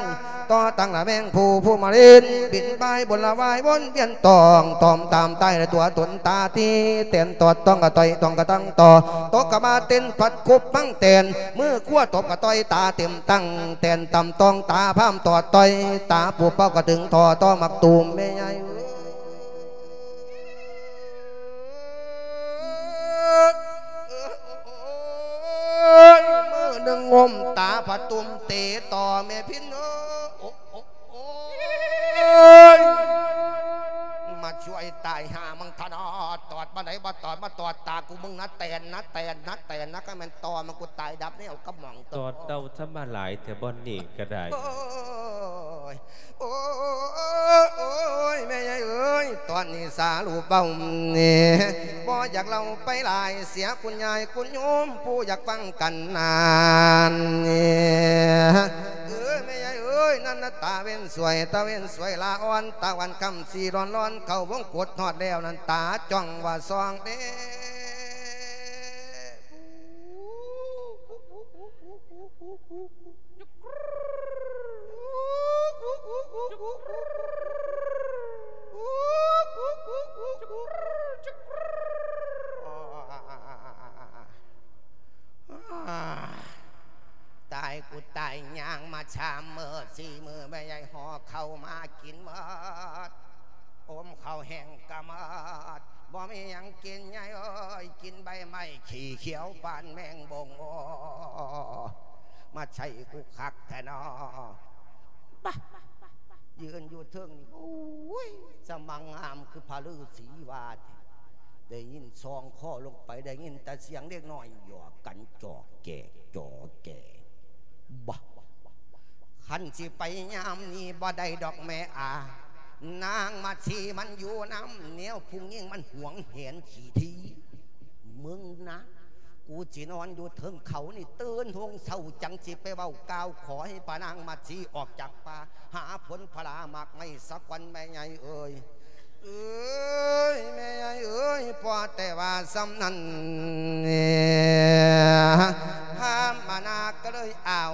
ต่อตังละแมงผู้ผู้มาเล่นบินไปบนละวายวนเวียนตองตอมตามใต้ตัวตนตาทีเตียนตอดต้องกระต่อยต้องกระตั้งต่อตกกระมาเต้นผัดคุบบังเตียนมือขั้วตบกระต่อยตาเต็มตั้งเตียนต่ำตองตาพามตอดต่อยตาปูเป้ากระถึงทอต่อมักตูมแม่ใหญ่มือ หนึ่งงมตาผัดตุมเตะต่อแม่พินเอ้ยโอ้โอ้โอ้ มาช่วยตายหามังทนอตอดมาไหนมาตอดมาตอดตากูมึงนะแตนนะแตนนะแตนนะก็มันตอมันกูตายดับเนี่ยเอากระหม่องตอดเดาถ้ามาหลายแต่บอนนี่ก็ได้ โอ้ยโอ้ยโอ้ยแม่ยายเอ้ยตอนนี้สาลูกเบาเนี่ยบ่อยากเราไปหลายเสียคุณยายคุณโยมผู้อยากฟังกันนานเนี่ยเอ้ยแม่ยายเอ้ยนั่นนะตาเว้นสวยตาเว้นสวยลาอ่อนตาวันคำสีร้อนร้อนเข้าวงกดทอดแล้วนั่นตาจ้องว่าซองเด้ตายกูตายย่างมาชามเมื่อสี่มือไม่ใหญ่หอเข้ามากินหมด อมข้าวแห้งกะมดบ่มีหยังกินยายเอ้ยกินใบไม้ขี้เขียวปานแมงบงโอมาใช้กูคักแท้นอบ้ายืนอยู่เทิงนี่โอ้ยสมังงามคือพาลือสีวาดได้ยินซองข้อลงไปได้ยินแต่เสียงเล็กน้อยหยอกกันจอกแก่จอแก่บ้าขันสิไปยามนี้บ่ได้ดอกแม่อา นางมาชีมันอยู่น้ำเนียพุงยิ่งมันหวงเห็นขี่ทีมึงนะกูจีนอนอยู่เทิงเขานี่ตื่นหงเศร้าจังจีไปเบากาวขอให้ปานางมาชีออกจากป่าหาผลพลามากไม่สักวันไม่ไงเอ่ย เอ้ยแม่ยายเอ้ยพอแต่ว่าสำนันเนี่ยห้ามมานาก็เลยเอา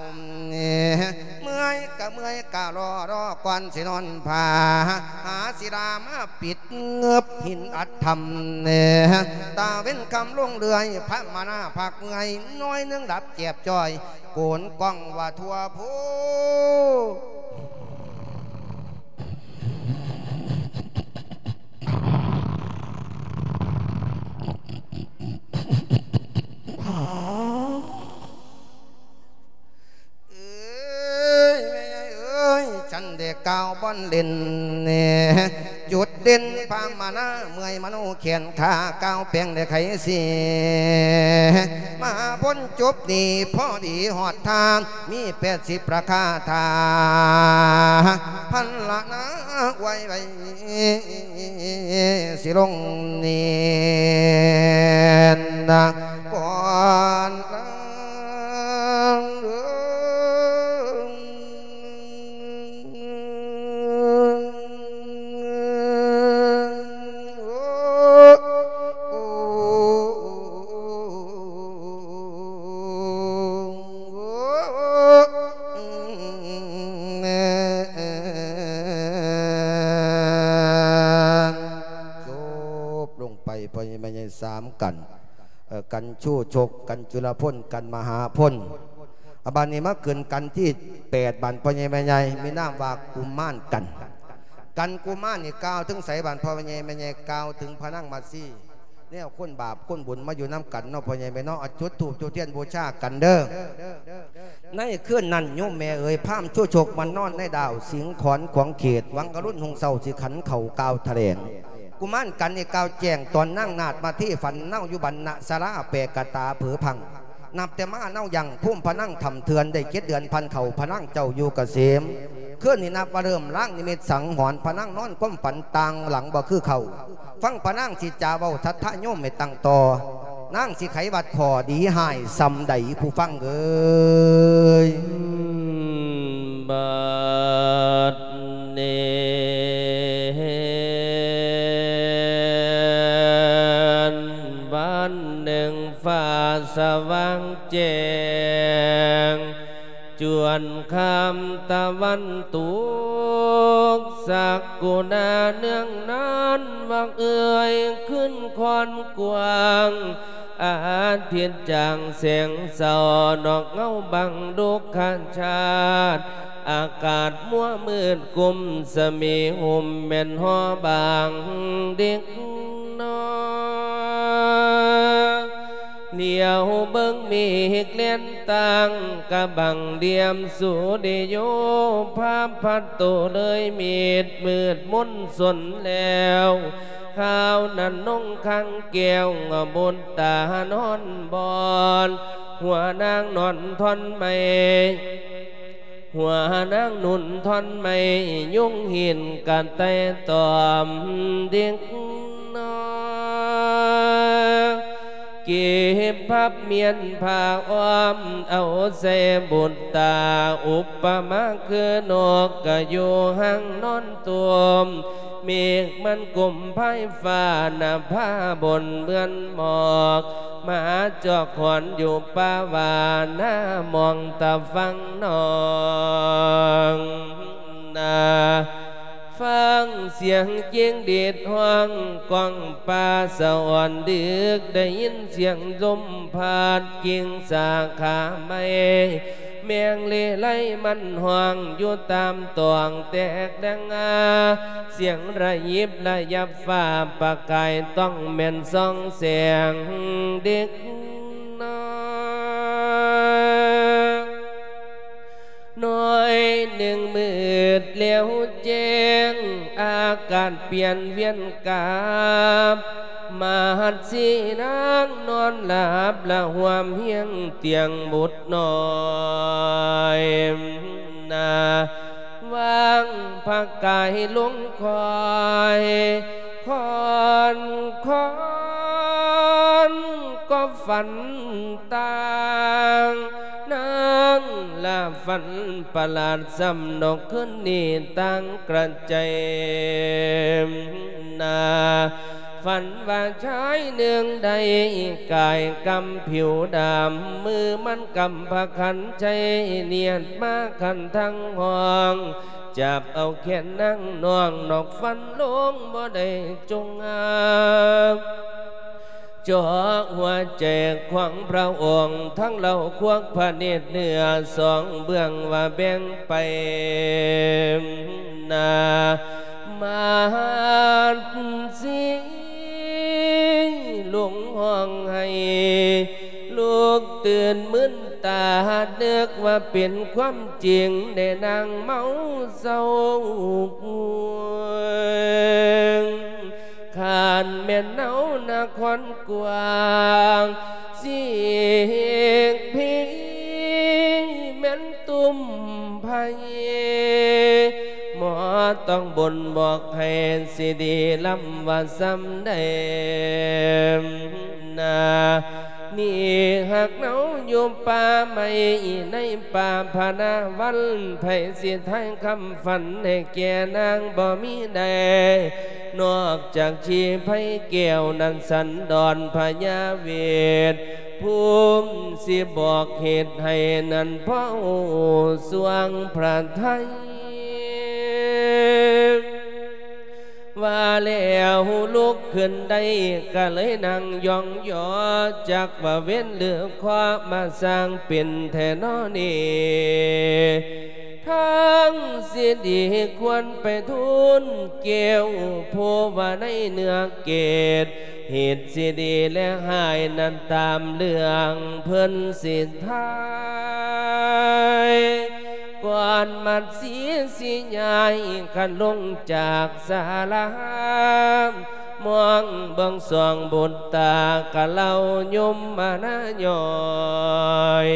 เนี่ยเมื่อยก็เมื่อยก็รอรอก่อนสินอนผาหาศิลามาปิดเงือบหินอัดทำเนี่ยตาเว้นคำลงเรือยพระมานาผักเมื่อยน้อยนึงดับเจ็บจอยโกนกล้องว่าทั่วผู้ เอ้ยแม่เอ้ยฉันเด็กเก่าบ้านเล่นเนี่ย จุดเด่นพามานะเมื่อยมโนเขียนขาก้าวเปียงได้ไขเสียมาพ้นจบดีพ่อดีหอดทางมีแปดสิบปราคาทาพันละนะไว้ไว้สิลงเนียนก่อนนะจ กันชู้ชกกันจุลพ่นกันมหาพ่นอบานนี้มาเกินกันที่แปดบันพอยังไม่มีน้ำว่ากุม่านกัน กันกุม่านนี่กล่าวถึงใสบันพอยังไม่ยังกล่าวถึงพระนั่งมาซี่เนี่ยคนบาปคนบุญมาอยู่น้ำกันเนาะพอยังไม่เนาะเอจุดถูกจุดเทียนบูชากันเด้อในเคลื่อนนั้นโยมแม่เอ่ยพามชั่วโชกมันนอนในดาว สิงขอนขวางเขตวังกระุ่นหงเศร้าสิขันเข่ากาวทะเลง กุมารกันในกาวแจงตอนนั่งนาดมาที่ฝันเน่าอยู่บันนะสาราแปกกตาเผือพังนับแต่มาเน่ายังพุ่มพนั่งทำเถือนได้เจ็ดเดือนพันเข่าพนั่งเจ้าอยู่กเกษมเคลื่อนนี่นับว่าเริ่มล้างนิมิตสังหอนพนั่งนอนก้มฝันต่างหลังบ่คือเขาฟังพนั่งสิจาเบาทัทธะโยมไม่ตั้งต่อนั่งสิไขวัดคอดีหายซำใดผู้ฟังเอ้ยบาดเน สวังแจงจวนคำตะวันตุกสักกุณาเนื่องนั้นวังเอ่ยขึ้นควันกวางอาเทียนจางเสียงสอนอกเงาบังดุกขันชาติอากาศมัวมืดกุมสมีหุมเม่นหอบางเด็กน้อย เลียวเบิ่งมีเกลียนตังกะบังเดียมสูดิโยภาพพัดโตเลยมีดมืดมุนสนแล้วข้าวนั้นนงข้างแก้วบนตานอนบอนหัวนางนอนทอนไม่หัวนางนุนทอนไม่ยุ่งหินกันแต่ตอมเด็กน้อย เก็บพับเมียนผาอ้อมเอาเสบุตรตาอุปมาคือนกกะอยู่ห้างนอนตัวมเมฆมันกลุ่มไพ่ฟ้าหน้าผ้าบนเบือนหมอกมาจอกขวัญอยู่ป่าวาหน้ามองตาฟังนองนา ฟังเสียงเจียงเด็ดห้องกองป่าสวรรค์ดึกได้ยินเสียงลมพาดกิ่งสาขาไม่แมงเลไลมันห่วงอยู่ตามตวงแตกดังอาเสียงระยิบระยับฟ้าปากกายต้องเม่นซองเสียงเด็กน้อย น้อยหนึ่งมืดเลี้ยวแจ้งอากาศเปลี่ยนเวียนกาบมาหัดสีนางนอนหลับละหวามเฮียงเตียงบุตรน้อยนาวางผักกายลงคอย คอนคอนก็ฝันต่างนางละฝันประหลาดสำนกขึ้นนี่ตั้งกระใจนาฝันว่าชายเนืองใดกายกำผิวดำมือมันกำพะขันใจเนียนมาขันทั้งห้อง จับเอาแขนนั่งนองนอกฟันลงบ่ได้จงอาบจอกหัวใจขวางพระองค์ ทั้งเราควงพระเนตรเนื้อสองเบื้องว่าแบ่งไปนามาสิลุงห้องให้ ลูกตื่นมึนตาเนึกว่าเป็นความจริงได้นางเมาเศร้าขานแม่นเนานาคอนกวางเสียงเพลงแม่นตุ้มไพหมอต้องบนบอกให้สิดีลำว่าซ้ำได้นา นี่หากเนาอยู่ป่าไม่ในป่าพนาวันไผสิทางคำฝันให้แก่นางบ่มีใดนอกจากชีไผแก้วนันสันดอนพญาเวทภูมิสิบอกเหตุให้นันพ่อสวงพระไทย ว่าแล้วลุกขึ้นได้ก็เลยนั่งยองยอจากว่าเว้นเหลือความาสร้างเป็นแทนอนีทั้งสิดีควรไปทุนเกี่ยวโพว่าในเนื้อเกตเหตุเสิดีและหายนั้นตามเรื่องเพิ่นสิทาย ก่อนมันเสียสิยายกันลงจากศาลามองเบิ่งสองบุญตากะเล่ายมมานาย่อย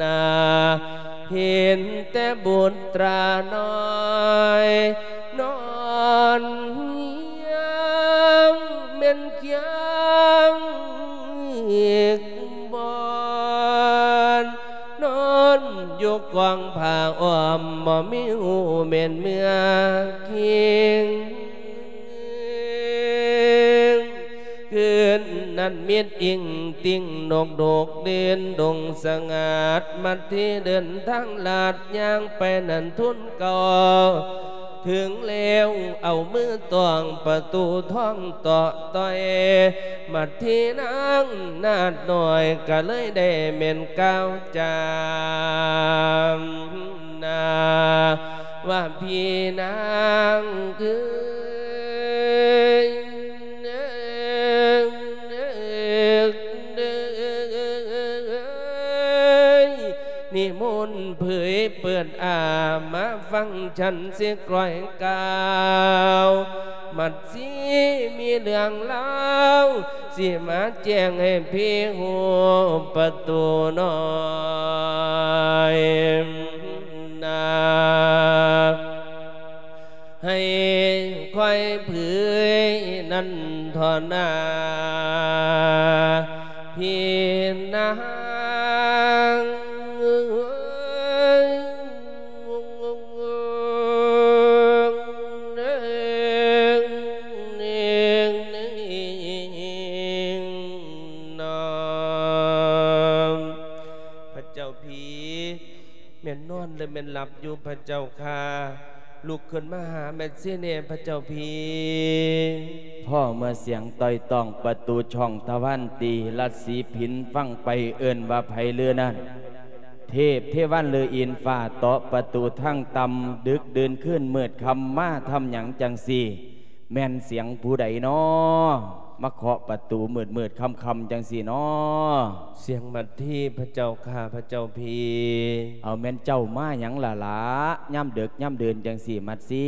นาเห็นแต่บุญตราน้อยนอนเหียงเม่นเคียงอีกบอน นยู่กวางผ่าอ้อมบ่มีหูเม่นเมื่อเคียงคืนนนันเมียดอิงติงนกดกเดินดงสงัดมัดที่เดินทางลาดย่างไปนันทุนก่อ ถึงแล้วเอามือตวงประตูท้องต่อต่อยมัดที่นั่งนาดหน่อยก็เลยได้เม่นก้าวจามนาว่าพี่นางคือ นิมนต์เผยเปิดอามาฟังฉันเสียกรอยกาวมัดสีมีเรื่องเล่าสิมาแจ้งให้พี่หูประตูน้อยนาให้ค่อยเผยนั้นทอนาพี่นาง เจ้าผีแม่นนอนเลยแม่นหลับอยู่พระเจ้าค่ะลุกขึ้นมาหาแม่เสียเนพระเจ้าผีพ่อเมื่อเสียงต่อยต้องประตูช่องตะวันตีลัดสีผินฟังไปเอินว่าไผเรือนั่น เทพเทวันเลืออินฝ่าตาะประตูทั้งตำดึกเดินขึ้นเมื่อคำมาทำหยังจังสีแม่นเสียงผู้ใดนอ มาเคาะประตูมืดมืดคำคำจังสีนอเสียงมัดที่พระเจ้าค่ะพระเจ้าพีเอาแม่นเจ้ามาหยังละละย่ำเดึกย่ำเดินจังสีมัดสี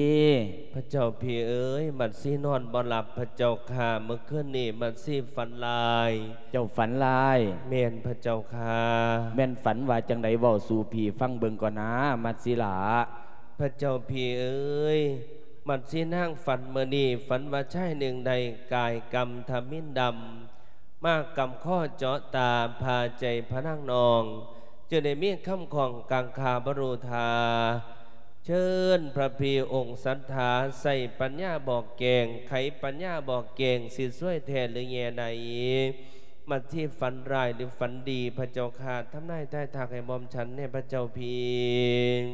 พระเจ้าพีเอ้ยมัดซี่นอนบ่หลับพระเจ้าค่ะเมื่อคืนนี้มัดซี่ฝันลาย เจ้าฝันลายเมนพระเจ้าค่ะแม่นฝันว่าจังใดเว้าสู่ผีฟังเบิ่งก่อนนะมัดสิหลาพระเจ้าพีเอ้ย มัดซีนั่งฝันเมื่อนี้ฝันว่าชายหนึ่งใดกายกรรมทำมินดำ มากกำข้อเจาะตาพาใจพระนั่งนองจะได้มีคำของกังคาบรูธา เชิญพระพีองค์สัทธาใส่ปัญญาบอกเก่งไขปัญญาบอกเก่งสิช่วยแทนหรือแง่ใด มาที่ฝันร้ายหรือฝันดีพระเจ้าขาดทำนายใต้ทางให้บอมฉันเนี่ยพระเจ้าพี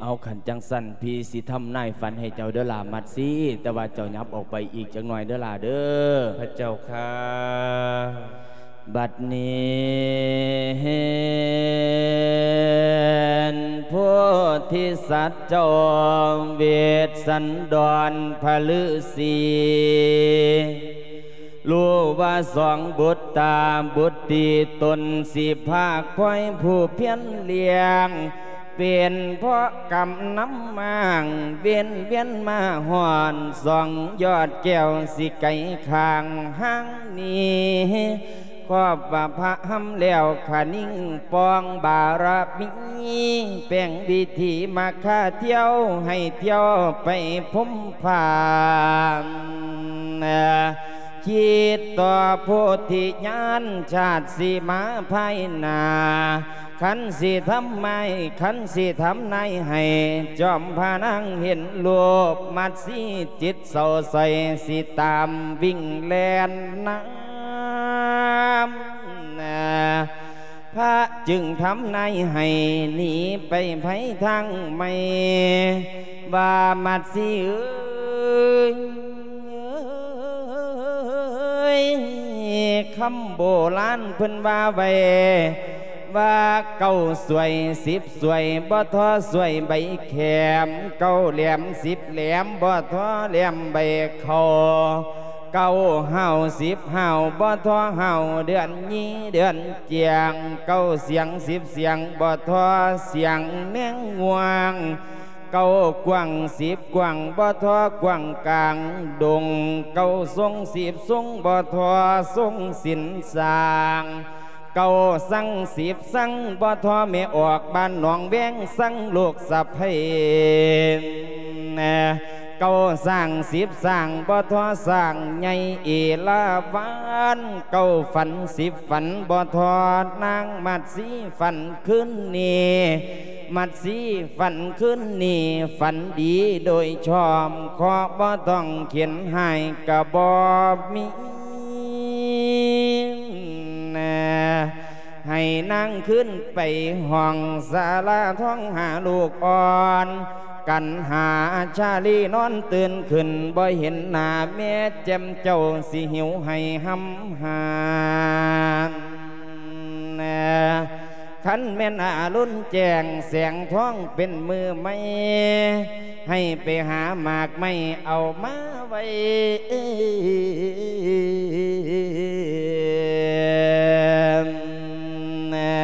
เอาขันจังสันพี่สิทำนายฝันให้เจ้าเด้อลามัดสิแต่ว่าเจ้ายับออกไปอีกจังหน่อยเด้อลาเด้อพระเจ้าค่ะ บัดนี้ผู้ที่สัตว์จอมเวทสันดรพลือสี รู้ว่าสองบุตรตาบุตรตีตนสีภาคพ้อยผู้เพียนเลี้ยง เป็นเพราะกำน้ำมางเวียนเวียนมาหอนสองยอดแก้วสิไก่คางห้างนี้ครอบว่าพระหำแล้วขานิ่งปองบารมีแป้งวิธีมาค่าเที่ยวให้เที่ยวไปพุ่มพาน คิดต่อโพธิญาณชาติสีมาภายนาขันสิทำไมขันสิทำในให้จอมพานังเห็นโลบมัดสีจิตเศร้าใสสิตามวิ่งแลนน้ำพระจึงทำในให้หนีไปไผทางไม่ว่ามัดสีเอ้ย คำโบราณเพิ่นว่าไว้ว่าเก้าสวยสิบสวยบ่ทอสวยใบแขมเก้าแหลมสิบแหลมบ่ทอแหลมใบคอเก้าเห่าสิบเห่าบ่ทอเห่าเดือนยี่เดือนเจียงเก้าเสียงสิบเสียงบ่ทอเสียงแมงงวง เก้ากว่างสิบกว่างบ่ทอกว่างกลางดงเก้าทรงสิบทรงบ่ทอทรงสินสางเก้าสั่งสิบสั่งบ่ทอไม่ออกบ้านหนองแวงสั่งลูกสับให้ เก้าสร้างสิบสร้างบ่ทอสร้างใหญ่เอลาวานเก้าฝันสิบฝันบ่ทอนางมัดสีฝันขึ้นนี่มัดสีฝันขึ้นนี่ฝันดีโดยชอบขอบ่ต้องเขียนให้กะบอมีให้นั่งขึ้นไปห้องศาลาท้องหาลูกอ่อน กันหาชาลีนอนตื่นขึ้นบ่เห็นหน้าแม่แจ่มเจ้าสิหิวให้หำหานแน่ขันแม่นอารุนแจงแสงท้องเป็นมือไม่ ให้ไปหาหมากไม่เอามาไว้แน่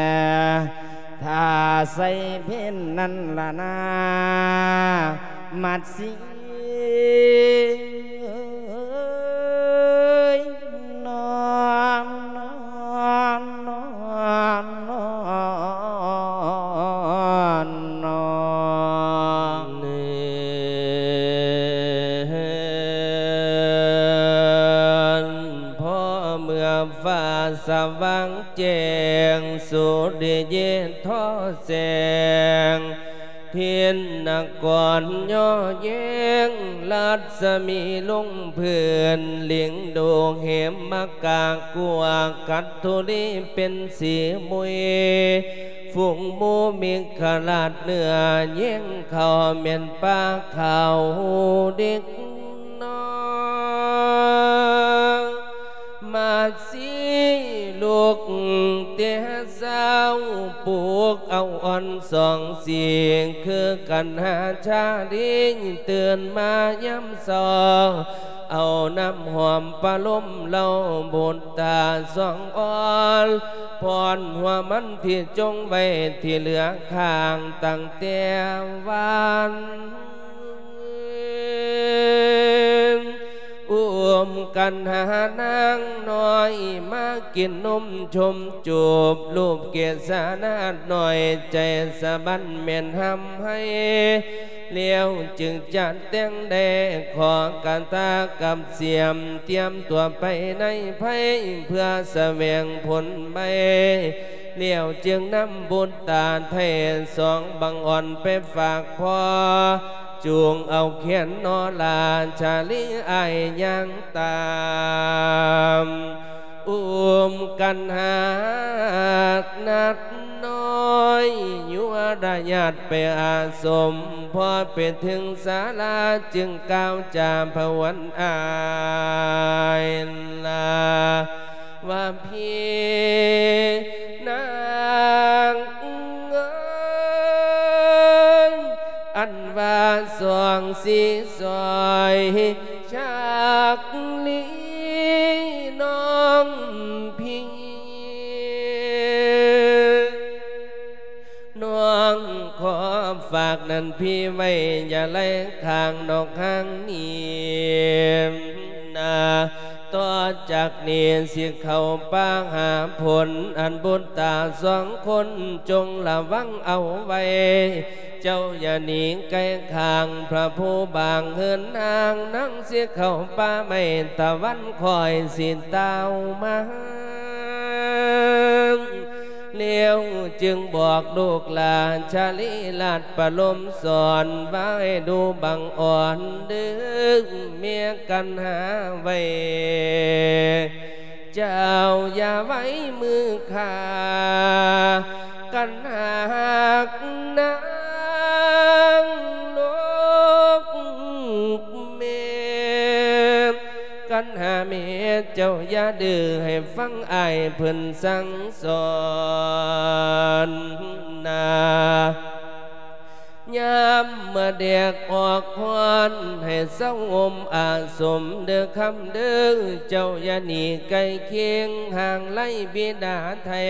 ถ้าใส่เพ่นนั่นละนามัดสีนอนนอ สุดเย็นท่อแสง เทียนนักก่อนย่อแย้งลัดสมีลงเพื่อนเลี้ยงโดงเหมมากากลัวกัดทุลีเป็นสีมุยฝูงมูมีขลาดเนื้อเยี่ยงเขาเมียนป้าเขาเด็กน้อย มาสิลูกเตี้ยสาปลูกเอาอ่อนสองเสียงคือกันหาชาดิงเตือนมาย้ำสองเอาน้ำหอมปลาล้มเล่าบนตาสองอ่อนพรหัวมันที่จงไว้ที่เหลือข้างตั้งแต่วาน อุ้มกันหานางน้อย มากินนมชมจูบรูปเกียรสานาดหน่อยใจสะบันเมียนหำให้เลี้ยวจึงจัดเตียงแดงขอการตากับเสียมเตรียมตัวไปในไพ่เพื่อเสวียงผลใบเลี้ยวจึงนำบุญตาเทศสองบังอ่อนไปฝากพ่อ จูงเอาเขียนนอลาชาลีไอยังตามอุ้มกันหากนัดน้อยยัวดาญาติไปอาสม พอไปถึงศาลาจึงก้าวจามพวันอายลาว่าพี่นางเอ๋ย อันว่าสองสีซอยจากลีน้องพี่น้องขอฝากนั่นพี่ไว้ อย่าไล่ข้างนอกข้างนี้นาต่อจากนี้สิเข้าป้าหาผล อันบุญตาสองคนจงระวังเอาไว้ เจ้าอย่าหนีไกลข้างพระผู้บางเฮินนางนั่งเสียเข้าป้าไม่ตะวันคอยสิเตามาเลี้ยวจึงบอกลูกหลานชาลีลาดประลมสอนไว้ดูบังอ่อนดึกเมียกันหาไว้เจ้าอย่าไว้มือขา กันหากนางนกเมกันหาเมเจ้าอย่าดื้อให้ฟังไอ้เพิ่นสั่งสอนนา ยามเมื่อเด็กออกพรให้เศร้างมอาสมเด้อคำเด้อเจ้าอย่าหนีไกลเคียงห่างไล่บิดาไทย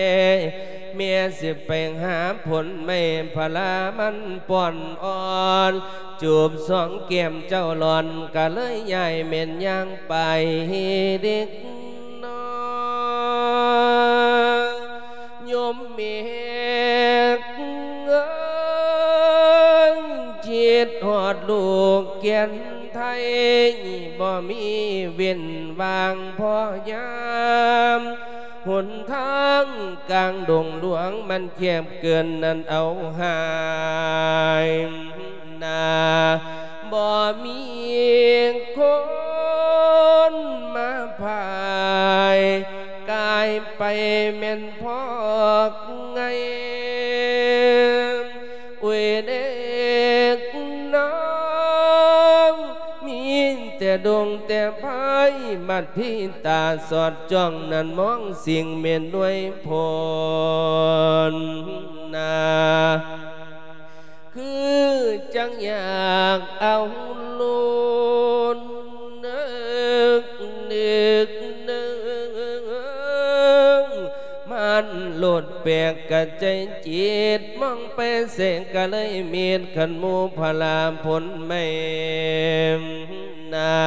เมียสิไปหาผลไม่พลามันป่อนอ่อนจูบสองเกี่ยมเจ้าหลอนก็เลยใหญ่เม่นย่างไปเด็กน้อยโยมเมียเอ ยจิตหอดลูกเกียนไทยบ่มีเวียนวางพอยามหนทางกลางดงหลวงมันแคบเกินนั้นเอาหายนาบ่มีคนมาพายกายไปเม่นพอก quên ếc nóng มีแต่ดวงแต่พายมัดพี่ตาสอดจ้องนั่นมองสิ่งเมียนด้วยพรนาคือจังอยากเอาลูนนึกนึกนึก มันโลดแปลกกะใจจิตมองไปเสกก็เลยเมียนขันมูพลามผลไม่นา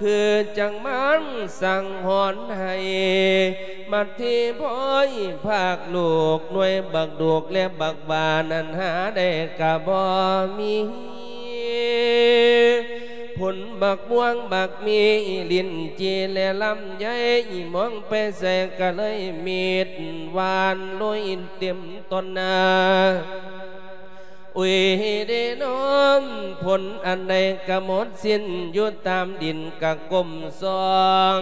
คือจังมันสั่งหอนให้มาที่พ่อยภาคลูกหน่วยบักดวกและบักบานันหาได้กะบ่มี ผลบักม่วงบักมีลินจีและลำไยมองไปแสกะเลยมีดวานลอยเต็มต้นนาอุยเดน้อมผลอันใดกระหมดสิ้นอยู่ตามดินกะกลมซอง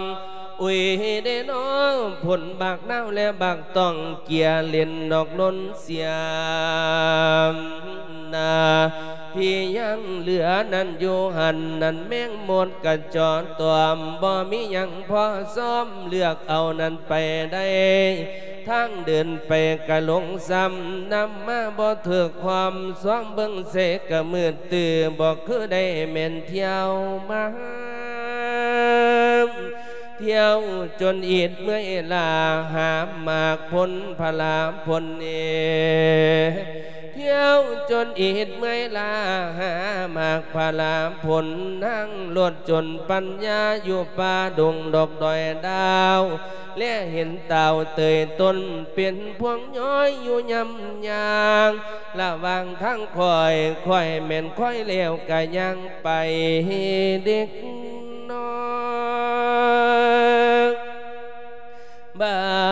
อุยเดน้อมผลบากน้าและบากต้องเกียเล่นดอกล้นเสีย อนั้นอยู่หันนั้นแมงหมดกระจรตัวบ่มียังพอซ้อมเลือกเอานั้นไปได้ทางเดินไปกะหลงซ้ำนำมาบ่เถือความสว่างเบิ่งเสกกะมืดตื่อบ่คือได้เม่นเที่ยวมาเที่ยวจนอิดเมื่อลาหามากพ้นพลาพ้นเอ เที่ยวจนอิดเมื่อลาหาหมากพลาผลนั่งลดจนปัญญาอยู่ป่าดงดอกดอยดาว และเห็นเต่าเตยต้นเป็นพวงย้อยอยู่ยำยางระวางทั้งคอยคอยแม่นคอยเลี้ยวกะยังไปเด็กน้อย บ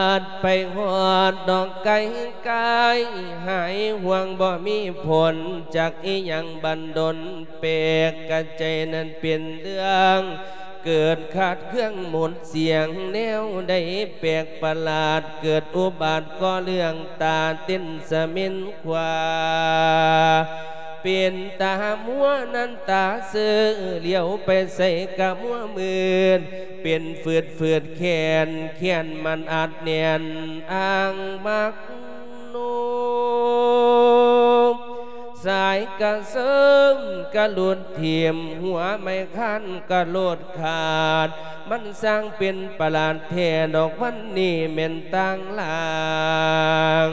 าดไปหอดดอกไก่ไก่หายห่วงบ่มีผลจากอีหยังบันดลเปกกระใจนั้นเปลี่ยนเรื่องเกิดขาดเครื่องหมุนเสียงแนวได้แปลกประหลาดเกิดอุบัติก็เรื่องตาเต้นสมินขวา เปลี่ยนตามัวนั้นตาซื้อเลี้ยวไปใส่กะมัวมืนเปลี่ยนฝืดฝืดแขนแขนมันอาจเนียนอ่างมักโนสายกระเสริมกระลุดเทียมหัวไม่คันกระโลดขาด มันสร้างเป็นประหลาดแท่ดอกวันนี้เหม่นต่างลาง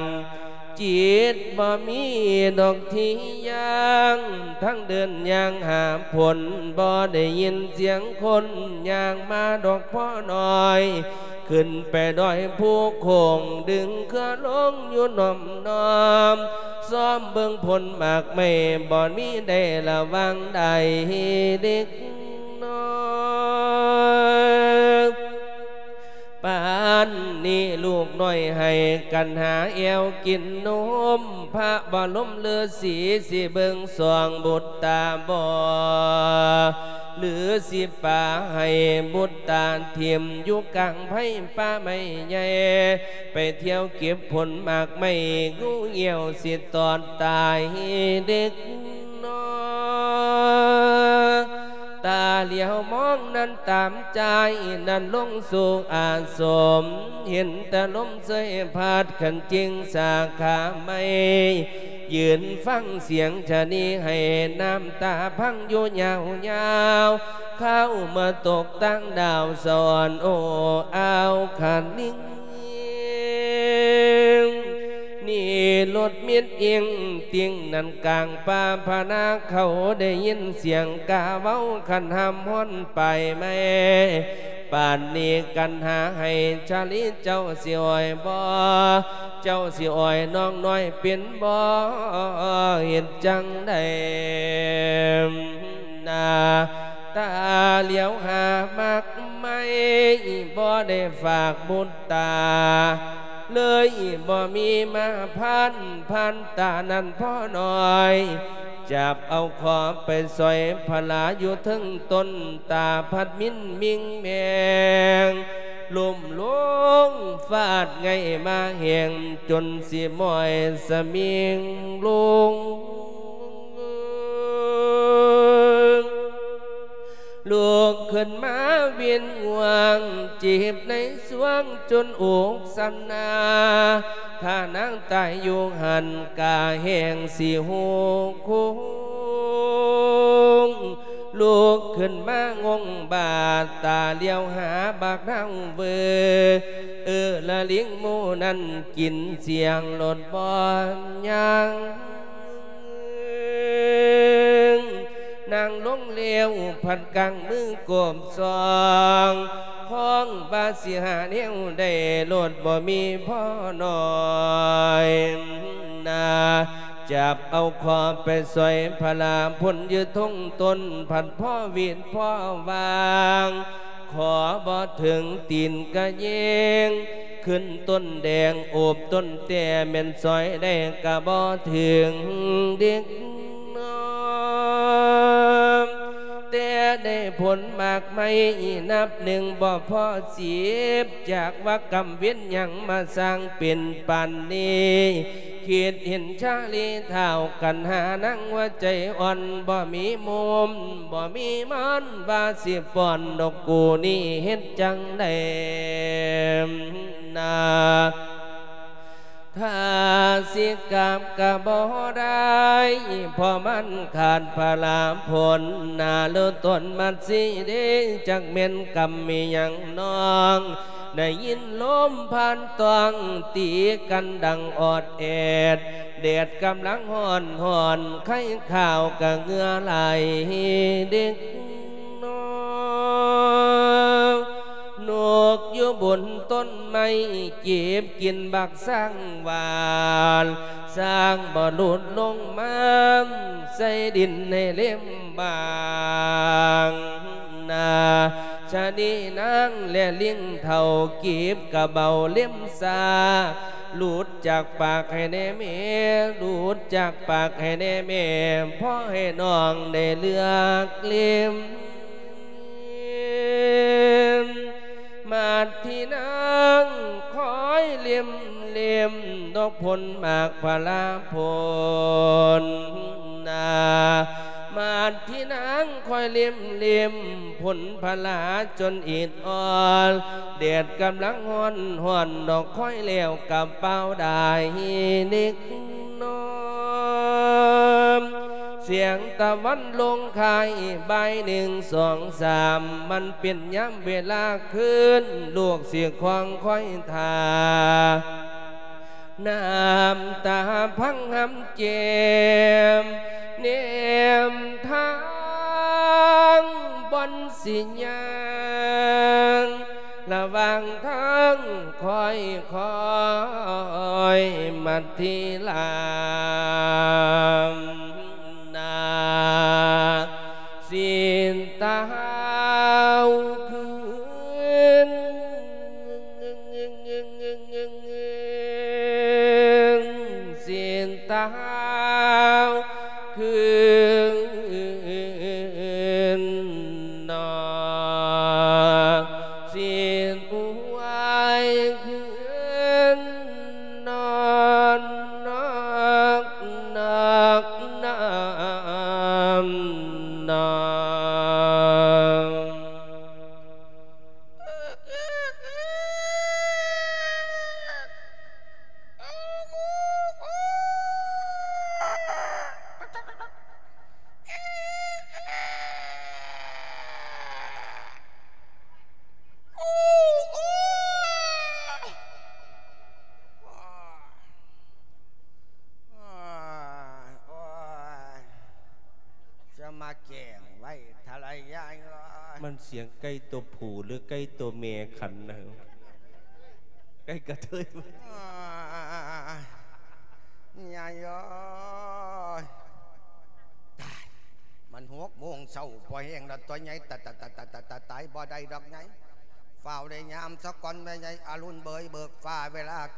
จิตบ่มีดอกที่ยางทั้งเดินยางหาผลบ่ได้ยินเสียงคนยางมาดอกพ่อน้อย ขึ้นไปดอยผู้คงดึงเครือลงอยู่นอมนอมซ้อมเบิ่งผลหมากไม่บ่มีได้ระวังใดเด็กน้อย ปานนี่ลูกน้อยให้กันหาเอวกินนมพระบรมเลือสีสิเบิงสวงบุตรตาบอหรือสิป่าให้บุตรตาเทียมอยู่กลางไผ่ป้าไม่ใหญ่ไปเที่ยวเก็บผลหมากไม่งูเหี่ยวสิตอดตายเด็กน้อย ตาเหลียวมองนั้นตามใจนั้นลงสู่อาสม เห็นแต่ลมเสยพาดขันจริงสาขาไม่ยืนฟังเสียงชะนีให้น้ำตาพังอยู่ยาวยาวเข้ามาตกตั้งดาวสอนโอ้อาวขันนิ่ง นี่รถเมียนเอียงเตียงนันกลางป่าพนาเขาได้ยินเสียงกาเว้าขันห้ำห้อนไปแม่ป่านนี้กันหาให้ชาลิเจ้าสิอ่อยบ่เจ้าสิอ่อยน้องน้อยเป็นบ่เห็นจังได้นาตาเหลียวหามากไม่บ่ได้ฝากบุญตา เลยบ่มีมาพันพันตานั้นพ่อหน่อย จับเอาขอไปสอยพลาอยู่ทึงต้นตาพัดมินมิงแมงลุ่มลงฟาดไงมาแห่งจนสิมอยสมิงลง ลูกขึ้นมาเวียนหัวจีบในสวงจนอกสันนา ถ้านางตายอยู่หันกาแห่งสีหูคุงลูกขึ้นมางงบาดตาเลี้ยวหาบากนั่งเวอเออละเลี้ยงมูนั่นกินเสียงหลดบอนยัง นางลงเลี้ยวผัดกังมือกลมซองพ้องบาสิหาเนียวได้โลดบ่มีพ่อหน่อยนาจับเอาคอไปสอยพลาพ้นยืดทุ่งต้นผัดพ่อวีนพ่อวางขอบ่ถึงตีนกะเยงขึ้นต้นแดงโอบต้นแต่เม่นซอยแดงกะบ่ถึงเด็ก แต่ได้ผลมากไม่นับหนึ่งบ่พอสีบจากว่ากรรมเวียนยังมาสร้างเป็นปันนี้คิดเห็นชาลีเท่ากันหานั่งว่าใจอ่อนบ่มีมุมบ่มีมันว่าสิปอนดอกกูนี่เห็นจังได้นา ถ้าสิกรรมกะบ่ได้พอมันขาดพลาผลนาเลือต้นมันสิเดจักเม่นกรรมมีหยังน้องได้ยินลมผ่านตวงตีกันดังออดแอดแดดกำลังห่อนห่อนไข่ข่าวกะเงือไหลเด็กน้อย นกอยู่บนต้นไม้เก็บกินบักสร้างหวานสร้างบ่อลุดลงมาใส่ดินในเล่มบางนาชาดีนางและเลี้ยงเท่าเก็บกระเบาเล่มซาหลุดจากปากให้แน่แม่หลุดจากปากให้แน่แม่พ่อให้น้องได้เลือกเล่ม มาที่นางคอยเลี่ยมเลี่ยมดอกผลหมากพลาผลนามาที่นางคอยเลี่ยมเลี่ยมผลพลาจนอิดอ่อนเดดกำลังห่อนห่อนดอกค่อยเลี้ยวกับเป้าได้เด็กน้อย เสียงตะวันลงคายใบหนึ่งสองสามมันเป็นย้ำเวลาคืนลูกเสียงควางค่อยทาน้ำตาพังหำเจมเนมทางบนสิญญางระว่างทางคอยคอยมาทีลาม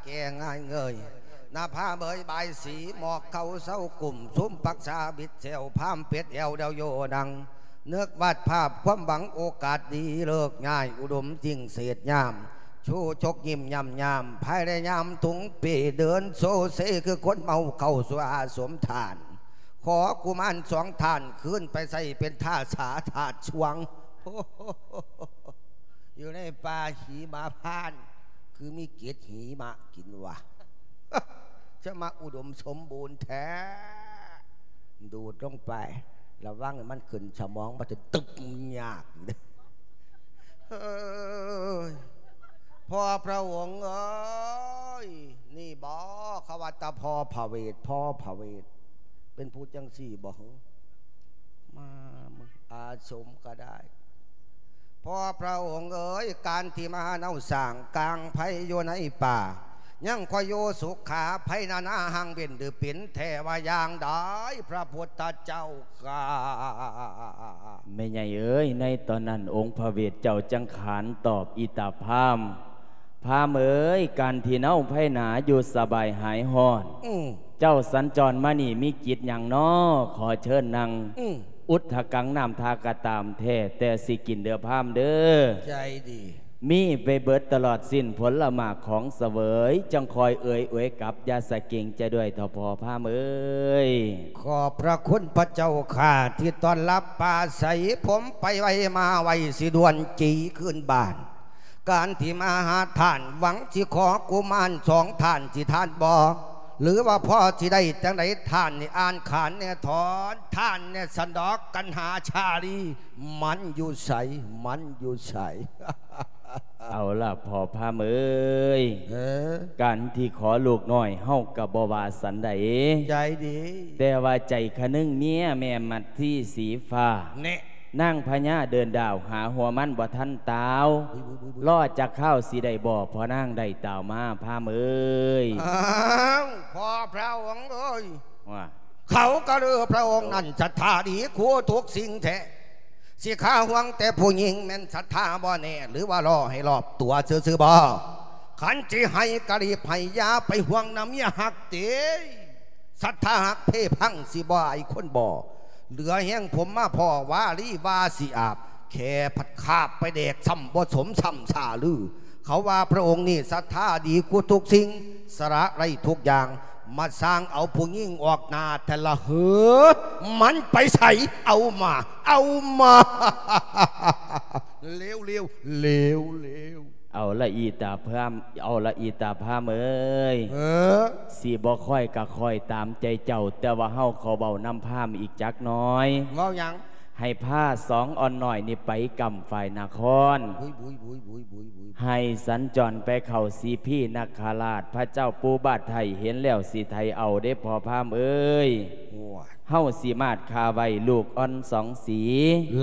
แกง่ายเงยนาผ้าเบยใบสีหมอกเขาเศร้ากลุ่มซุ้มปักษาบิดเซลพามเป็ดเอวเดาโยดัง เนื้อวาดภาพความหวังโอกาสดีเลิกง่าย อุดมจริงเศษยาม ชูชกยิ้มยำยำภายในยามถุงปีเดินโซเซคือคนเมาเข้าสวอาสมทาน ขอกุมารสองท่านขึ้นไปใส่เป็นท่าสาถาดชวง อยู่ในป่าหีมาพาน คือมีเกล็ดหีมากินวะจะมาอุดมสมบูรณ์แท้ ดูดลงไประวังมันขึ้นสมองมันจะตึบยากอยู่เด้อเฮ้ยพ่อพระองค์เอ้ยนี่บอขวัตพ่อพระเวทพ่อพระเวทเป็นผู้จังสี่บ่เหรอมามึงอาสมก็ได้ พ่อพระองค์เอ๋ยการที่มาเน่าสร้างกลางไพโยในป่า ยังคอยโยสุขาไพนานาหังเวียนดือปินแทวายางได้พระพุทธเจ้าข้าแม่ใหญ่เอ้ยในตอนนั้นองค์พระเวทเจ้าจังขานตอบอิตาพามพามเอ้ยการที่เน่าไพ่หนาอยู่สบายหายหอนอืมเจ้าสัญจรมานี่มีกิจอย่างน้อขอเชิญนั่ง อืมอุทธกังนามทากะตามแท้แต่สิกินเดือพามเด้อใจดี มีไปเบิดตลอดสิ้นผลละหมากของเสวย จังคอยเอ่ยเอ่ยกับยาสะเก่งจะด้วยทพอพามเอ้ยขอบพระคุณพระเจ้าข้าที่ต้อนรับป่าใสผมไปไว้มาไว้สิดวนจีขึ้นบ้านการที่มาหาท่านหวังที่ขอกุมารสองท่านที่ท่านบอ หรือว่าพ่อที่ได้จังไดท่านนี่อ่านขานเนี่ยถอนท่านเนี่ยสันดอกกันหาชาลีมันอยู่ใสมันอยู่ใสเอาล่ะพอพามเอ้ยเออการที่ขอลูกน้อยเฮากับบวาสันใดใจดี แต่ว่าใจคะนึงเมียแม่มัดที่สีฟ้าเนี่ย นั่งพญาเดินดาว หาหัวมันบ่ทันตาวล่อจากข้าวสีได้บ่พอนั่งได้ตาวมาพามเอ้ยอ้าวพ่อพระองค์เอ้ยว่าเขาก็เลือพระองค์นั้นศรัทธาดีคู่ทุกสิ่งแท้สิข้าห่วงแต่ผู้หญิงแม่นศรัทธาบ่แน่หรือว่ารอให้รอบตัวซื่อๆบ่ขันจิให้กะรีบให้ยาไปห่วงน้ำเมียหักเตศรัทธาหักเพพังสิบ่ไอคนบ่ เหลือแห้งผมมาพ่อว่าลีวาสิอาบแค่ผัดคาบไปเด็กซ้ำบ่สมซ้ำชาลือ เขาว่าพระองค์นี่ศรัทธาดีกว่าทุกสิ่งสระไรทุกอย่าง มาสร้างเอาผู้ยิ่งออกนาแต่ละเหือมันไปใส่เอามา เอามาเร็วเร็วเร็วเร็ว เอาละอีตาพามเอาละอีตาพามเอ้ยเออสีบ่ค่อยกะค่อยตามใจเจ้า แต่ว่าเฮาเขาเบานำพามอีกจักหน้อยเงาหยังให้ผ้าสองอ่อนหน่อยนี่ไปกำฝ่ายนครบุยบุยบุยบุยบุยบุยให้สัญจรไปเข้าสีพี่นักคาราชพระเจ้าปูบาทไทยเห็นแล้วสีไทยเอาได้พอพามเอ้ยโอ้ยเฮาสีมาดคาไว้ลูกอ่อนสองสี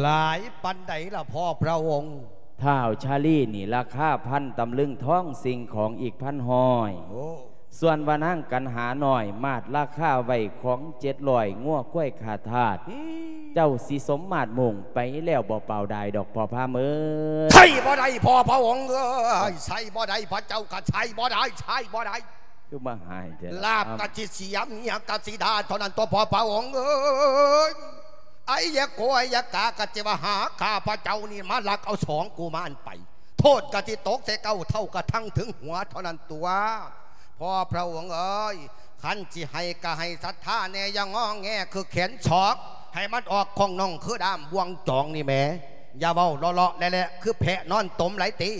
หลายปันใดล่ะพ่อพระองค์ ท้าวชาลีนี่ราคาพันตำลึงท้องสิ่งของอีกพันหอยโอ้ส่วนว่านั่งกันหาหน่อย มาดราคาไว้ของเจ็ดลอยง่วกล้วยขาทาด เจ้าสีสมมาดมุ่งไปแล้วบ่เป่าได้ดอกพอพามเอ้ยใช่บ่ได้พ่อพระองค์เอ้ยใช่บ่ได้พระเจ้าก็ใช่บ่ได้ใช่บ่ได้คือมาหายเถอะลาบกะจิเสียเมียกะสิดาเท่านั้นตัวพ่อพระองค์เอ้ย ไอ้ยะโกไอ้ยะกากะเจวหาข้าพระเจ้านี่มาลักเอาสองกูมานไป โทษกะจิตกใส่เก้าเท่ากระทั่งถึงหัวเท่านั้นตัวพ่อพระองค์เอ้ยขันจิให้กะให้ศรัทธาแน่อยังงอแงคือเข็นชอกให้มันออกของน้องคือดามบวงจองนี่แม่อย่าเว้าเลาะๆแหละคือแพะนอนตมไหลตี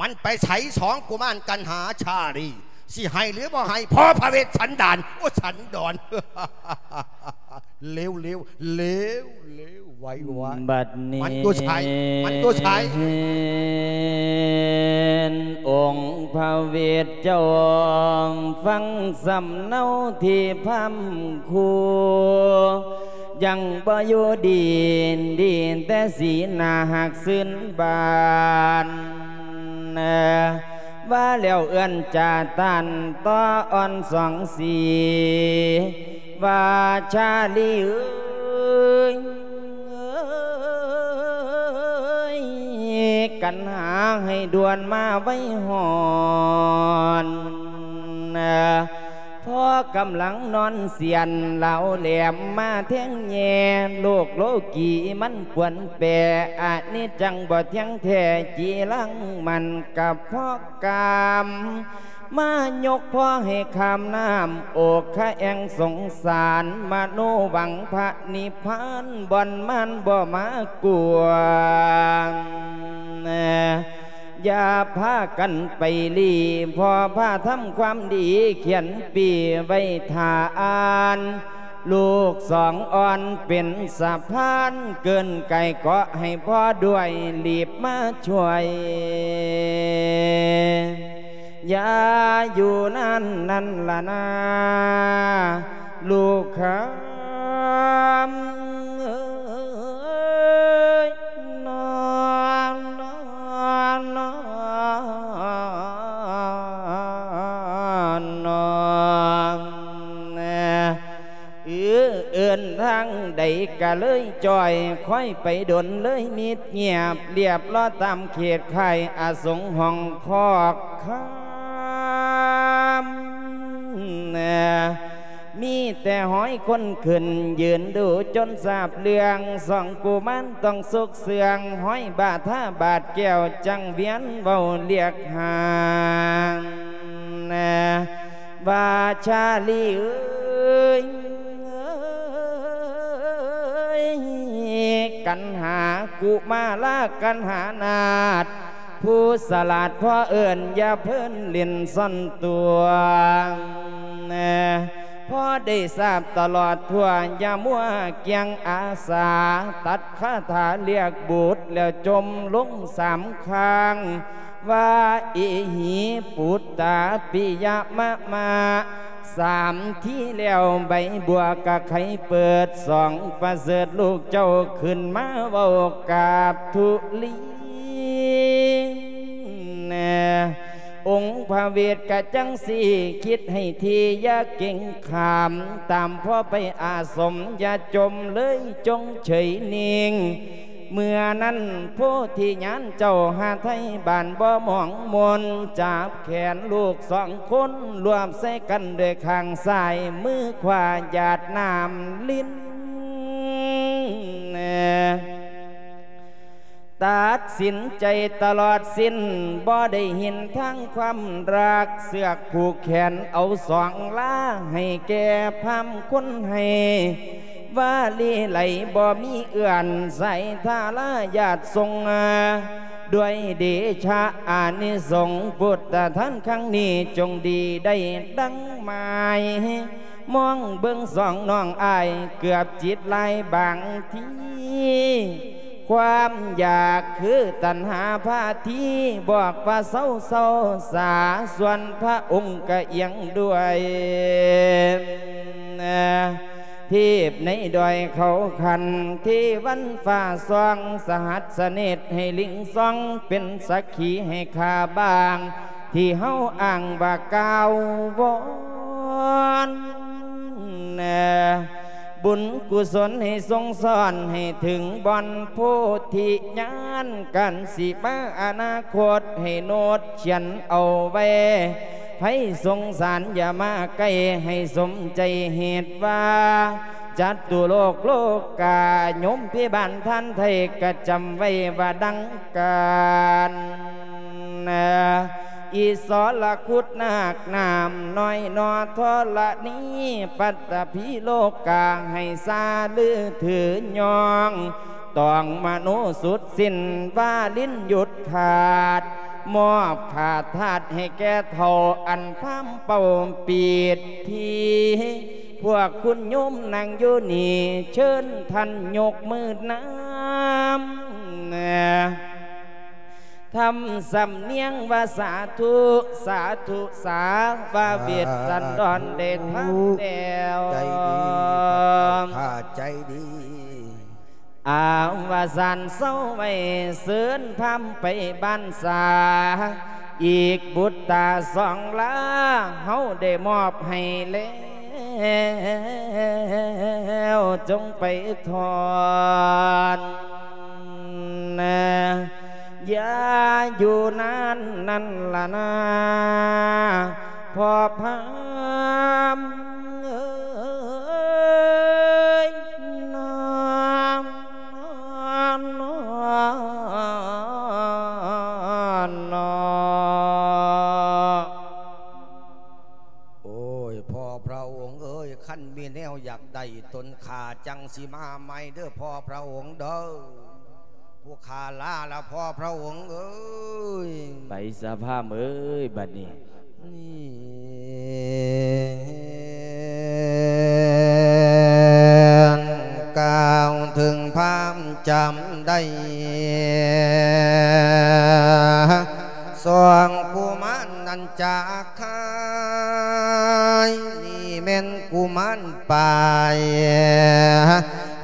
มันไปใช้สองกุมารกันหาชาลีสิให้หรือบ่ให้พ่อพระเวทสันดานโอ้สันดอน เร็วเร็วเร็วเร็วไวไวบัดนี้มันตัวชายมันตัวชายเห็นองค์พระเวทเจ้าองฟังสำเนาที่พำคูยังบ่อยู่ดีนดีนแต่สีหนาหักสิ้นบานเอ่อว่าแล้วเอื้อนจาตันต่ออ่อนสองสี ว่าชาลีเอ้ยกันหาให้ด่วนมาไว้หอนพ่อกำลังนอนเสียนเหล่าแหล มายกพ่อให้คำน้ำอกขะแองสงสารมาโนหวังพระนิพพานบ่อนมันบ่มากวงอย่าพากันไปลีพอพาทำความดีเขียนปีไว้ทาอ่านลูกสองอ่อนเป็นสะพานเกินไก่เกาะให้พ่อด้วยรีบมาช่วย ยาอยู่นั่นนั่นละนาลูกค้ามเอ้ยนอนนอนนอนนอนแน่เอเอื่นทางใดกะเลยจอย ค่อยไปดนเลยมิดเงียบเรียบล้อตามเขตไข่อาสงห้องคอกข้า มีแต่ห้อยคนขึ้น ยืนดูจนสาบเลืองสองกูมันต้องสุกเสืองห้อยบาทท่าบาทแก้วจังเวียนเบาเรียกหางแน่บาชาลีเอ้ยกันหากุมาลากันหานาด ผู้สลัดพ่อเอิ่นอย่าเพิ่นล่นซ่อนตัวพ่อได้ทราบตลอดทั่วอย่ามัวเกียงอาสา ตัดคาถาเรียกบุตรแล้วจมลงสามคางว่าอิหิปุตตาปิยมะมาสามที่แล้วใบบัวกะไขเปิดสองประเสริฐลูกเจ้าขึ้นมาเว้ากาบทุลี องค์พระเวทกะจังสีคิดให้ทียาเก่งขาม ตามพ่อไปอาสมอย่าจมเลยจงเฉยนิ่งเมื่อนั้นผู้ที่ยานเจ้าหาไทยบ้านบ่หมองมนจับแขนลูกสองคนรวมใส่กันด้วยข้างซ้ายมือขวาหยาดน้ำลิ้นแน่ ตัดสินใจตลอดสิ้นบ่ได้เห็นทั้งความรักเสือกผูกแขนเอาสองล้าให้แก่พามคนให้ว่าลีไหลบ่มีเอื่อนใส่ทาลาญาติทรงอาด้วยเดชะอานิสงพุทธท่านครั้งนี้จงดีได้ดังหมายมองเบื้องสองน้องอายเกือบจิตไหลายบางที ความอยากคือตัณหาพาทีบอกว่าเศร้าเศร้าสาส่วนพระองค์ก็เอียงด้วยทีบในดอยเขาคัน ที่วันฟ้าซองสหัสเสนตให้ลิงซองเป็นสักขีให้ขาบาง ที่เฮาอ่างว่ากาววอนแน่ บุญกุศลให้ทรงสอนให้ถึงบอนโพธิญาณกันสิมาอนาคตให้โนดเขียนเอาไว้ให้สงสารอย่ามาใกล้ให้สมใจเหตุว่าจัดตุโลกโลกกาโยมพี่บ้านท่านไทยก็จำไว้ว่าดังการ อีสอละคุดนาคนามน้อยนอทอละนี้ปัตตพีโลกกาให้ซาลือถือยองต้องมโนสุดสิ้นว่าลิ้นหยุดขาด มอบขาดธาตุให้แก่เท่าอันพามเป่าปีดทีพวกคุณโยมนางอยู่นี่เชิญท่านยกมือน้ำนะ ทำสำเนียงว่าสาธุสาธุสาว่าเวียดสันดอนเดชทั้งแดวใจดีข้าใจดีอาวว่าสันเศร้าไว้เสือนพำไปบ้านสา อีกบุตรตาสองลาเฮาได้มอบให้แล้วจงไปทอนนะ ยาอยู่นั่นนั่นละนาพอพามเอ้ยนอนนอนนอนโอ้ยพ่อพระองค์เอ้ยขั้นมีแนวอยากได้ตนขาจังสีมาไม่เด้อพ่อพระองค์เด้อ ผู้ขาล่าละพ่อพระองค์เอ้ยไปสภาพเอ้ยบัดนี้นี่กล่าวถึงพามจำได้สองกุมารนันจากคายนี่แม่นกุมารไป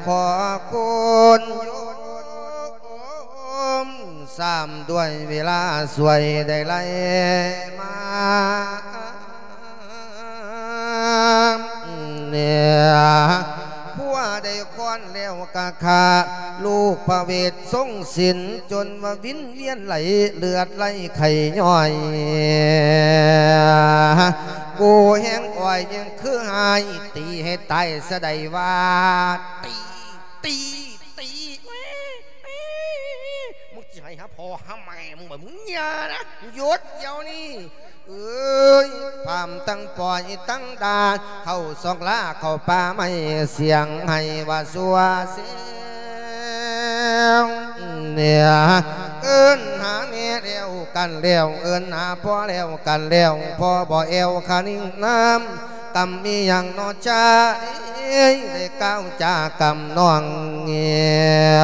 ขอคุณโย สามด้วยเวลาสวยได้ไล่มาเนี่ยผัวได้คอนแล้วกะคาลูกพระเวททรงสินจนว่าวินเวียนไหลเลือดไหลไข่ย่อยกูแห้งอ่อยยังคือหายตีให้ตายสะใดว่าตีตี ห้หาพ่อหาแม่มึงแบบมึงอย่านะหยุดเดี๋ยวนี้เอ้ยพามตั้งปล่อยตั้งดาเข้าสองล่าเข้าป่าไม่เสียงให้ว่าสัวเสียงเนี่ยเอิ้นหาเมียเดียวกันเลี้ยวเอิ้นหาพ่อเลี้ยวกันเลี้ยวพ่อบ่เอวขานิ่งน้ำ กำมีอย่างนอจาได้ก้าวจากำน้องเงีย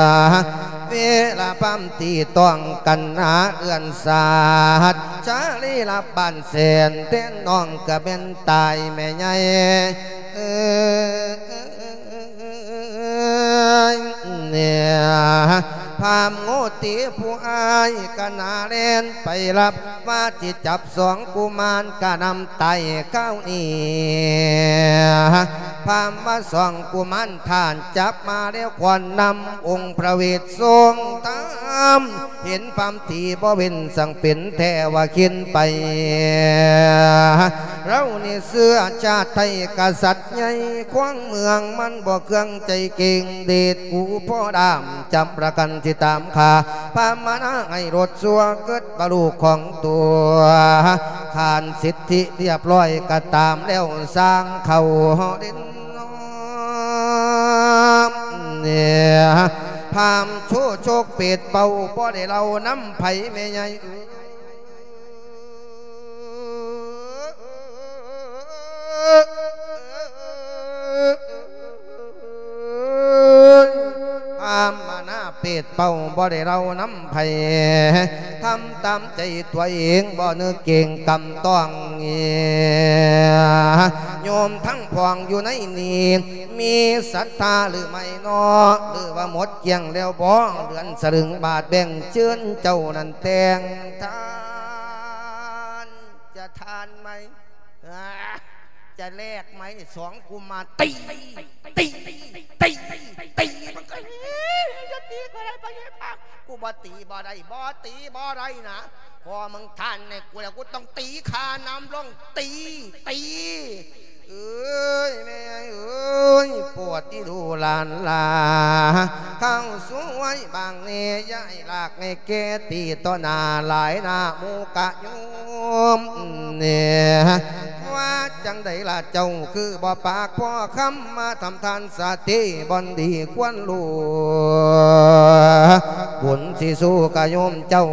เวลาปั๊มตีต้องกันหาเอื้อนสาดชาลีลับบานเสนเต้นน้องกะเป็นตายแม่ใหญ่เออ เนี่ยพามโงตีผู้อายกนาเลนไปรับว่าจิจับสองกุมารกะนำไตเก้านี่พามว่าสองกุมารท่านจับมาเรียวควันนำองค์พระเวททรงตามเห็นความตีบ่เป็นสังเป็นแทว่าขินไปเรานี่เสื้อชาติไทยกษัตริย์ใหญ่ควางเมืองมันบ่เครื่องใจก่งเดชกูพ่อดามจำประกันที่ตามขาพามานาให้รถสัวเกิดบรรลุของตัวขานสิทธิเรียบร้อยก็ตามแล้วสร้างเขาด่นเนี่ยพามโชโชคเป็ดเป่าบ่ได้เราน้ำไผ่แม่ใหญ่ พามมาหน้าเป็ดเป่าบ่ได้เราน้ำไผ่ทำตามใจตัวเองบ่เนื้อเก่งกำต้องเงียโยมทั้งพองอยู่ในนี้มีศรัทธาหรือไม่นอหรือว่าหมดเกียงแล้วบ่เดือนสลึงบาทแบ่งเชิญเจ้านันแตงทานจะทานไหม จะแลกไหมนี่สองกูมาตีตีตีตีมันก็เฮ้ยจะตีก็ได้ไปยังพักกูบ่ตีบ่ได้บ่ตีบ่ได้นะพอมึงท่านเนี่ยกูแล้วกูต้องตีคาน้ำลงตีตี เอ้ยแม่เอ้ยปวดที่ดูลานลาเข้าสวยบางเนยยายลากในเกตีต่อหน้าหลายหน้ามูกะโยมเนี่ยว่าจังใดล่ะเจ้าคือบ่ปากพ่อคำมาทำทานสติบอนดีควรรู้บุญสิสู้กะโยมเจ้า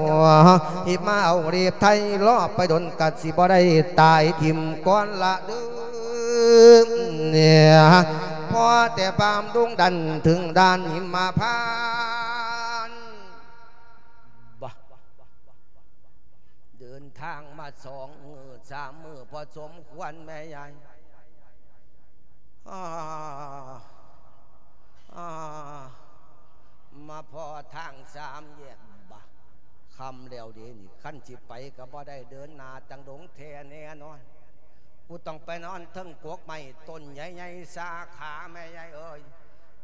หิมาเอาเรียบไทยล้อไปดนกัดสิบ่ได้ตายทิมก้อนละเด้อเนี่ยพอแต่ปามดวงดันถึงด้านหิมาพานบ่เดินทางมาสองมือสามมือพอสมควรแม่ยายอ่าอามาพอทางสามแยกบ่คำแล้วเดียวนี่ขั้นจิไปก็บ่ได้เดินนาจังดงแทแน่นอน กูต้องไปนอนเทึงกวกไม้ต้นใหญ่ๆสาขาแม่ใหญ่เอ้ย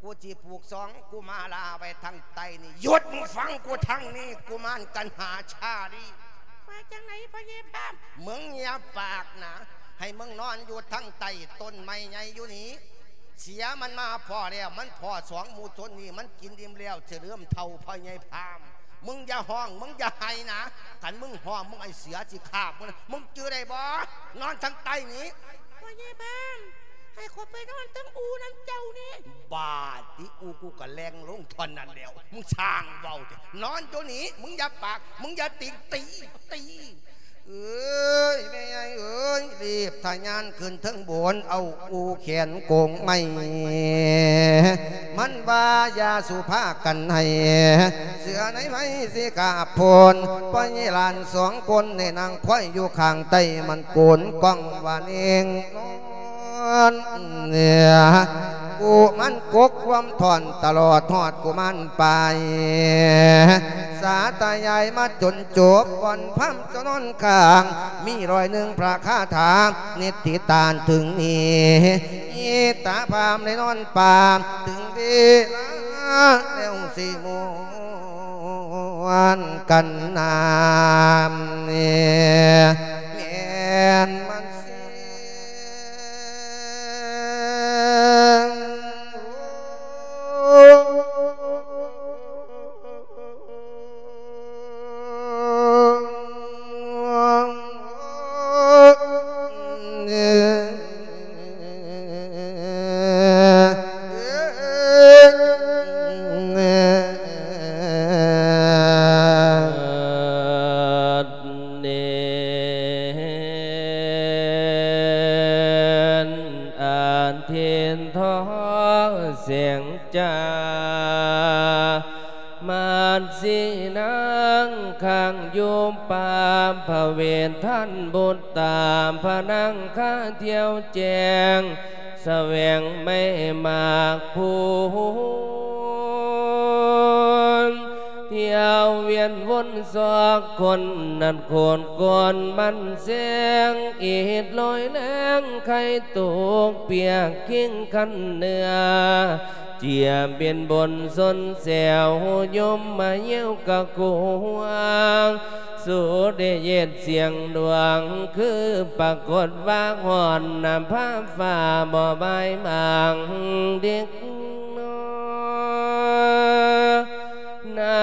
กูจีปลูกสองกูมาลาไปทางใต้นี่หยุดมึงฟังกูทางนี้กูมานกันหาชาดีมาจังไหนพระเยพามมึงอย่าปากนะให้มึงนอนอยู่ทางใต้ต้นไม้ใหญ่อยู่นี้เสียมันมาพอแล้วมันพอสองหมูชนนี่มันกินดิมแล้วจะเริ่มเท่าพระเยพาม มึงอย่าห้อง มึงอย่าไห้นะขันมึงห้องมึงไอเสียสิขาบมึงนะมึงจือได้บ่นอนทางใต้นี้พระเยพามให้คนไปนอนตั้งอูน้ำเจ้านี่บาดที่อูกูกะแรงลงทอนนั่นแล้วมึงช่างเบาดินอนตัวนี้มึงอย่าปาก มึงอย่าติงตีตี เอ้ยแม่ใหญ่เอ้ยรีบทายานขึ้นทั้งบนเอาอูแขนโกงไม่มันว่ายาสุภากันให้เสือไหนไผสิกาพลปอยลานสองคนในนางควายอยู่ข้างใต้มันโกนกล้องวานเอง นอนเนี่ยกูมันกกรวมถอนตลอดทอดกูมันไป สาตายายมาจนจบวันพัมจะนอนข้าง มีรอยหนึ่งพระคาถานิติตานถึงนี้อีตาพามในนอนปามถึงดีแล้วสิมวนกันนามเนี่ยเมียนมัน เคนโคนก่อนมันเสียงอีดลอยแรงไข่ตกเปียกกิ้งคันเนื้อเจียเบียนบนสนแสวยมมาเยี่ยวกะกูวางสูดเย็ดเสียงดวง คือปรากฏว่าหอนนำผ้าฟ้าบ่ใบายบางเด็ก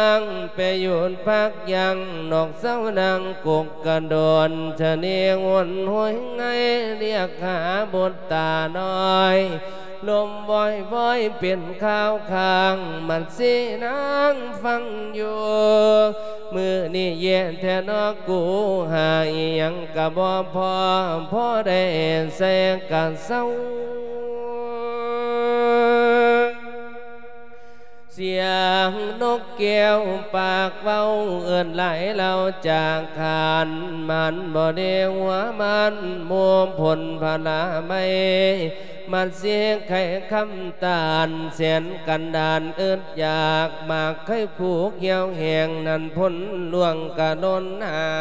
างไปหยุดพักยังนอกเสานางกุกกระโดนชะเนียงวนหวยไงเรียกหาบทตาน้อยลมวอยวอยเป็นข้าวคางมันสินางฟังอยู่มือนี่เย็นแทนอกูหายังกะบ่พอพอได้แสงกันเศร้า สียงนกแก้วปากเว้าเอื่นไหลเราจากขานมันบ่เดหัวมันมัวผลพลาไม่มันเสียงไข่คำตาลเสียนกันดานเอิดอยากมากไข่ผูกเหี่ยวแหงนั่นพ้นล่วงกระโดนหา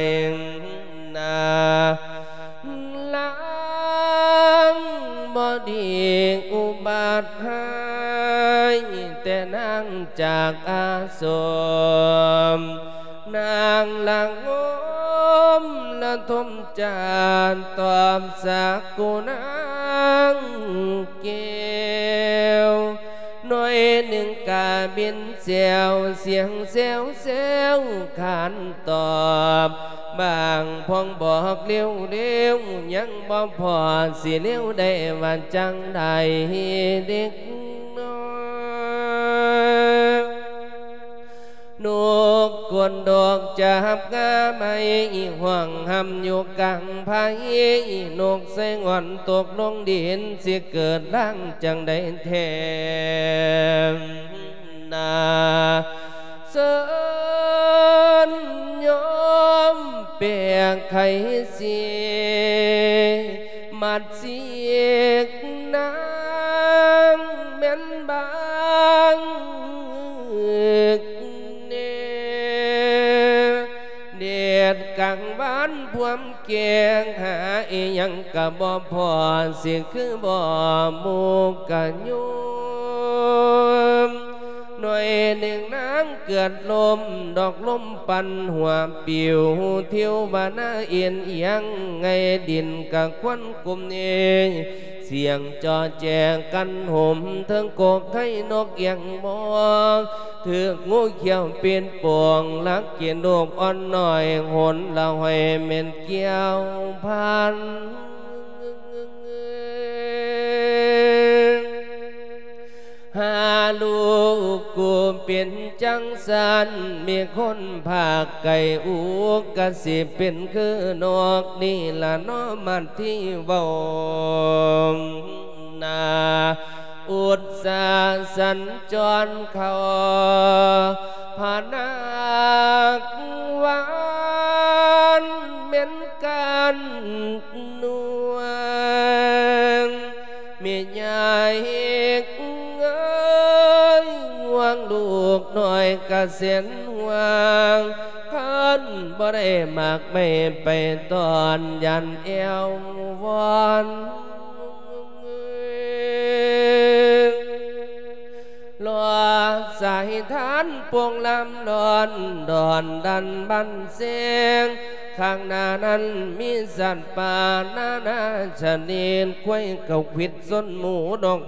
ยนา ลางบอดีอุบัติหายแต่นางจากอา น้อมละทมจานตอมสักกุนางเกวหน่อยหนึ่งกาบินเสียวเสียงเสียวเสียวขานตอบบางพองบอกเลี้ยวเลี้ยวยังบ่พอสิเลี้ยวได้ว่าจังใดเด็กน้อยนกก วนดอกจับงาไม่ห่วงหำอยู่กลางพายนกใส่งอนตกลงดินสิเกิดร่างจังได้แทนนาเสนยอมเปียกไขเสียมัดเสียกนา ยังบ้านพวมเกียงหาอียังกะบ่พอสิคือบ่หมูกะยุมหน่อยหนึ่งนางเกิดลม ดอกลมปันหัวปิวเที่ยวบานาเอียนเอียงไงดินกะควันกลุ่มนี้เสียงจอแจงกันห่มเทิงโกกให้นกเอียงมอง ถืองูเขียวเป็นปวงลักเกียนโดกอ่อนหน่อยหนลาหอยเม็นเกี้ยวพันหาลูกกูเป็นจังสันมีคนผากไก่อูกกะสิเป็นคือนอกนี่ละน้อมันที่เว้านา อุตสาห์สัญจรเขาผานักหวานเหม็นกันนวลมี ใหญ่เอ้ยห่วงลูกหน่อยกะเสียนหวาง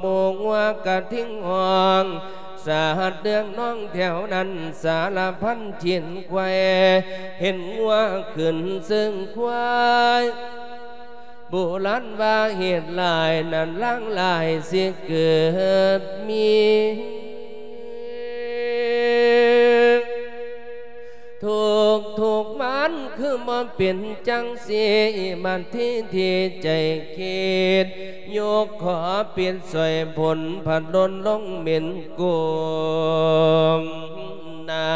พันบ่ได้มากไม่ไปตอนยันเอววอ บุรันว่าเหตุลายนั้นล่างลายเสียเกิดมีถูกถูกมันคือมันเปลี่ยนจังสีมันที่ที่ใจคิดโยกขอเปลี่ยนสวยผลผัดลนลงเหม็นกุมนา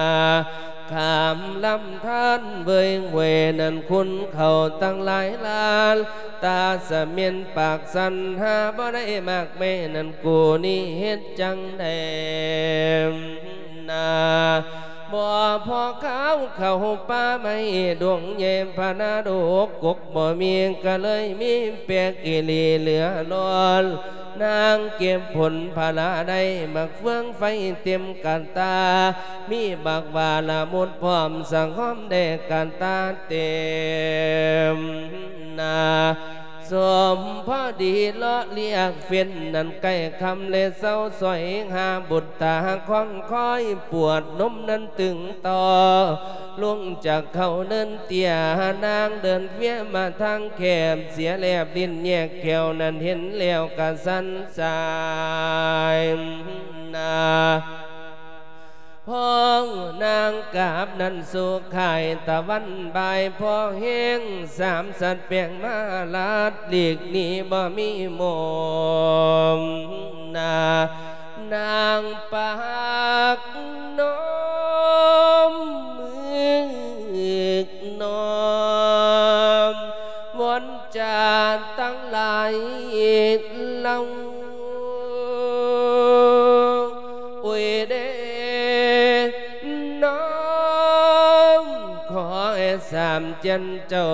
ขามลำท่านเวยเวนันคุณเขาตั้งหลายลาน ตาสะเมียนปากสันหาบ่ได้มากแม่นันกูนี่เฮ็ดจังแดมนา บ่พอเขาเข้าป่าไม่ดวงเย็มพานาดกกกบ่มีก็เลยมีเปียกอีหลีเหลือนอนนางเก็บผลพาลาได้มักเฟืองไฟเต็มกันตา มีบักวาละมุดพร้อมสังห้อมแดกกันตาเต็มนา สมพอดีเลาะเลียกเฟียนนั่นใกล้คำเลเศร้าสอยหาบุตรตาคล้องคอยปวดนมนั้นตึงต่อลงจากเขาเนินเตียนางเดินเวียมาทางแคบเสียแลบดินแยกแขวนั้นเห็นแล้วกะสันสายนา พ้องนางกาบนันสุขไข่ตะวันบายพอเฮงสามสัตว์เปียงมาลาดหลีกนีบ่มีโมมนานางปากน้อมมือกน้อมวนจาตั้งหลายล่าอุยเด น้องขอให้สามเจนเจ้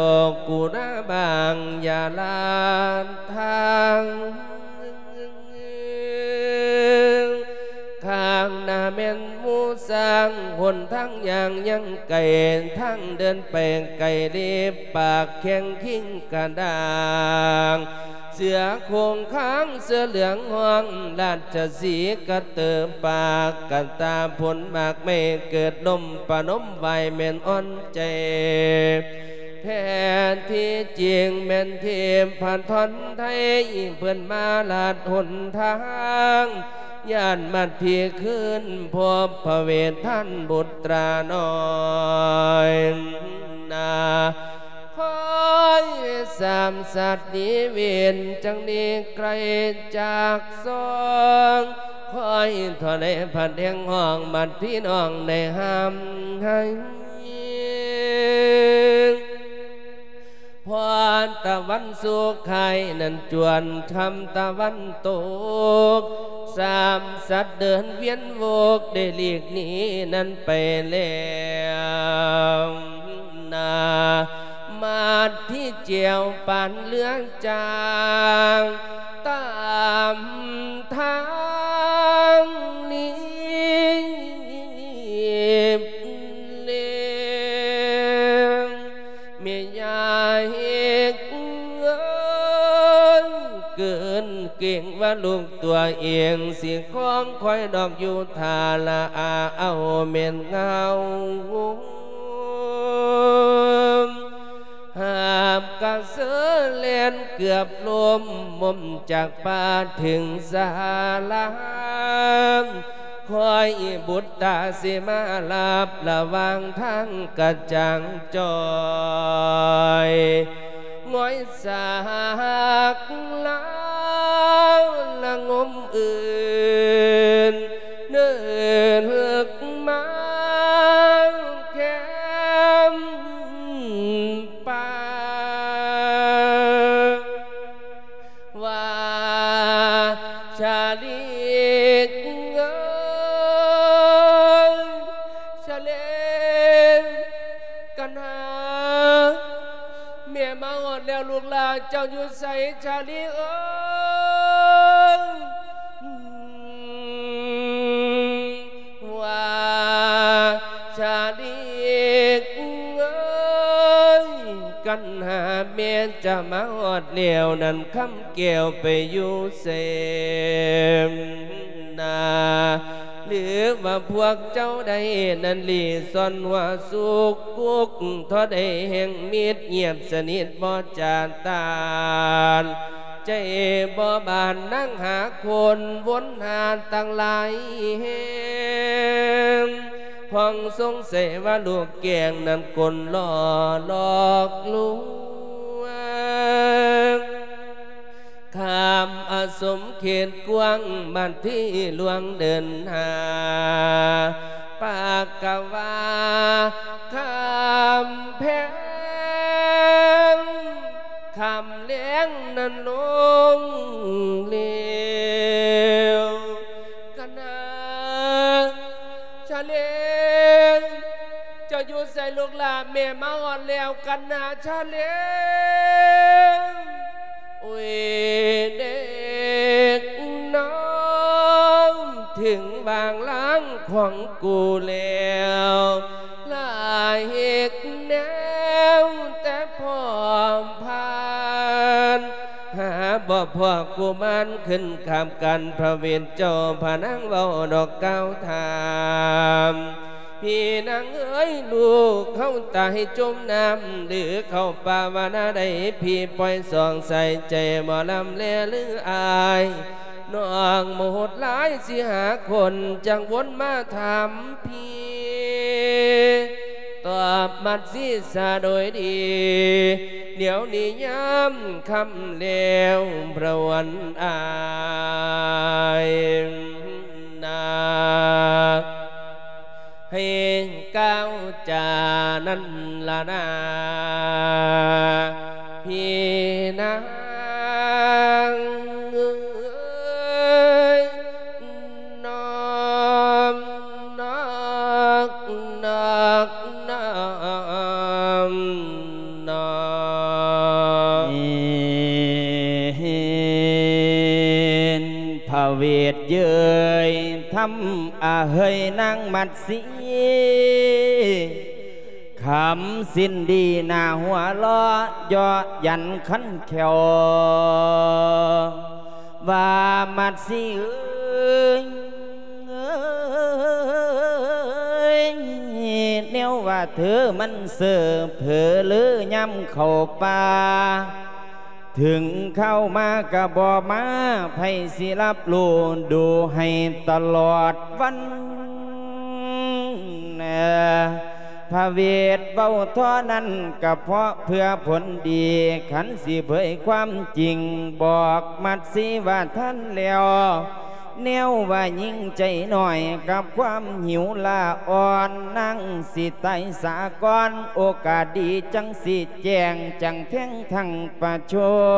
างนทาง นาเมนมูสร้างหนทั้งอย่างยังไก่ทั้งเดินไปไก่รีบปากแข็งขิงกระดางเสือโคงค้างเสือเหลืองห้องลาดจะสีกระเติมปากกันตาผลมากไม่เกิดนมปนมไวเมนอ่อนใจแทนที่จริงแม่นเทียมผ่านทอนไทยเพื่อนมาลาดหนทาง ยานมัดพีขึ้นพบพระเวทท่านบุตราน้อยนาคอยสามสัตว์นี้เวียนจังนี้ไกลจากสองคอยทอในผัดแห่งห้องบัดพี่น้องในห้ามให้ พรตะวันสุขไขนั่นจวนทำตะวันตก สามสัตว์เดินเวียนโวกได้เลีกนี้นั่นไปแล้วนามาที่เจียวปานเลืองจางตามทางนี้เลย เมียยายเอ้ยเกินเก่งว่าลูกตัวเองเสียงของคอยดอกอยู่ทาละอาเอาเมนเงาหาบกเสือเลียนเกือบลมมุมจากป่าถึงสาลาม คอยบุตรตาสิมาลาบระวางทางกระจังจอยงอยสากลาวละงมอื่นเนินลึกมาแคมป่าว่า กันหาเมียมาอดแล้วลูกหลานเจ้าอยู่ใส่ชาลีเอ้ยว่าชาดีกเอ้ยกันหาเมียจะมาอดเหลียวนั้นคำเกี่ยวไปอยู่เสม หรือว่าพวกเจ้าได้นันลีสอนว่าสุกกุกทอดได้แห่งมีดเงียบสนิทบ่จานตาลใจบ่บานนั่งหาคนวนหาตั้งหลายแห่งพองสงสัยว่าลูกแกงนั้นกลล่อหลอกลวง ข้ามอาสมเขตกว้างบ้านที่หลวงเดินหา ปากกว่าข้ามแพงคำเลี้ยงนั้นลงเลี้ยวกันนาชาเลงจะอยู่ใส่ลูกหลานแม่มาอ่อนแล้วกันนาชาเลงโของกูแล้วลายเหตุแนวแต่พร้อมผ่านหาบ่พอกูมันขึ้นคำกันพระเวรเจ้าพานังเบาดอกเก้าถามพี่นางเอ้ยลูกเข้าตายจมน้ำหรือเข้าป่าวนาได้พี่ปล่อยสองใส่ใจหมอลำเลหรืออาย น้องโมหดหลายสิหาคนจังวนมาถามพี่ตอบมัดสีสาโดยดี เดี๋ยวนี้ย้ำคำเลวประวันอายนาให้ก้าวจานั้นละนาพี่นาง เอ้ยน้อมนักนักน้อมน้อมเห็ นพระเวทเย้ยทำอาเฮยนางมัดสีคำสิ้นดีหน้าหัวล้อยอยันขันแขวว่ามัดสีเอ้ยเอ้ยแนวว่าเธอมันเสือเผลอหรือยำเข้าป่าถึงเข้ามาก็บอมาไพสิรับรู้ดูให้ตลอดวันเอ่อ พระเวทเบาท่อนั้นก็เพราะเพื่อผลดีขันสิเผยความจริงบอกมัดสิว่าท่านแล้วแนวว่ายิ่งใจหน่อยกับความหิวลาอ่อนนั่งสิไตสากรโอกาสดีจังสิแจงจังเพ่งทั้งประโช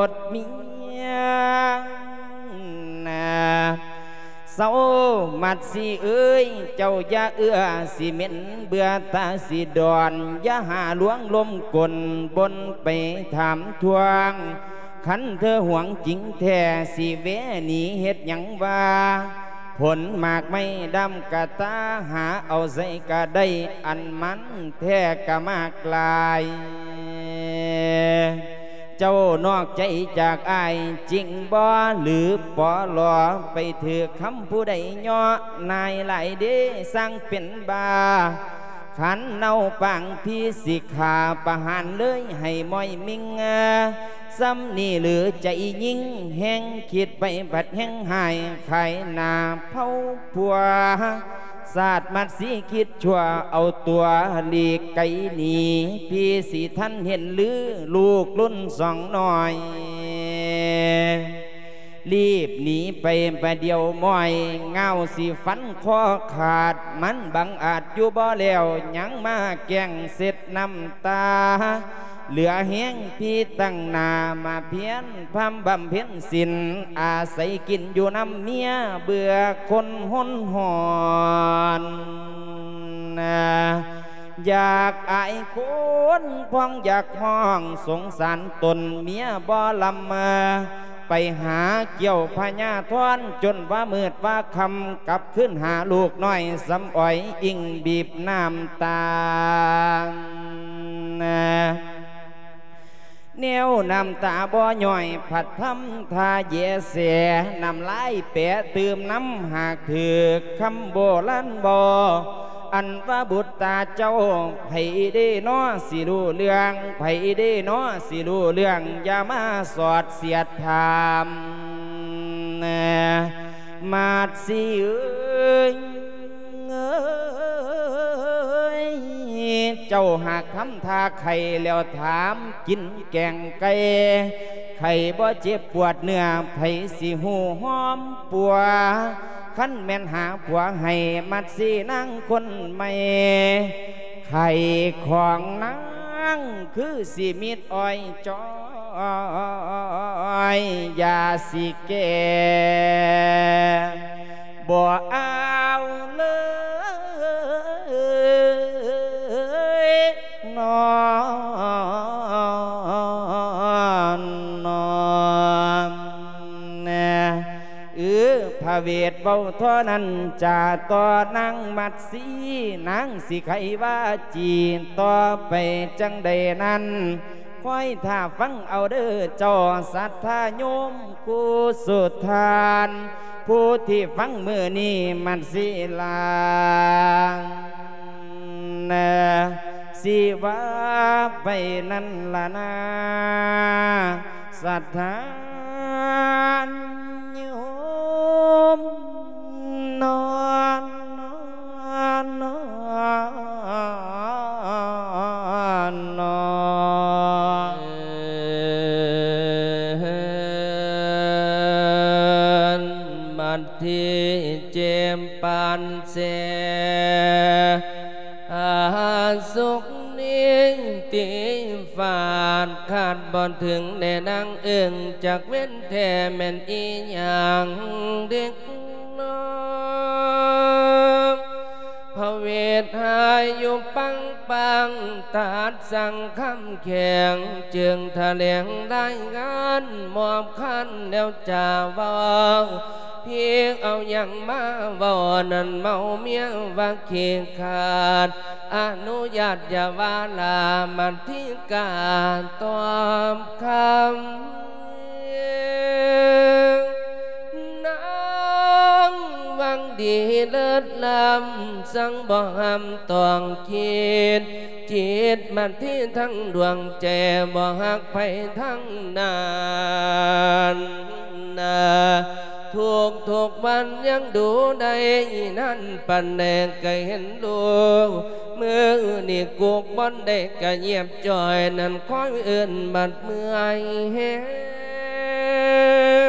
ดเมียนา เศร้ามัดสิเอ้ย เจ้าอย่าเอื้อสิเหม็นเบื่อตาสิดอนอย่าหาหลวงลมกลบนไปถามทวง ขันเธอหวงจริงแท้สิเวหนีเฮ็ดหยังว่าผลหมากไม่ดำกะตาหาเอาใส่กะได้อันมันแท้กะมากลาย เจ้านอกใจจากอายจริงบ่หรือปอหลอไปถือคำผู้ใดย่อนายไหลเด้สร้างเป็นบาขันเนาปังพี่สิขาประหารเลยให้ม้อยมิงซ้ำนี่หรือใจยิ่งแห้งคิดไปบัดแห้งหายไข่นาเผาผัว ศาสตร์มัดสีคิดชั่วเอาตัวหลีกไก่หนีพี่สิท่านเห็นหรือลูกรุ่นสองหน่อย รีบหนีไปประเดียวม้อย เงาสีฟันคอขาดมันบังอาจอยู่บ่แล้วยังมาแกงเสร็จน้ำตา เหลือแห้งพี่ตั้งนามาเพียนพำบำเพ็ญสินอาศัยกินอยู่น้ำเมียเบื่อคนหนหอนอยากอายคนพองอยากห้องสงสารตนเมียบ่ลำมาไปหาเกี่ยวพญาทอนจนว่ามืดว่าคำกลับขึ้นหาลูกน้อยสำอ้อยอิงบีบน้ำตา แนวนำตาบ่อย่อย ผัดทำทาเยเสียนำไลายแปะเติมน้ำหากถือคำโบราณบออันว่าบุตรตาเจ้าไผได้น้อสิรู้เรื่องไผได้น้อสิรู้เรื่องอย่ามาสอดเสียดถามมาดสิเอ้ย เจ้าหากทำทาไข่แล้วถามกินแกงไก่ไข่บ่เจ็บปวดเนื้อไผสิหูหอมปัวขันแม่นหาผัวให้มัดสีนั่งคนใหม่ไข่ของนางคือสีมิดอ้อยจอยยาสิแก บ่เอาเลยนอนนอนแน่เออพระเวทเบาท่อนั้นจะต่อนั่งมัดสีนางสิไขว่าจีนต่อไปจังใดนั้น คอยถ้าฟังเอาเด้อจอสัทธาโยมกูสุดทาน ผู้ที่ฟังมือนี้มันสิลางนะสิวาไปนั่นละนาสัทธา แถลงได้งานมอบคันแล้วจ่าเบาเพียงเอาอย่างมาเบานั่นเมาเมียว่าเคียงขาด อนุญาตอย่าว่าลามันที่การตอ ตมันที่ทั้งดวงใจบ่หักไปทั้งนานนาทุกทุกวันยังดูได้นั่นปันแดงก็เห็นดูมือนี่กุกบอนได้ก็เงียบจอยนั่นคอยเอื่นบัดเมื่อยแห้ง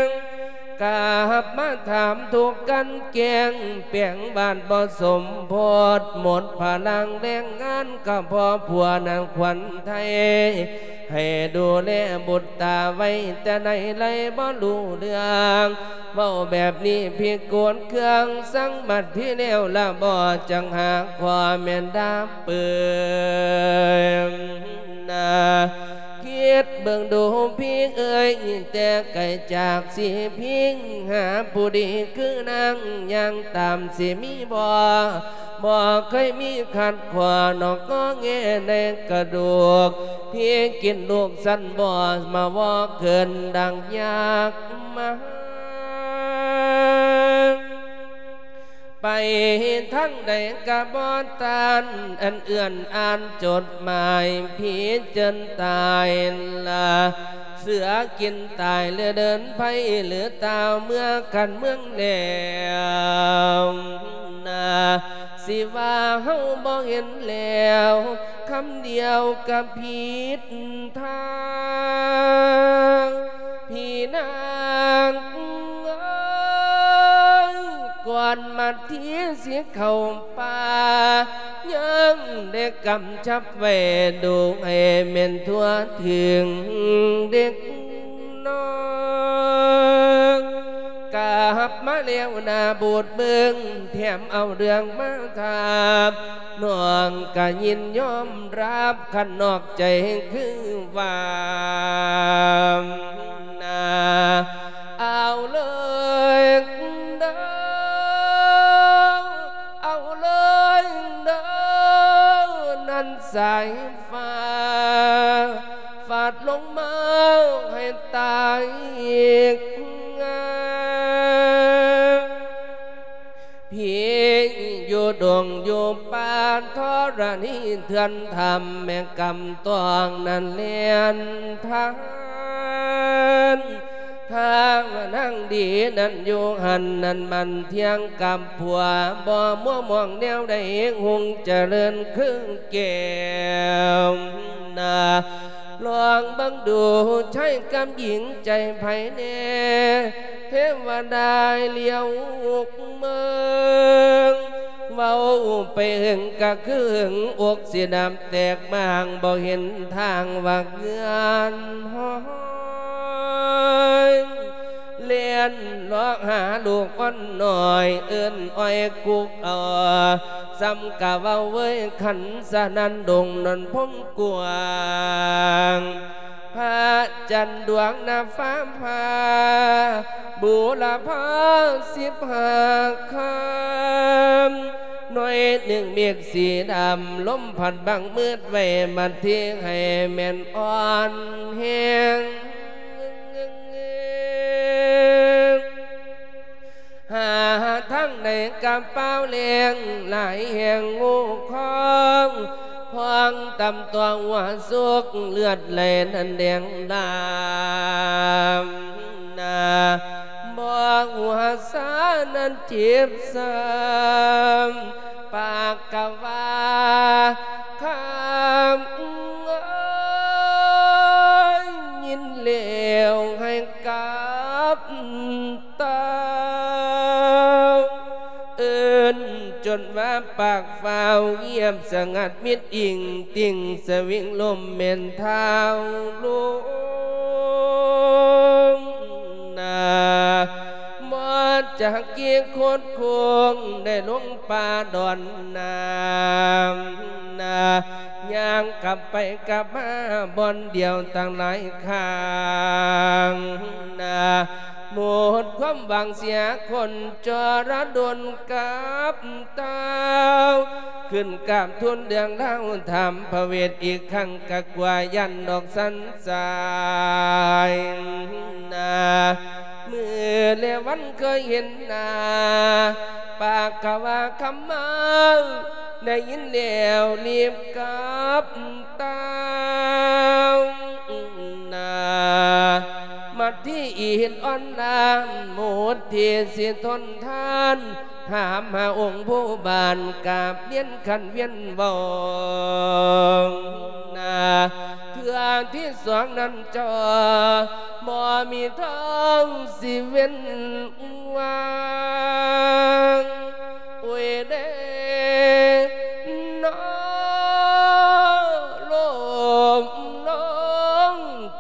กาบมาถามถูกกันแกงเปียงบานบ่สมโพธหมดพลังแรงงานก็พอผัวนางขวัญไทย ให้ดูแลบุตรตาไว้แต่ในไรบ่รู้เรื่องเว้าแบบนี้พี่โกนเครื่องสังบัดพี่แนวละบ่จังหาความแม่นดาเปื่อยนา คิดเบิ่งดูพี่เอ้ยแต่ไก่จากสิพิงหาผู้ดีคือนางยังตามสิมีบ่บ่เคยมีขัดขวานอกก็เงในกระดูกพี่กินลูกสั้นบ่มาว่าเกินดังยากมา ไปทั้งใดงกะบอตานอันเอื่อนอ่านจดหมายผีจนตายละเสือกินตายเหลือเดินไปเหลือตาวเมื่อกันเมืองแนวนาสิว่าเฮาบ่เห็นแล้วคำเดียวกับผิดทางพี่นางเอ ก่อนมาเทียเสียเข้าป่ายังได้กำชับไว้ดูให้เมนทั่วถึงเด็กน้องกลั สายฟ้าฝาดลงมาให้ตายอีกงาพี่อยู่ดวงอยู่ป่าทรณีเถื่อนทำแม่กำตวงนั่นเลียนทาน ทางนั่งดีนั่นอยู่หันนั่นมันเที่ยงกับผัวบ่มัวมองแนวใดหงเจริญครึ่งแก้วนา ลองบังดูใช้กำหญิงใจไผ่แน่เทวดาเลี้ยวอกเมืองเว้าไปหึงกะคือหึงอกเสียดำแตกมางบ่เห็นทางว่าเงือนห้อย เลียนลอกหาลูกอ่อนหน่อยเอิ้นอ้อยกุกเอาซ้ำกะเว้าเว้ยขันสนันดงนนพงกวางพระจันดวงนาฟ้าพาบุรพาสิบหาคำหน่อยหนึ่งเมียกสีดำล้มพัดบังมืดไว้มันเที่ให้แม่นอ่อนแหง หาทั้งในกำเป้าเลี้ยงหลายแห่งงูคองพองตำตัวหัวสุก เอินจนว่าปากเฝ้าเงียบสงัดมิดอิงติ่งสวิงลมเม็นเท้าลุงนา จากเกียงโคตรคงได้ลงป่าดอนน้ำนาย่างกลับไปกลับมาบนเดียวต่างหลายข้างนาหมดความหวังเสียคนจระดนกับเต้าขึ้นกับทุนเดืองเล่าทำพระเวทอีกครั้งกะกว่ายันดอกสันสายนา เมื่อเลวันเคยเห็นหน้าปากกว่าคำมาได้ยินแล้วรีบกับเต้านา มาที่อีหินอ่อนนานหมดที่สิทนทานถามหาองค์ผู้บานกาบเลียนขันเวียนบองนาเพื่อที่สองนั้นจอบ่มีทางสิเว้นวางอ้ยเด้นอลมน้อง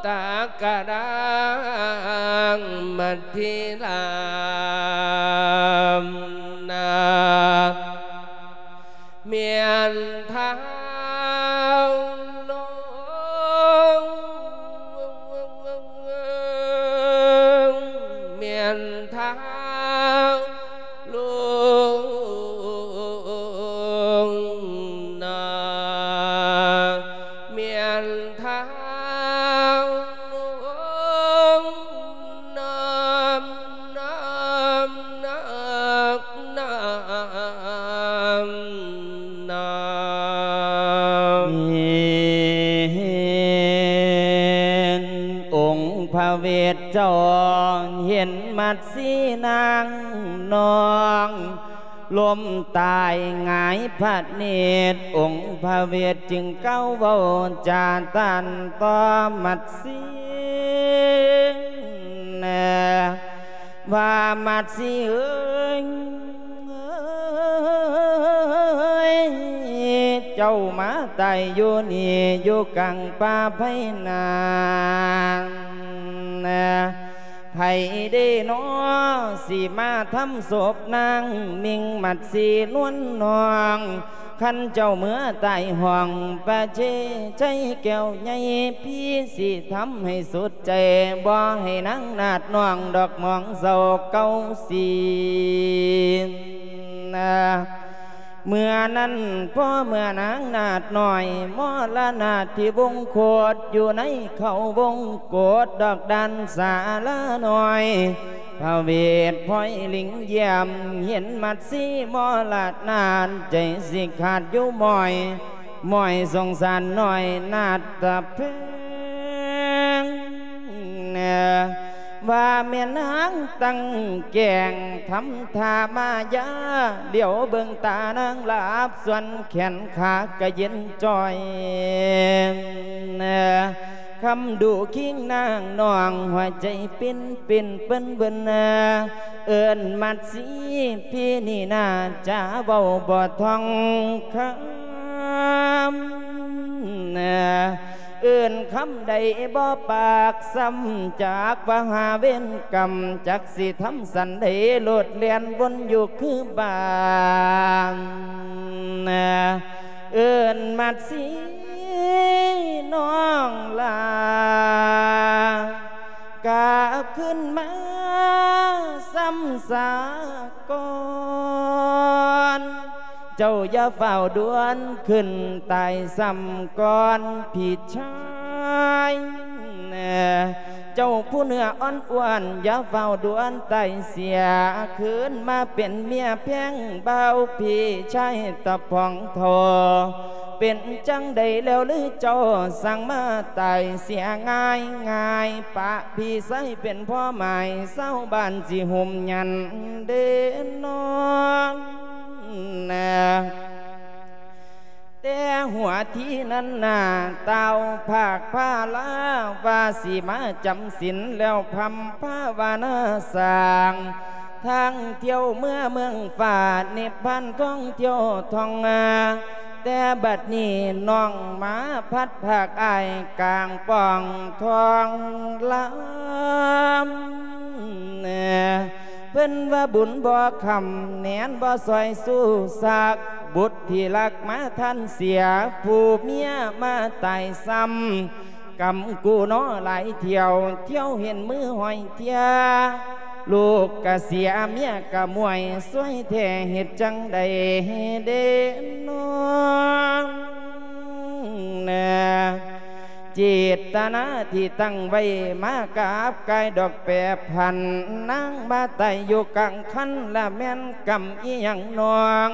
ตากระดังมัทีลามนาเมียนทา พระเวทจึงเก้าเบาจาตันต่อมัดสี ไตอยู่นี่อยู่กลางป่าไพนานไผได้นอสีมาทำศพนางนิ่งมัดสีนวลนองขันเจ้าเมื่อตายห่วงปะเจใจแก้วใหญ่พี่สิทำให้สุดใจบ่ให้นังนาดนองดอกมองเศร้าเก้าสีนะ เมื่อนั้นพ่อเมื่อนางนาดหน่อยมอละนาดที่วงโคดอยู่ในเขาวงโกดดอกดันสาละหน่อยพระเวทพ้อยลิงเยี่ยมเห็นมัดสีมอลาดนานใจสิขาดอยู่มอยมอยสงสารหน่อยนาดตะเพง ว่าเมียนางตั้งแกงทำท่ามายาเดี๋ยวเบิ่งตานางหลับส่วนแขนขากะเย็นจอยคำดูคิงนางนองหัวใจปิ้นปิ้นเปิ้นเบิ่นเอิญมัดสีพี่นี่นาจะเบาบ่ทองคำ เอื่นคำใดบ่ปากซ้ำจากวหาเว้นกรรมจักสิทำสันเดโลดเลียนวนอยู่คือบานเอื่นมัดสีน้องลากาขึ้นมาซ้ำสาก่อน เจ้าอย่าเฝ้าด้วนขึ้นตายซ้ำก่อนผิดชายเจ้าผู้เหนืออ่อนอ้วนอย่าเฝ้าด้วนไตเสียคืนมาเป็นเมียเพียงเบาพี่ชายตะพองทอ เป็นจังใดแล้วหรือเจ้าสั่งมาตายเสียง่ายง่ายปะพี่ใส่เป็นพ่อหมายเศร้าบ้านสิห่มยันเดนนอนนะแต่หัวที่นั้นนาเต้าภาคผ้าลาวาสีมาจำสินแล้วพำผ้าวานาสาง ทางเที่ยวเมื่อเมืองฝ่าเนพันท่องเที่ยวท่องงา แต่บัดนี้น้องมาพัดผักอายกลางป่องทองลำเนี่ยเพิ่นว่าบุญบ่คำแนนบ่ซอยสู้สักบุตรที่รักมาท่านเสียผู้เมียมาตายซ้ำกำกูน้อหลายเที่ยว เที่ยวเห็นมือหอยเทีย ลูกกะเสียเมียกะมวยสวยแท้เหตุจังใดเด่นน้องนะจิตนาที่ตั้งไว้มากาบกายดอกแปรพันนั่งมาไตอยู่กังคันละแม่นกำอีหยังนอง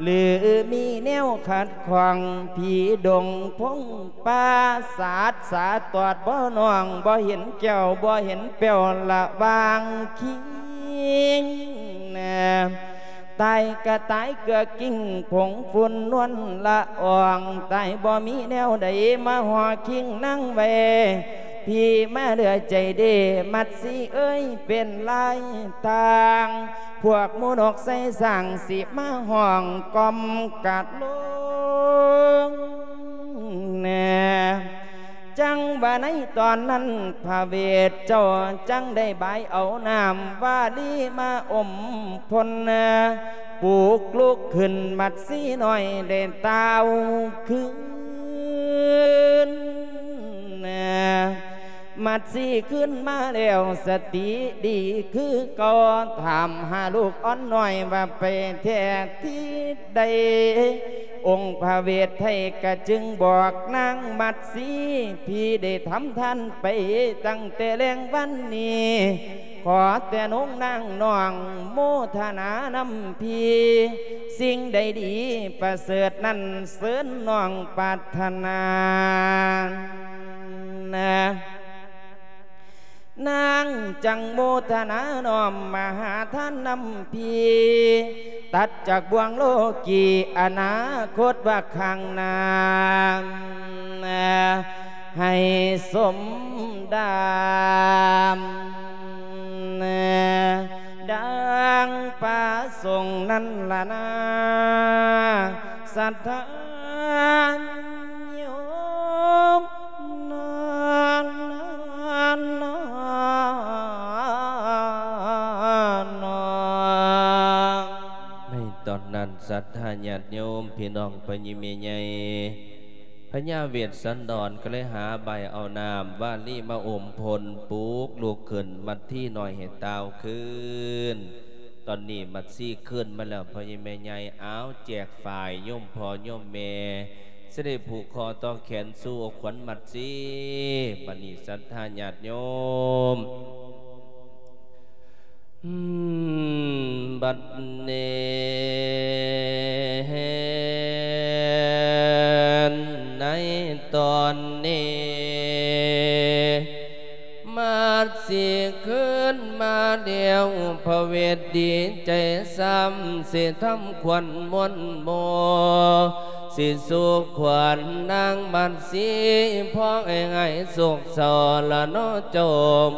หรือมีแนวขัดขวางผีดงพงป่าสาดสาตอดบ่หนองบ่เห็นแก้วบ่เห็นเปียวละวางคิงนะตายกะตายเกือกิ่งผงฝุ่นนวลละอ่องตายบ่มีแนวใดมาหัวคิงนั่งเว พี่มาเดือใจเดมัดสีเอ้ยเป็นลายทาง พวกมูนกใส่สั่งสิมาห้องกอมกัดลงแน่จังบ่าในตอนนั้นพระเวทเจ้าจังได้ใบเอาน้ำว่าดีมาอมพลปลูกลูกขึ้นมัดสีหน่อยเด่นตาวคืน มัดสีขึ้นมาแล้วสติดีคือก่อนถามหาลูกอ่อนหน่อยว่าไปแท้ที่ใด องค์พระเวทไทยกะจึงบอกนางมัดสีพี่ได้ทำท่านไปตั้งแต่แรงวันนี้ ขอแต่นงนางนองโมทนานำพีสิ่งใดดีประเสริฐนั้นเสริญน้องปัถนานะ นางจังโมทนาน้อมมหาท่านนำพีตัดจากบ่วงโลกีอนาคตว่าข้างหน้าให้สมดามดังป่าทรงนั้นละนาสัทธาโยมนาน ในตอนนั้นสัทธาญาติโยมพี่น้องพญิเมใหญ่พญาเวทสันดรก็เลยหาใบเอานามว่าลี่มาอมพลปลูกลูกขึ้นมัดที่หน่อยเห็ดตาวขึ้น ตอนนี้มัดซี่ขึ้นมาแล้วพญิเมใหญ่อ้าแจกฝ่ายโย่มพอโย่มเม เสด็จผูกคอต่อแขนสู้อขวัญมัดซี่บันนี้สัทธาญาติโยมบัดเนนในตอนนี้มาสิขึ้นมาเดียวพระเวทดีใจซ้ำเสิทำควันมวนโม สิสุขขวัญนางบันสีพ่อไอ้ไงสุขสอละนอโจ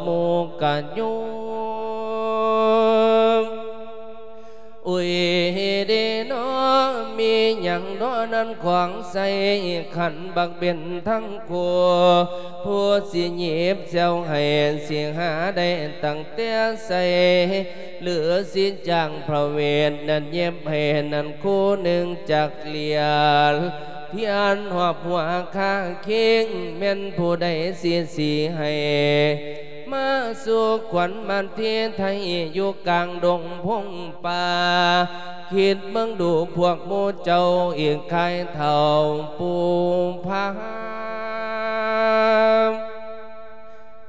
มูกกะยุง อุ้ยเดนอมีหยังนอนั้นขวางใส่ขันบักเบ็นทั้งคัวผู้สิหยิบเซวให้เสียงหาได้ตั้งแต่ใส่เหลือสิจางพระเวทนั้นเย็บให้นั้นคู่หนึ่งจากเลียนเทียนหอบหัวข้าเคียงแม่นผู้ใดเสียสีให้ มาสู่ขวัญมันเทียไทยอยู่กลางดงพงป่าคิดเมืองดูพวกมูเจ้าเอียงไข่เท่าปูพา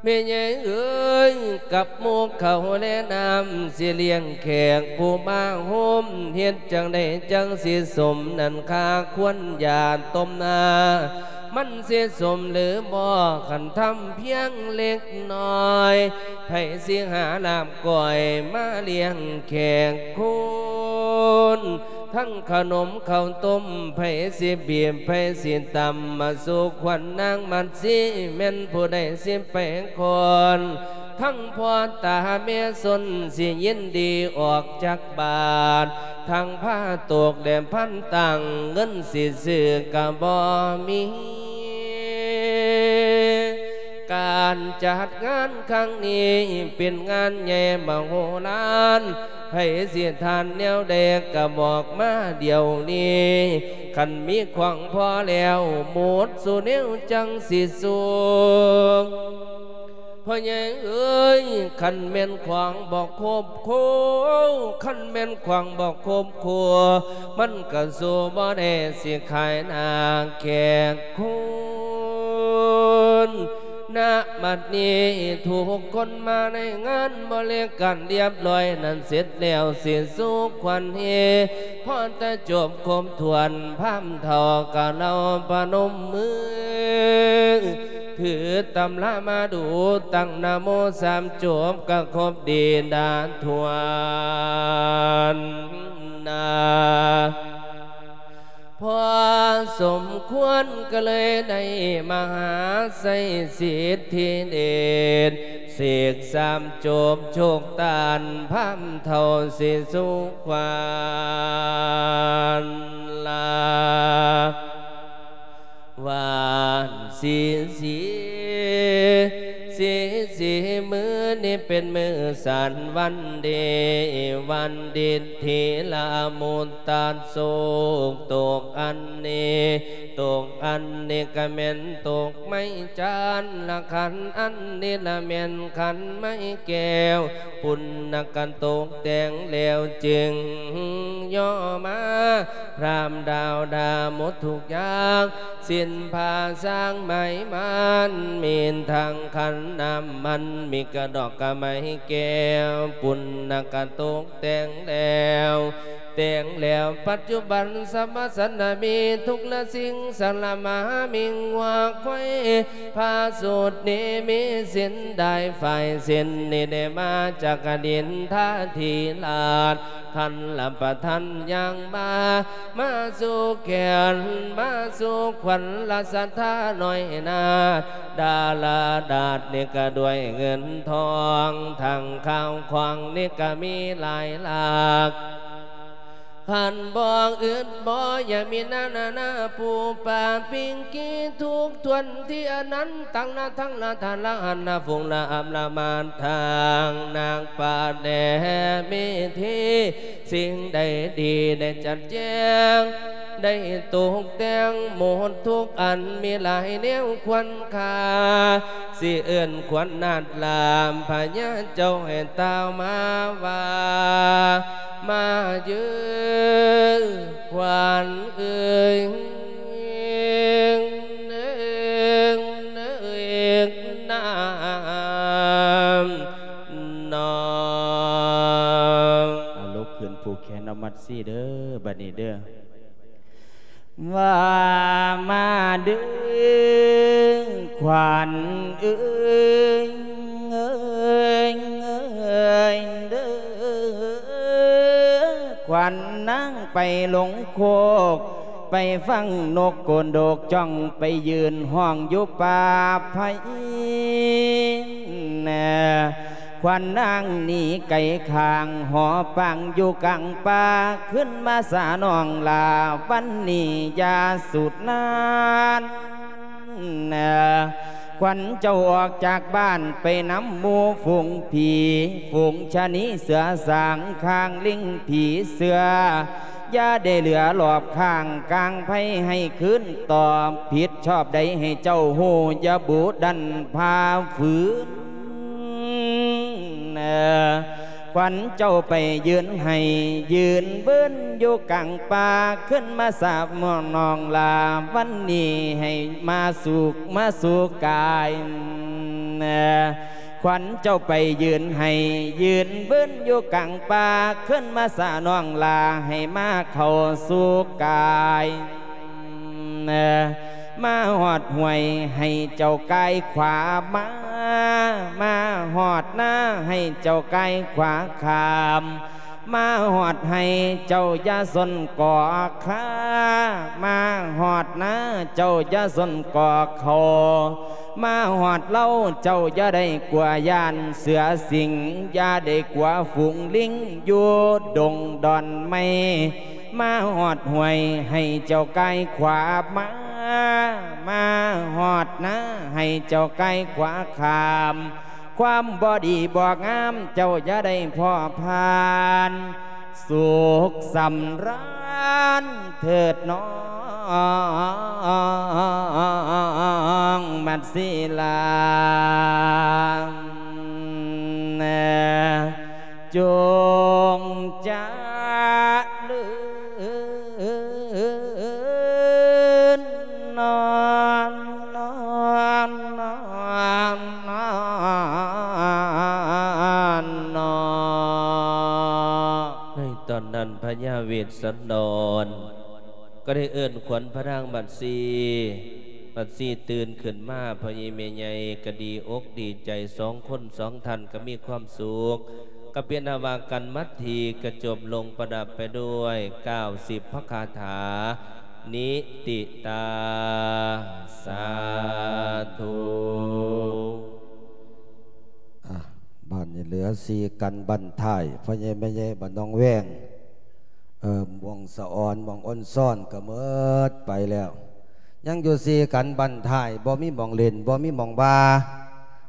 เมียใหญ่เอ้ยกับมูเขาและน้ำสิเลี้ยงแขกผู้มาโฮมเฮ็ดจังได้จังสิสมนันคาควรยาต้มนา มันเสียสมหรือบ่ขันทำเพียงเล็กน้อยให้เสียหาลามก่อยมาเลี้ยงแขกคุณทั้งขนมข้าวต้มไผ่สิเบียมไผ่สิตำมาสู่ขวัญนางมันสิแม่นผู้ใดสิแปลงคน ทั้งพ่อตาเมียสนสิยินดีออกจากบาท ทั้งผ้าตกแดมพันตังเงินสิซื้อกะบ่มี การจัดงานครั้งนี้เป็นงานใหญ่มโหฬารให้เสียทานแนวเด็กก็บอกมาเดี๋ยวนี้ขันมีขวางพอแล้วหมดสู่แนวจังสิสูง พ่อใหญ่เอ้ยขันเม่นขวางบอกคบโคขันเม่นขวางบอกคบครัวมันก็สู่บ่ได้สิขายนางแขกคนณบัดนี้ถูกคนมาในงานบริการเรียบร้อยนั้นเสร็จแล้วสิ้นสุขควันเฮพอแต่จบคมทวนพามทอกะเราปนมมือ ถือตำละมาดูตั้งนะโมสามจบก็ครบดีดานทวนนา พอสมควรก็เลยได้มาหาใส่สิทธิเดชเสกสามจบโชคตานพามเท่าสิสุขวานลา วานสีสีสีสีมือนี่เป็นมือสันวันเดวันดินทีละมุนตานโศกตกอันนี้ตกอันนี้ก็เมนตกไม่จานละขันอันนี้ละเมนขันไม่แก้วปุณนกันตกแต่งแล้วจึงย่อมาพรามดาวดาหมดทุกอย่างสิ้นพาสร้างไหมมันมีนทางขันน้ำมันมีกระดอกกระไม้แก้ว ปุณนกันตกแต่งแล้ว แต่งแล้วปัจจุบันสมสันนามีทุกละสิ่งสารมหามิงว่าควยพาสูตรนี้มีสินได้ฝ่ายสินนี่ได้มาจากดินท่าทีลาดท่านละประทันยังมา มาสู่แขนมาสู่ขวัญละสัทธาหน่อยนาดาลาดาดนี่ก็ด้วยเงินทองทางข้าวควางนี่ก็มีหลายหลาก ขันบอกอื่นบออย่ามีนานานาปูป่าปิงกีทุกทวนที่อนันต์ตั้งนาทั้งนาทานละหันนาฟงละอัมละมานทางนางป่าแดมีที่สิ่งใดดีได้จัดแจงได้ตกแต่งหมดทุกอันมีหลายแนวควันคาสิเอื่นควันนาดลามพญาเจ้าให้ตาวมาว่ามายืนควันเยืองเนื่องน้ำนองเอาลุก ขึ้นผูกแขนเอขวัญเอ้ยเอ้ยเอ้ยเด้อขวัญนั่งไปหลงโคก ไปฟังนกโกนโดกจ้องไปยืนห้องอยู่ป่าไผ่แน่ควันนางหนีไก่คางหอปังอยู่กลางป่าขึ้นมาสานองลาวันนี้ยาสุดนานแน่ ควันเจ้าออกจากบ้านไปน้ำมูฝูงผีฝูงชะนีเสือสางข้างลิงผีเสือย่าได้เหลือหลอบข้างกลางไพ่ให้ขึ้นตอบผิดชอบใดให้เจ้าหูอย่าบูดันพาฝืนเออ ขวัญเจ้าไปยืนให้ยืนเบิ้นอยู่กลางป่าขึ้นมาสาบมองนองลาวันนี้ให้มาสุกมาสู่กายขวัญเจ้าไปยืนให้ยืนเบิ้นอยู่กลางป่าขึ้นมาสานองลาให้มาเข้าสู่กายเอ มาหอดห่วยให้เจ้าไกายขวามา มาหอดหน้าให้เจ้าไกายขวาขาม มาหอดให้เจ้าอยาสนก่อข้า มาหอดนะเจ้าอยาสนก่อเขามาหอดเล่าเจ้าอย่าได้กลัวยานเสือสิงอย่าได้กลัวฝูงลิงอยู่ดงดอนไม่ มาหอดห่วยให้เจ้าไกายขวามา มาหอดนะ ให้เจ้ากายขวาขาม ความบอดีบอกงาม เจ้าอย่าได้พ่อพานสุขสำราญเถิดน้องมัดศิลา ขวัญพระนางบัดซีบัดซีตื่นขึ้นมาพญเมยใหญ่ก็ดีอกดีใจสองคนสองท่านก็มีความสุขก็เป็นอาวากันมัททีกระจบลงประดับไปด้วย90พระคาถา นิติตา สาธุบ้านเหลือสีกันบันทายพอใหญ่แม่ใหญ่บ้านน้องแวง ออมวงสะออนมวงอ้นซ่อนก็เมิดไปแล้ว ยังอยู่สีกันบันทายบ่มีมองเล่นบ่มีมองบา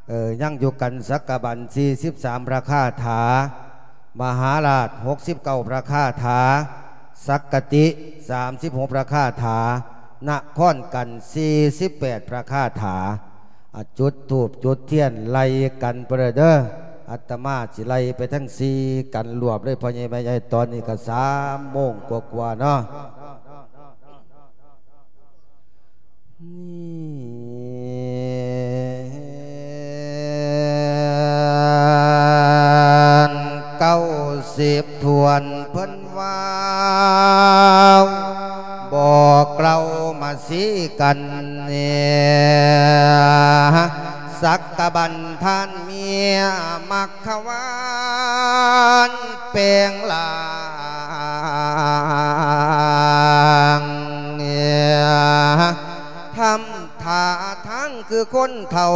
เออยังอยู่กันสักกะบัน43ราคาถา มหาราช69ราคาถา สักกติ36ราคาถานครกัน48ราคาถาจุดทูบจุดเทียนไล่กันเปรเด้อ อัตมาสิไลไปทั้งสีกันรวบเลยพ่อใหญ่ไม่ใหญ่ตอนนี้ก็สามโมงกว่าๆเนาะนี่เก้าสิบทวนเพิ่นว่าบอกเรามาสีกันเนี่ย สักกบันท่านเมียมักขวานเปลงลางเนี่ยทำท่าทั้งคือคนเท่า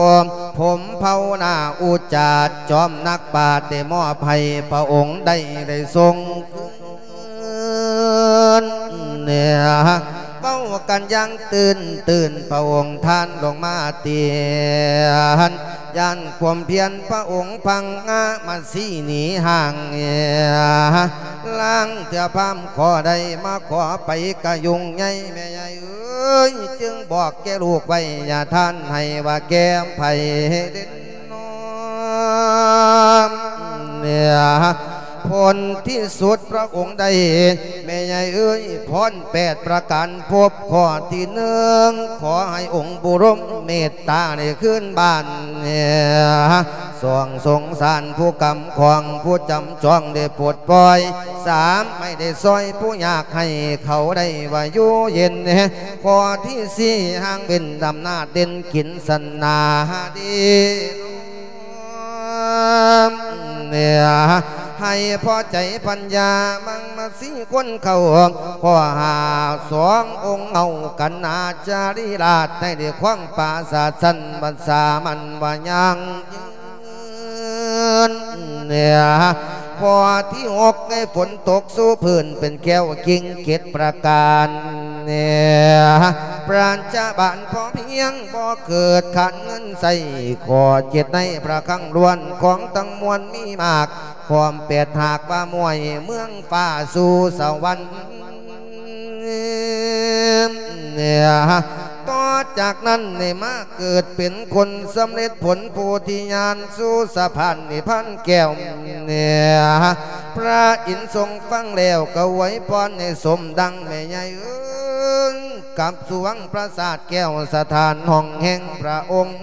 ผมเผาหน้าอุจาดจอมนักบาทได้มอบให้พระองค์ได้ได้ทรงคืนเนี่ย เป้ากันยังตื่นตื่นพระองค์ท่านลงมาเตียนยันความเพียรพระองค์พังงามาสีหนีห่างเนี่ยล้างเถื่อพามขอได้มาขอไปกะยุงไงแม่ใหญ่เอ้ยจึงบอกแกลูกไว้อย่าท่านให้ว่าแกมไผ่เด่นน้อมเนี่ย ผลที่สุดพระองค์ได้แม่ใหญ่เอ้ยพรแปดประการพบข้อที่หนึ่งขอให้องค์บุรมเมตตาในขึ้นบ้านเนี่ยสวงสงสารผู้กำควงผู้จำจองได้ปวดปล่อยสามไม่ได้ซอยผู้อยากให้เขาได้ว่าอยู่เย็นข้อที่สี่ห้างเป็นดำนาจเด่นกินสนนาดีเนี่ย ให้พอใจปัญญามังมาสีคนเขาข้อหาสององค์เอากันนาจาริราชในเดียควงป่าศาสันบันสามันวายังเนี่ยพอที่หกในฝนตกสู้พื้นเป็นแก้วกิ่งเกตประการเนี่ยปราณจะบานพอเพียงบ่เกิดขันเงินใส่ขอเจ็ดในประคังล้วนของตั้งมวลมีมาก ความเปียดหากว่ามวยเมืองป่าสู่สวรรค์เนี่ยต่อจากนั้นในมาเกิดเป็นคนสำเร็จผลโพธิญาณสู่สะพานนิพันแก้วเนี่ยพระอินทร์ทรงฟังแล้วก็ไว้พรในสมดังแม่ใหญ่กับสวงปราสาทแก้วสถานห้องแห่งพระองค์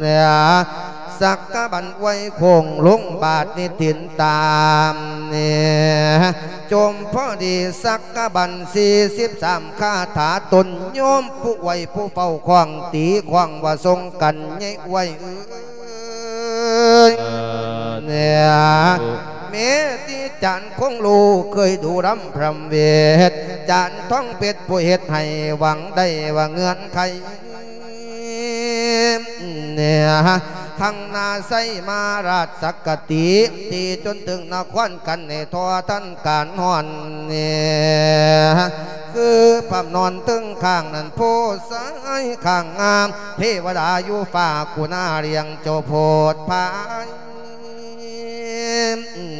เนี่ย สักกะบันไว้คงลงบาทนิตินตามเนี่ยจมพอดีสักกะบันสี่สิบสามคาถาตนโยมผู้ไว้ผู้เป่าควางตีควางว่าทรงกันใหญ่ไว้เอ้ยเนี่ยเมติจันคงลูเคยดูรำพรำเวทจันท้องเป็ดผู้เฮ็ดให้หวังได้ว่าเงื่อนไขเนี่ย ทางนาไซมาราชสักกติตีจนถึงนครกันในทอท่านการนอนเนี่ยคือพำนอนตึงข้างนั้นโพสายข้างงามเทวดาอยู่ฝ่ากุณาเรียงโจโพดพาย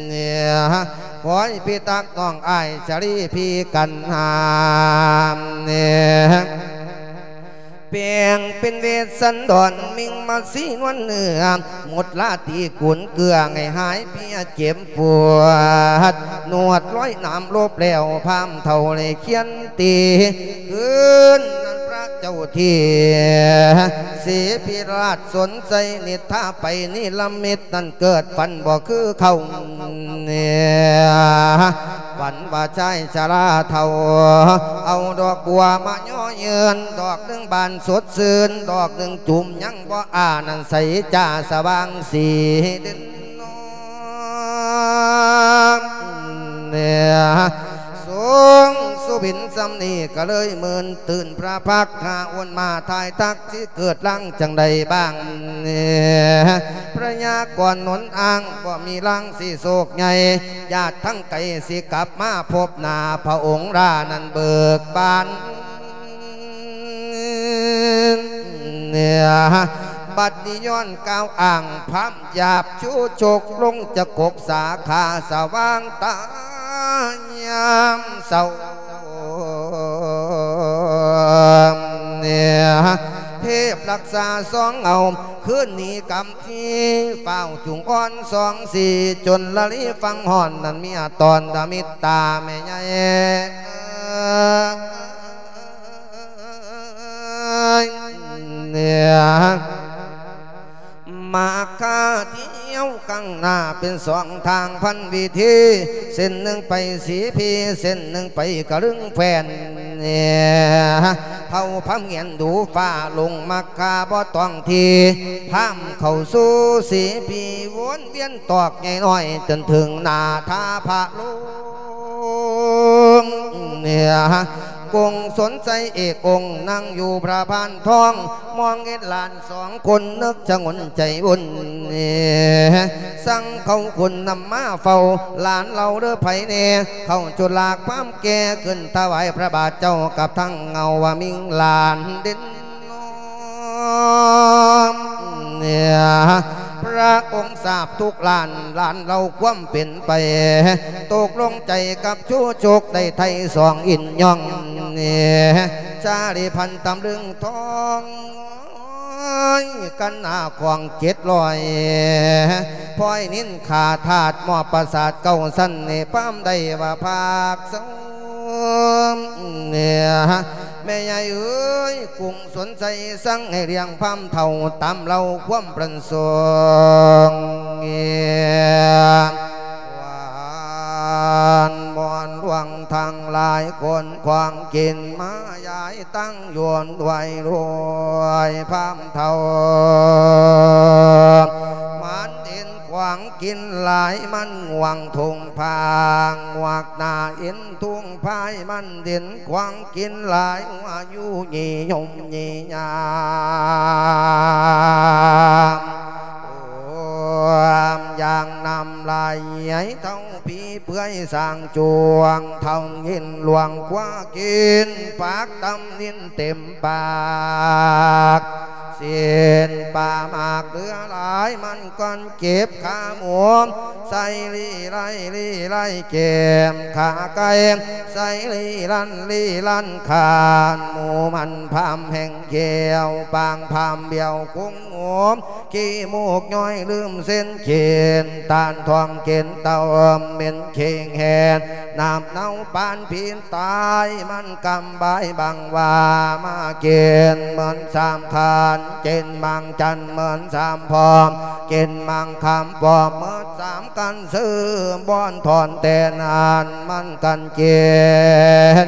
เนี่ยขอให้พี่ตักน้องไอจารีพี่กันหามเนี่ย เปียงเป็นเวสสันดอนมิงมาสีนวันเนื้อหมดลาตีกุนเกลือไงหายเพียเจ็บปวดหนวดร้อยน้ำลบแล้วพามเท่าเลยเขียนตีคืนนั้นพระเจ้าที่เสียพิราชสนใจนิท่าไปนี่ละเมิดนั่นเกิดฝันบ่คือเขาเนี่ยฝันว่าใจชราเท่า เอาดอกบัวมาย่อเยือนดอกนึงบานสดซื่นดอกหนึ่งจุ่มยังบ่อานันใสจ่าสว่างสีด่นน้องเนี่ยสูงสุบินสำนีก็เลยเมินตื่นพระพักหาอ้วนมาทายทักที่เกิดลังจังใดบ้างเนี่ยพระยากรหนนอ้างก็มีลังสีโศกใหญ่ญาติทั้งไก่สิกลับมาพบนาพระองค์รานันเบิกบาน เนี่ยบัดนิยอนก้าวอ่างพัมหยาบชูโชกลงจะกบสาขาสว่างตายามเศร้าเนี่ยเทพรักษาสองเอาคืนนี้กำที่เฝ้าจุงอ่อนสองสี่จนละลิฟังห่อน นั้นมีตอนดามิตตาแม่ใหญ่ เนี่ยมาคาเที่ยวกังหน้าเป็นสองทางพันวิธีเส้นหนึ่งไปสีพีเส้นหนึ่งไปกระลึงแฟนเนี่ยเท่าพัมเงียนดูฟ้าลงมักกาบ่ต้องทีพามเข้าสู่สีพีวนเวียนตอกใหญ่น้อยจนถึงหนาทาพระลุงเนี่ย กงสนใจเอกองนั่งอยู่พระพานทอง มองเห็นหลานสองคนนึกจะงนใจบุญเนี่สั่งเขาคนนำมาเฝ้าหลานเราเด้อไผเน่เขาจุลากความแก่ขึ้นถวายพระบาทเจ้ากับทั้งเงาว่ามิงหลานเด่น เนี่ยพระองค์ทราบทุกลานลานเราความเป็นไป ตกลงใจกับชู้โจกได้ไทยสองอินยองเนี่ยชาลีพันตำลึงทองกันหน้าควงเจ็ดลอยพลอยนิ้นขาถาดหมอบประสาทเก่าสั้นในป้ามได้ว่าภาคสม เนี่ยแม่ใหญ่เอ้ยกุ้งสนใจสั่งให้เรียงพามเท่าตามเราความประสงค์เงียหวานบอนดวงทางหลายคนควางกินมายายตั้งยวนด้วยรวยพามเท่ามันเด่น ควางกินหลายมันหวังทงพางหวักนาเอ็นทุ่งพายมันเด่นควางกินหลายว่าอยู่ยี่ยมยี่ยามอย่างนำลายใหญ่เท่าพีเพื่อยสร้างจวงเท่ายินหลวงกว่ากินปากตำนินเต็มปากเสียนป่ามากเหลือหลายมันก่อนเก็บขาหมูใส่ลีไล่ลีไล่เก็บขาไก่ใส่ลีลันลีลันขานหมูมันพามแห่งเขียวปางพามเบี้ยวคุ้งหมูขี้มูกย้อยลืมเส้นเขียนตานทองเกณฑ์เต่าเหม็นเข่งแหนน้ำเน่าปานพีนตายมันกำบายบังว่ามาเกณฑ์เหมือนสามทานเกณฑ์มังจันเหมือนสามพร้อมเกณฑ์มังคำบ่มเหมื่อสามกันซื้อบ่อนถอนแต่นานมันกันเจน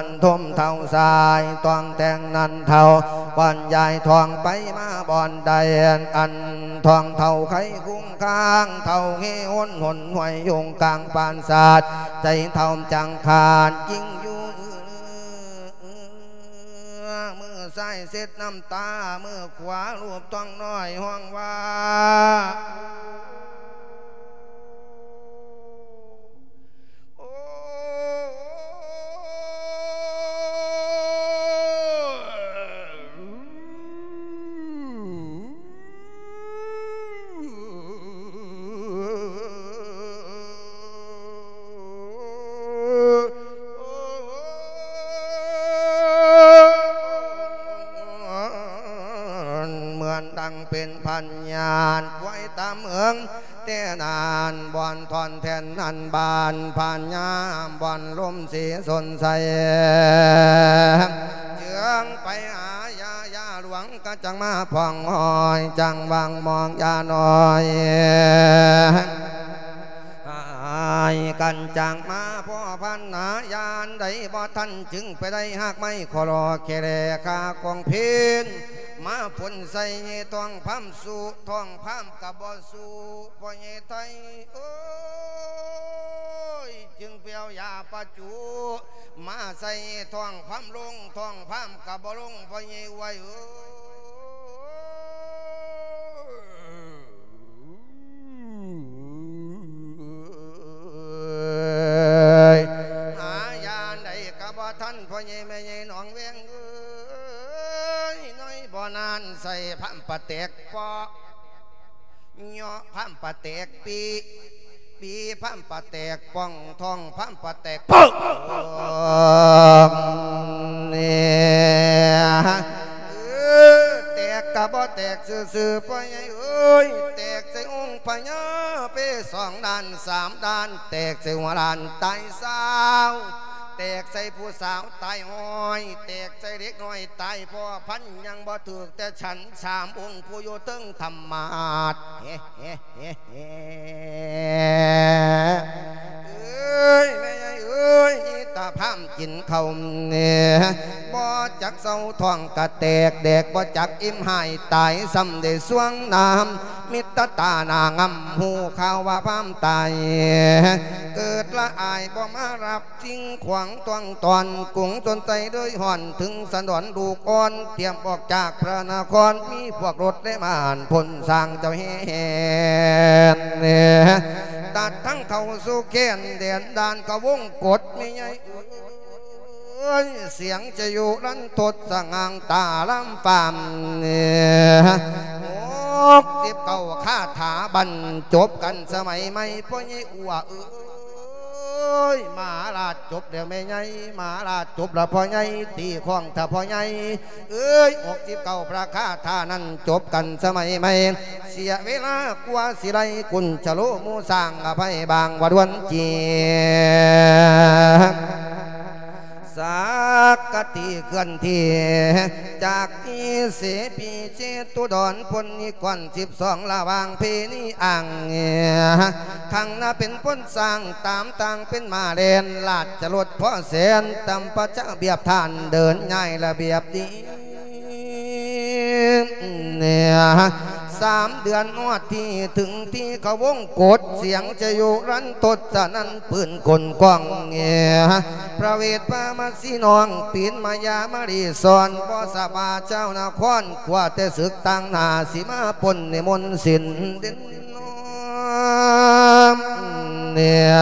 สนทนแล้วแลนจึงกินน้ำแล้วแลมวันปากกายใจมือควานสั่มเขียวมือสายเดียวขันเอียงมาอมมันจึงลิ้นเลี้ยงเทินเหนือบันทมเท่าสายต้องแตงนันเท่าบ่อนใหญ่ทองไปมาบ่อนใดอันทองเท่าไข่คุ้งค้างเท่าเฮหนหนหวยยงกลางปานศาสตร์ใจเท่าจังขาดยิ่งยู่มือซ้ายเสร็จน้ำตามือขวารูปต้องน้อยห้องว่า เหมือนดังเป็นพันยานไว้ตามเมืองแต่นานบอนทอนแทนนันบานผ่านยามบอนลมสีสนใสเจืองไปหายายาหลวงก็จังมาพ่องหอย จังวางมองยาหน่อยายกันจังมาพ่อพันนายานใดบ่ท่านจึงไปได้หากไม่ขอรอแค่แลคากองเพนมาผลใส่เงตองพัมสู่ท้องพัมกับบ่สู่พ่อเงไทยโอ้ยจึงเปียวยาปะจู มาใส่ทองพัมลงทองพัมกับบ่ลงพ่อเงไว้เอ้ ยหายานใดกับบ่ท่านพ่อเงแม่เงหนองเวียงเอ้ยน้อยบ่นานใส่พัมปะเตกปอย่อพัมปะเตกปีปีพามปะแตกป้องทองพามปะแตกปึ๊กเนี่ย อแตกกะบ่แตกซื่อๆพ่อใหญ่เอ้ยแตกใส่องค์พญาไปสองด้านสามด้าน แตกใส่หัวด้านตายสาวแตกใส่ผู้สาวตายห้อย แตกใส่เด็กน้อยตายพ่อพันยังบ่ถูกแต่ฉันสามองค์ผู้อยู่ตึงธรรมาทเฮ้เฮ้เฮ้เฮ้เอ้ยแม่ใหญ่เอ้ยตาพามกินเขาเนี่ยบ่จักเศร้าท้องกะแตกแดกบ่จักอิ่มหายตายซ้ำได้สวงน้ำมิตรตานางำหูข่าวว่าพามตายเกิดละอายบ่มารับทิ้งขวางตวงตอนกุ้งจนใจด้วยห่อนถึงสันดอนดูก่อนเตรียมออกจากพระนครมีพวกรถได้มาอ่านพลสร้างเจ้าแห่เนี่ยตัดทั้งเขาสู่แค้นเดียนดานกะวงกดไม่ใหญ่เอ้ยเสียงจะอยู่รันทดสง่างตาลำปามเนี่ยหกสิบเก้าคาถาบรรจบกันสมัยใหม่พ่อใหญ่อัวเอ้ ยมาลาดจบเดี๋ยวแม่ไงมาลาดจบละพ่อไงตีข้องถ้าพ่อไงเอ้ยหกสิบเก้าประคาท่านั้นจบกันสมัยใหม่เสียเวลากว่าสิไรกุญชโลมูสร้างอภัยบางวัดวันเจีย สักกติเคลื่อนที่จากอีเสปีเจตุดอนพลนิกวนสิบสองละวางเพนีอ่างขังน้าเป็นพ้นสร้างตามต่างเป็นมาเรนลาดจรดพ่อแสนตำประจะเบียบทานเดินง่ายระเบียบดีเนี่ย สามเดือนนวดที่ถึงที่เขาวงกดเสียงจะอยู่รันตดสนั้นปืนกลกว้างเงียพระเวทพามาสีนองปีนมายามารีสอนบ่สบาเจ้านาครกว่าแต่ศึกต่างหนาสีมาปนในมนสินเด่นเนี่ย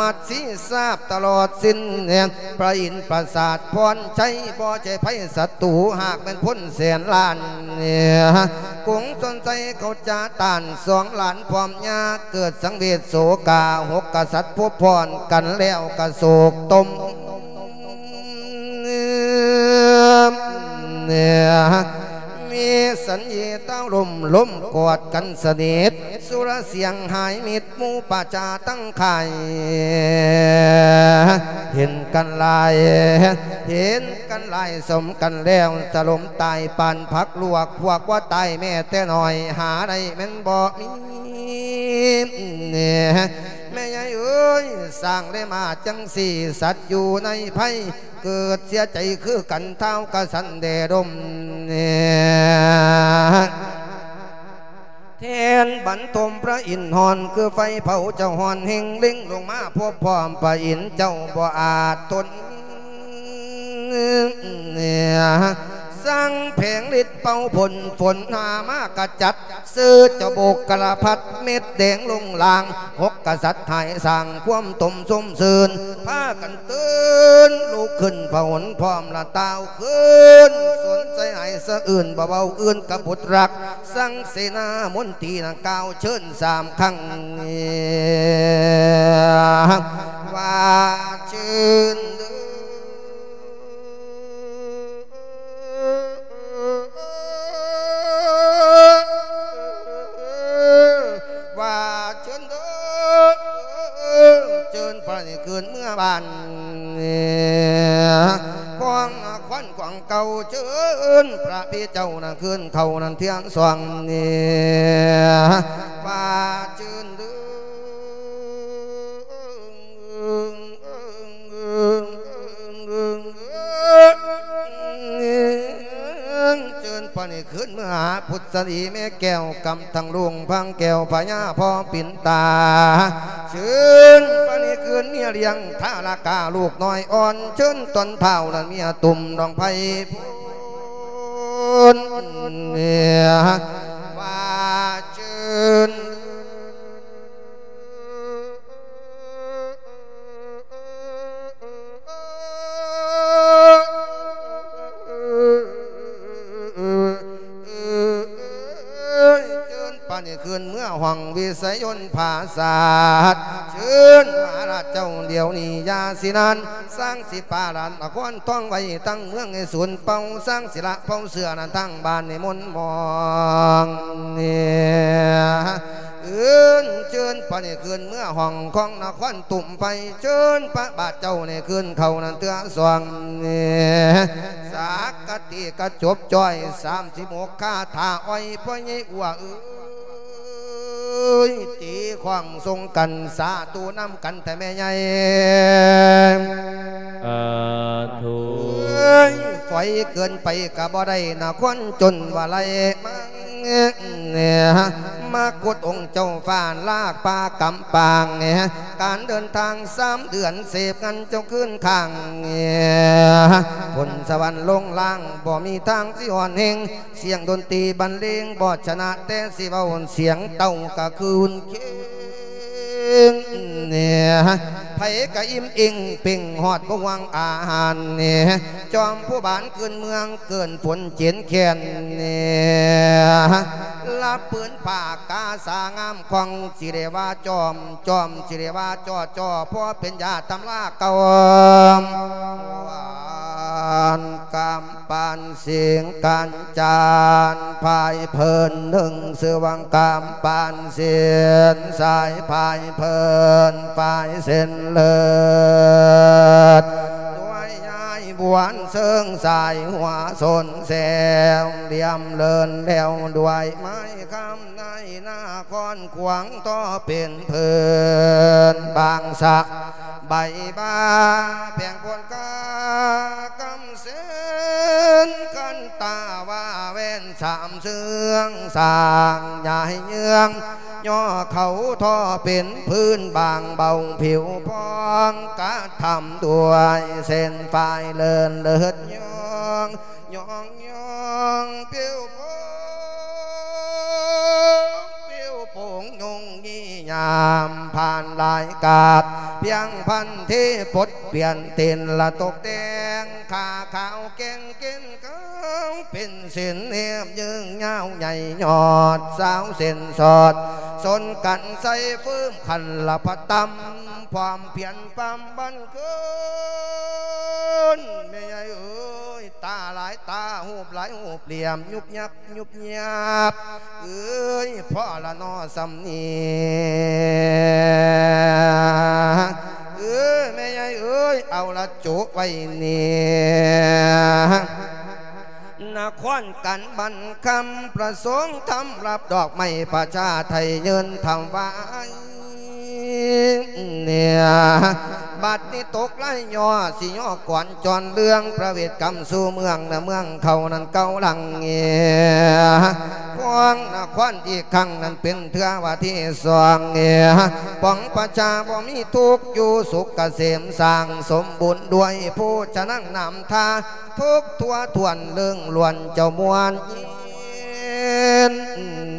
มัดสีทราบตลอดสิ้นเนี่ยพระอินทร์ประสาทพรใจบ่ใจไพศัตรูหากเป็นพ้นแสนล้านเนี่ยกุ้งสนใจเขาจะตานสองหลานพร้อมยาเกิดสังเวชโศกาหกกษัตริย์พบพรกันแล้วกระโศกตมเนี่ย มีสัญญาต้าลมล้มกอดกันสนิทสุรเสียงหายมิดมูป่าจาตั้งไข่เห็นกันลาย เห็นกันลายสมกันแล้วสลมตายปานพักลวกพวกว่าตายแม่แต่หน่อยหาได้แม่นบ่มีเนี่ แม่ใหญ่เอ้ยสร้างได้มาจังสี่สัตว์อยู่ในไพ่เกิดเสียใจคือกันเท้ากระสันเดดมเนี่ยแทนบรรทมพระอินทร์หอนคือไฟเผาเจ้าหอนเฮงลิงลงมาพบพร้อมพระอินทร์เจ้าบ่อาจทนเนี่ย สร้างแผงฤทธิ์เป่าผลฝนหามากระจัด ซื้อเจ้าโบกกระพัดเม็ดแดงลงลางหกกษัตริย์หายสั่งความตมสมซืนพากันตื่นลุกขึ้นผนพร้อมละตาวขึ้นสนใจไอ้สะอื่นเบาๆอื่นกับบุตรรัก สังเสนามนตีนางก้าวเชิญสามครั้งว่าเชิญด้ ว่าเชิญเด้อเชิญพระนี่เกินเมื่อบานกวางควันกวางเก่าเชิญพระพี่เจ้านั่นคืนเขานั่นเทียงสว่างเนี่ยว่าเชิญเด้อ เจิญปนิขึ้นเมื่อหาพุทธสีแม่แก้วกำทังลุงพังแก้วพญาพ่อปิ่นตาเชิญปนิขึ้นเมียเลี้ยงท่าลากาลูกน้อยอ่อนเชิญตนเท่านั้นเมียตุ่มดองไผ่พูนเนี่ยว่าเชิญเจิญานนี่คืนเมื่อห้องวิสยนภาษาทเชิญมาราชเจ้าเดียวนี้ยาสินันสร้างสิปาลานอคอนท่องไว้ตั้งเมืองในศูนย์เป่าสร้างศิละเป่าเสือนันทั้งบ้านในมนมองเนี่ยเอินเชิญพระนี่คืนเมื่อห้องของนครตุ่มไปเชิญพระบาทเจ้าในคืนเขานั้นเตือสวงเนี่ยสากติกระจบจ้อยสามสิบหกคาถาอ้อยพ่อใหญ่อัวเอ้ ยตีขวางทรงกันสาตูน้ำกันแต่แม่ใหญ่อาธุเอ้ยไฟเกินไปกะบ่ได้นะคนจนว่าไรมังเนี่ยมากดองค์เจ้าฟ้านลากปลากำปางเนี่ยการเดินทางสามเดือนเสพกันเจ้าขึ้นข้างเนี่ยผลสวรรค์ลงล่างบ่ มีทางสิอ่อนเฮงเสียงดนตรีบรรเลงบ่ชนะแต่สิเว้าเสียงเต่ากะคืนเค งเนี่ยไผกะอิ่มอิงเป่งหอดบวังอาหารเนี่ยจอมผู้บานเกินเมืองเกินฝนเจียนแขนเนี่ยลาปืนปากกาสางามของสิเรว่าจอมจอมสิเรว่าจอจอเพราะเป็นญาตำลาเก่าวานกำปานเสียงกันจานพายเพลินหนึ่งเสือวังกำปานเสียนสายพายเพลินพายเส้นเลิศด้วยยายบวนเซิงสายหัวสนแซวเลี่ยมเลินแล้วด้วยไม้คำในหน้าคอนขวางต่อเป็นเพลินบางสักใบบาเพียงควรกากำเส้นกันตาว่าเว้นสามเสืองสางใหญ่เยืองย่อเขาท่อเป็นพื้นบางเบาผิวพองกะทำด้วยเส้นไฟเลินเลิศยองยองยองผิวพอง งยงยี่ยามผ่านหลายกาบเพียงพันที่ปดเปลี่ยนเต็นละตกแดงขาขาวเก่งกินเขาเป็นเส้นเนียบยืงเงาใหญ่ยอดสาวเส้นสอดสนกันใส่ฟื้มขันละพะตำความเพียรปั๊มบันเกินไม่ใหญ่เอ้ย ตาหลายตาหูบหลายหูบเหลี่ยม ยุบยับยุบยับเอ้ยพ่อละนอสำเนียงเอ้ยแม่ใหญ่เอ้ยเอาละจุไว้เนี่ยนครกันบันคำประสงค์ทำรับดอกไม้ประชาไทยเยินทำไว้ เนี่ยบัดนี้ตกไล่ย่อสิย่อก่อนจอนเรื่องประเวทกรรมสู่เมืองนะเมืองเขานั้นเก่าลังเงียควงนะควันอีกครั้งนั้นเป็นเทือว่าที่สองเงียป้องประชาบ่มีทุกข์อยู่สุขเกษมสร้างสมบูรณ์ด้วยผู้จะนั่งนำทาทุกทั่วทวนเรื่องล้วนเจ้ามวล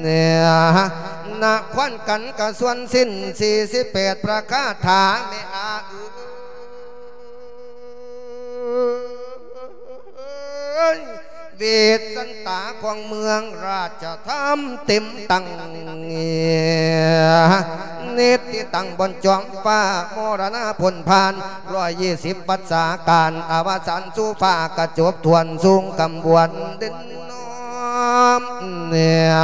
เนี่ยนะควันกันกระส่วนสิ้นสี่สิบแปดประคาถาไม่อาอ้ยเวทสันตาของเมืองราชธรรมเต็มตังเนตที่ตั้งบนจอมฟ้ามรณะพลพานร้อยยี่สิบปัสสาการอาวสานสู่ฟ้ากระจบทวนสูงกำบวนดินน เนี่ย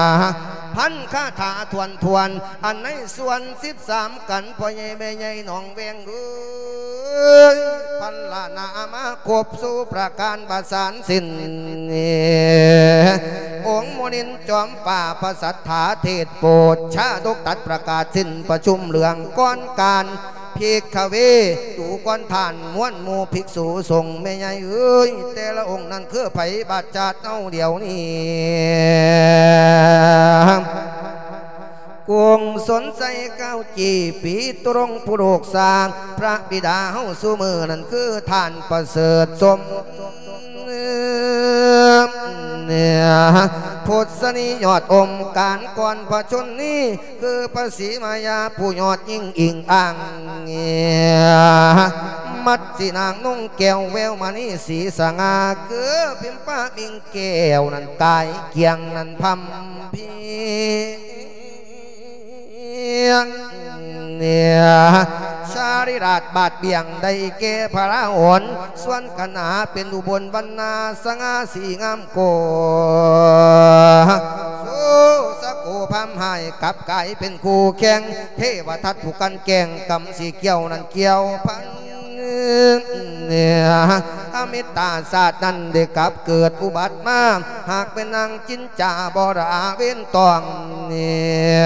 พันคาถาทวนทวน อันในส่วนสิบสามกันพ่อใหญ่แม่ใหญ่หนองเวงเอ้ยพันละนามาครบสู่ประการประสานสินองค์มนินจอมป่าพระสัทธาเทศโปรดชาดกตัดประกาศสิ้นประชุมเหลืองก้อนการ ภิกขเวดูก้อนผ่านม้วนหมูภิกษุทรงไม่ใหญ่เอ้ยแต่ละองค์นั้นคือไผบาดจัดเอาเดียวนี้กวงสนใจเก้าจีปีตรงผู้โลกสร้าง พระบิดาเฮาสู้มือนั่นคือท่านประเสริฐสม เนี่ยพุทธนิยอดอมการก่อนพระชนนี้คือพระศีมายาผู้ยอดยิ่งอิงอ่างเงียมัดสีนางนุ่งแก้วแววมานี่สีสง่าคือพิมพ์ป้ามิงแก้วนั่นกายเกียงนั่นพัมพียง เนี่ยชาริราชบาดเบี่ยงได้เกพระหนส่วนคณะเป็นอุบลบรรณาสงาสีงามโกสู้สกโกพามหายกับไก่เป็นคู่แข่งเทวทัตผูกกันแก่งกำสีเกี่ยวนั่นเกี่ยวพัน เนี่ยอมิตาศาสตร์นั้นเด็กกับเกิดอุบัติมา หากเป็นนางจินจ่าบราเว้นตองเนี่ย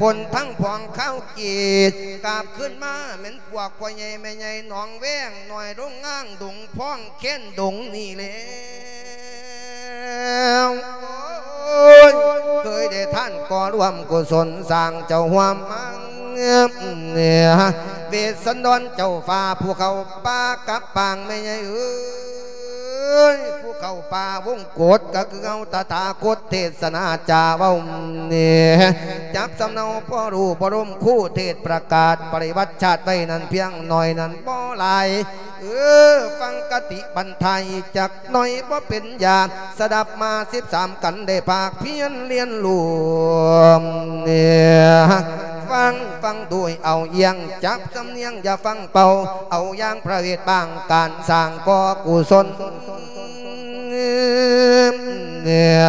คนทั้งพวงเข้ากีดกลับขึ้นมาเหม็นพวกพ่อใหญ่แม่ใหญ่หนองแว้งหน่อยรุ่งง่างดุงพ้องเค้นดุงนี่เลย โอ้ยเคยได้ท่านก่อร่วมกุศลสร้างเจ้าหวามมังเนี่ยเวสันดรเจ้าฟ้าภูเขาป่ากับปางไม่ใหญ่เอ้ยภูเขาป่าวงโกดก็คือเอาตาตาโคตเทศนาจาเว้าเนี่ยจับสำเนาพ่อรู้พรมคู่เทศประกาศปริวัติชาติไว้นั้นเพียงหน่อยนั้นบ่หลาย เออ ฟังกติบันไทยจากหน่อยบ่เป็นยาสดับมาสิบสามกันได้ภาคเพียนเรียนรวมเนี่ยฟังฟังด้วยเอาเอียงจับสำเนียงอย่าฟังเป่า เอาอย่างประเวทบางการสร้างก่อกุศลเนี่ย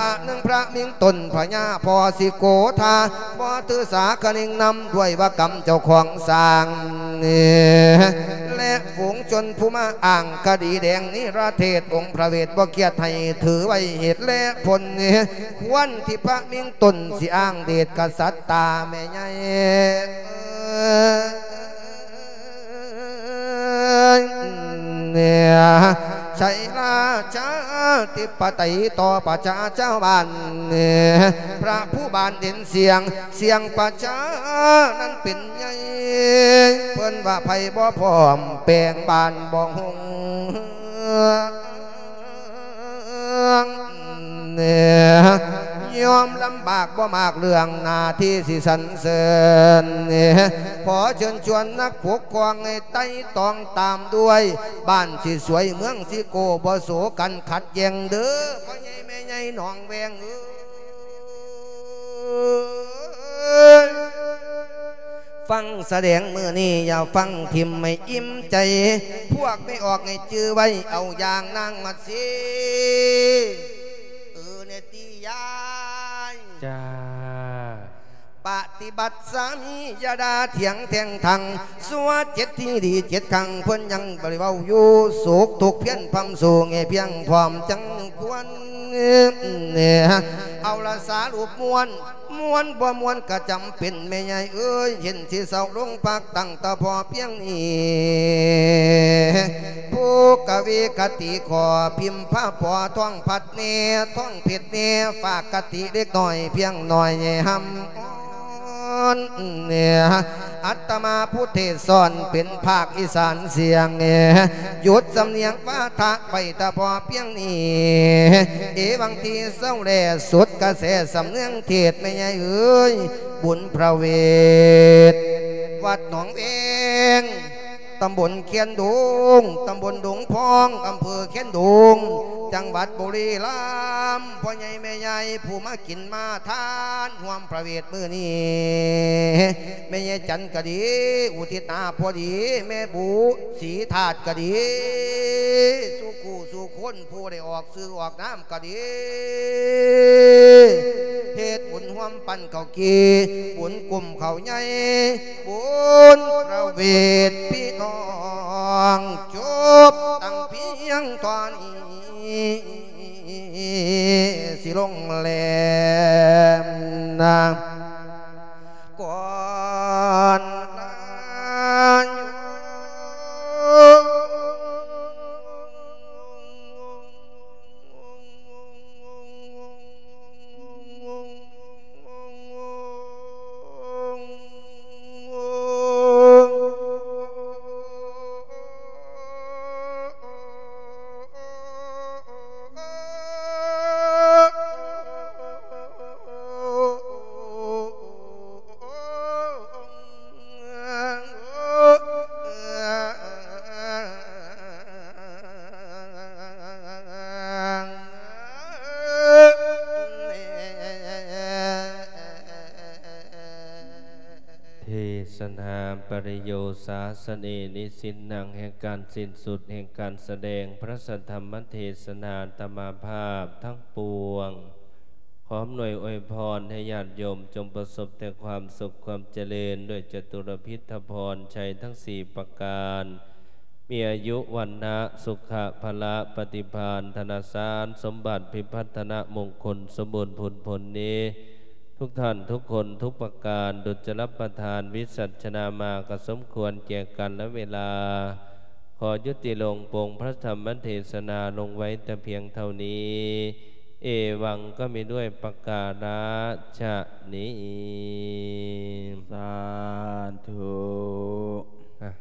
อะหนึ่งพระมิงตนพญาพอสิโกธาพอตือสาคณิงนำด้วยว่ากรรมเจ้าของสร้างเนี่ยและฝูงชนผู้มาอ่างคดีแดงนิราเทศองค์พระเวทบ่เกียรติให้ถือไว้เหตุและผลเนี่ยควรที่พระมิงตนสิอ้างเดชกษัตริย์ตาแม่ใหญ่เนี่ย ใช่ราชาติปไตยต่อประชาเจ้าบ้านพระผู้บานเด่นเสียง เสียงประชานั้นเป็นใหญ่เพิ่นว่าไผบ่พร้อมแปลงบานบ่หงเนี่ย ยอมลำบากบ่มากเรื่องนาที่สิสันเสริญเนี่ยขอเชิญชวนนักปกครองให้ไต่ตองตามด้วย บ้านสิสวยเมืองสิโกบ่โสกันขัดแย้งเด้อพ่อใหญ่แม่ใหญ่หนองแวงเอ้ยฟังแสดงมือนี่อย่าฟังทิมไม่อิ่มใจ พวกไม่ออกให้จื้อไว้เอาอย่างนางมาสิ ปฏิบัติสามียาดาเถียงแทงทางสัวเจ็ดที่ดีเจ็ดครั้งเพิ่นยังบริเวาอยู่สุขทุกเพี้ยนพำสูงเพียงพร้อมจังควรเนี่ยเอาละสารูปมวลมวลบ่มวลก็จำเป็นไม่ใหญ่เอ้ยเห็นที่เสาลงพักตั้งตาพอเพียงนี้ผู้กวีกติขอพิมพ์ผ้าปอท่องพัดเนท่องเผ็ดเนฝากกติเล็กหน่อยเพียงหน่อยหำ อนเนี่ยอัตมาพุทธสอนเป็นภาคอีสานเสียงเนี่ยหยุดสำเนียงว่าทะไปตะพอเพียงนี้เอบางทีเศร้าแลสุดกระแสสำเนียงเทศไม่ใหญ่เอ้ยบุญพระเวทวัดหนองเอง ตำบลเคียนดุงตำบลดงพอง อำเภอเคียนดุงจังหวัดบุรีรัมย์พ่อใหญ่แม่ใหญ่ผู้มากินมาทานห่วมพระเวทมือนี้แม่ใหญ่จันก็ดี อุทิศนาพอดี แม่บูสีถาดก็ดีสู้กูสู้คนผู้ได้ออกซื้อออกน้ำก็ดีเฮ็ดบุญห่วมปันเขากีบุญกลุ่มเขาใหญ่บุญพระเวทพี่น้องจบตั้งเพียงต สาสเนนิสินนังแห่งการสิ้นสุดแห่งการแสดงพระสัทธรรมเทศนาตมาภาพทั้งปวง ขอมหน่วยอวยพรให้ญาติโยมจงประสบแต่ความสุขความเจริญด้วยจตุรพิธพรชัยทั้งสี่ประการ มีอายุวันนะสุขะพละปฏิพานธนาสาร สมบัติพิพัฒนมงคลสมบูรณ์ผลผลนี้ ทุกท่านทุกคนทุกประการดุจรับประทานวิสัชนามากสมควรแก่กันและเวลา ขอยุติลงปงพระธรรมเทศนาลงไว้แต่เพียงเท่านี้ เอวังก็มีด้วยประกาศชะนี้สาธุ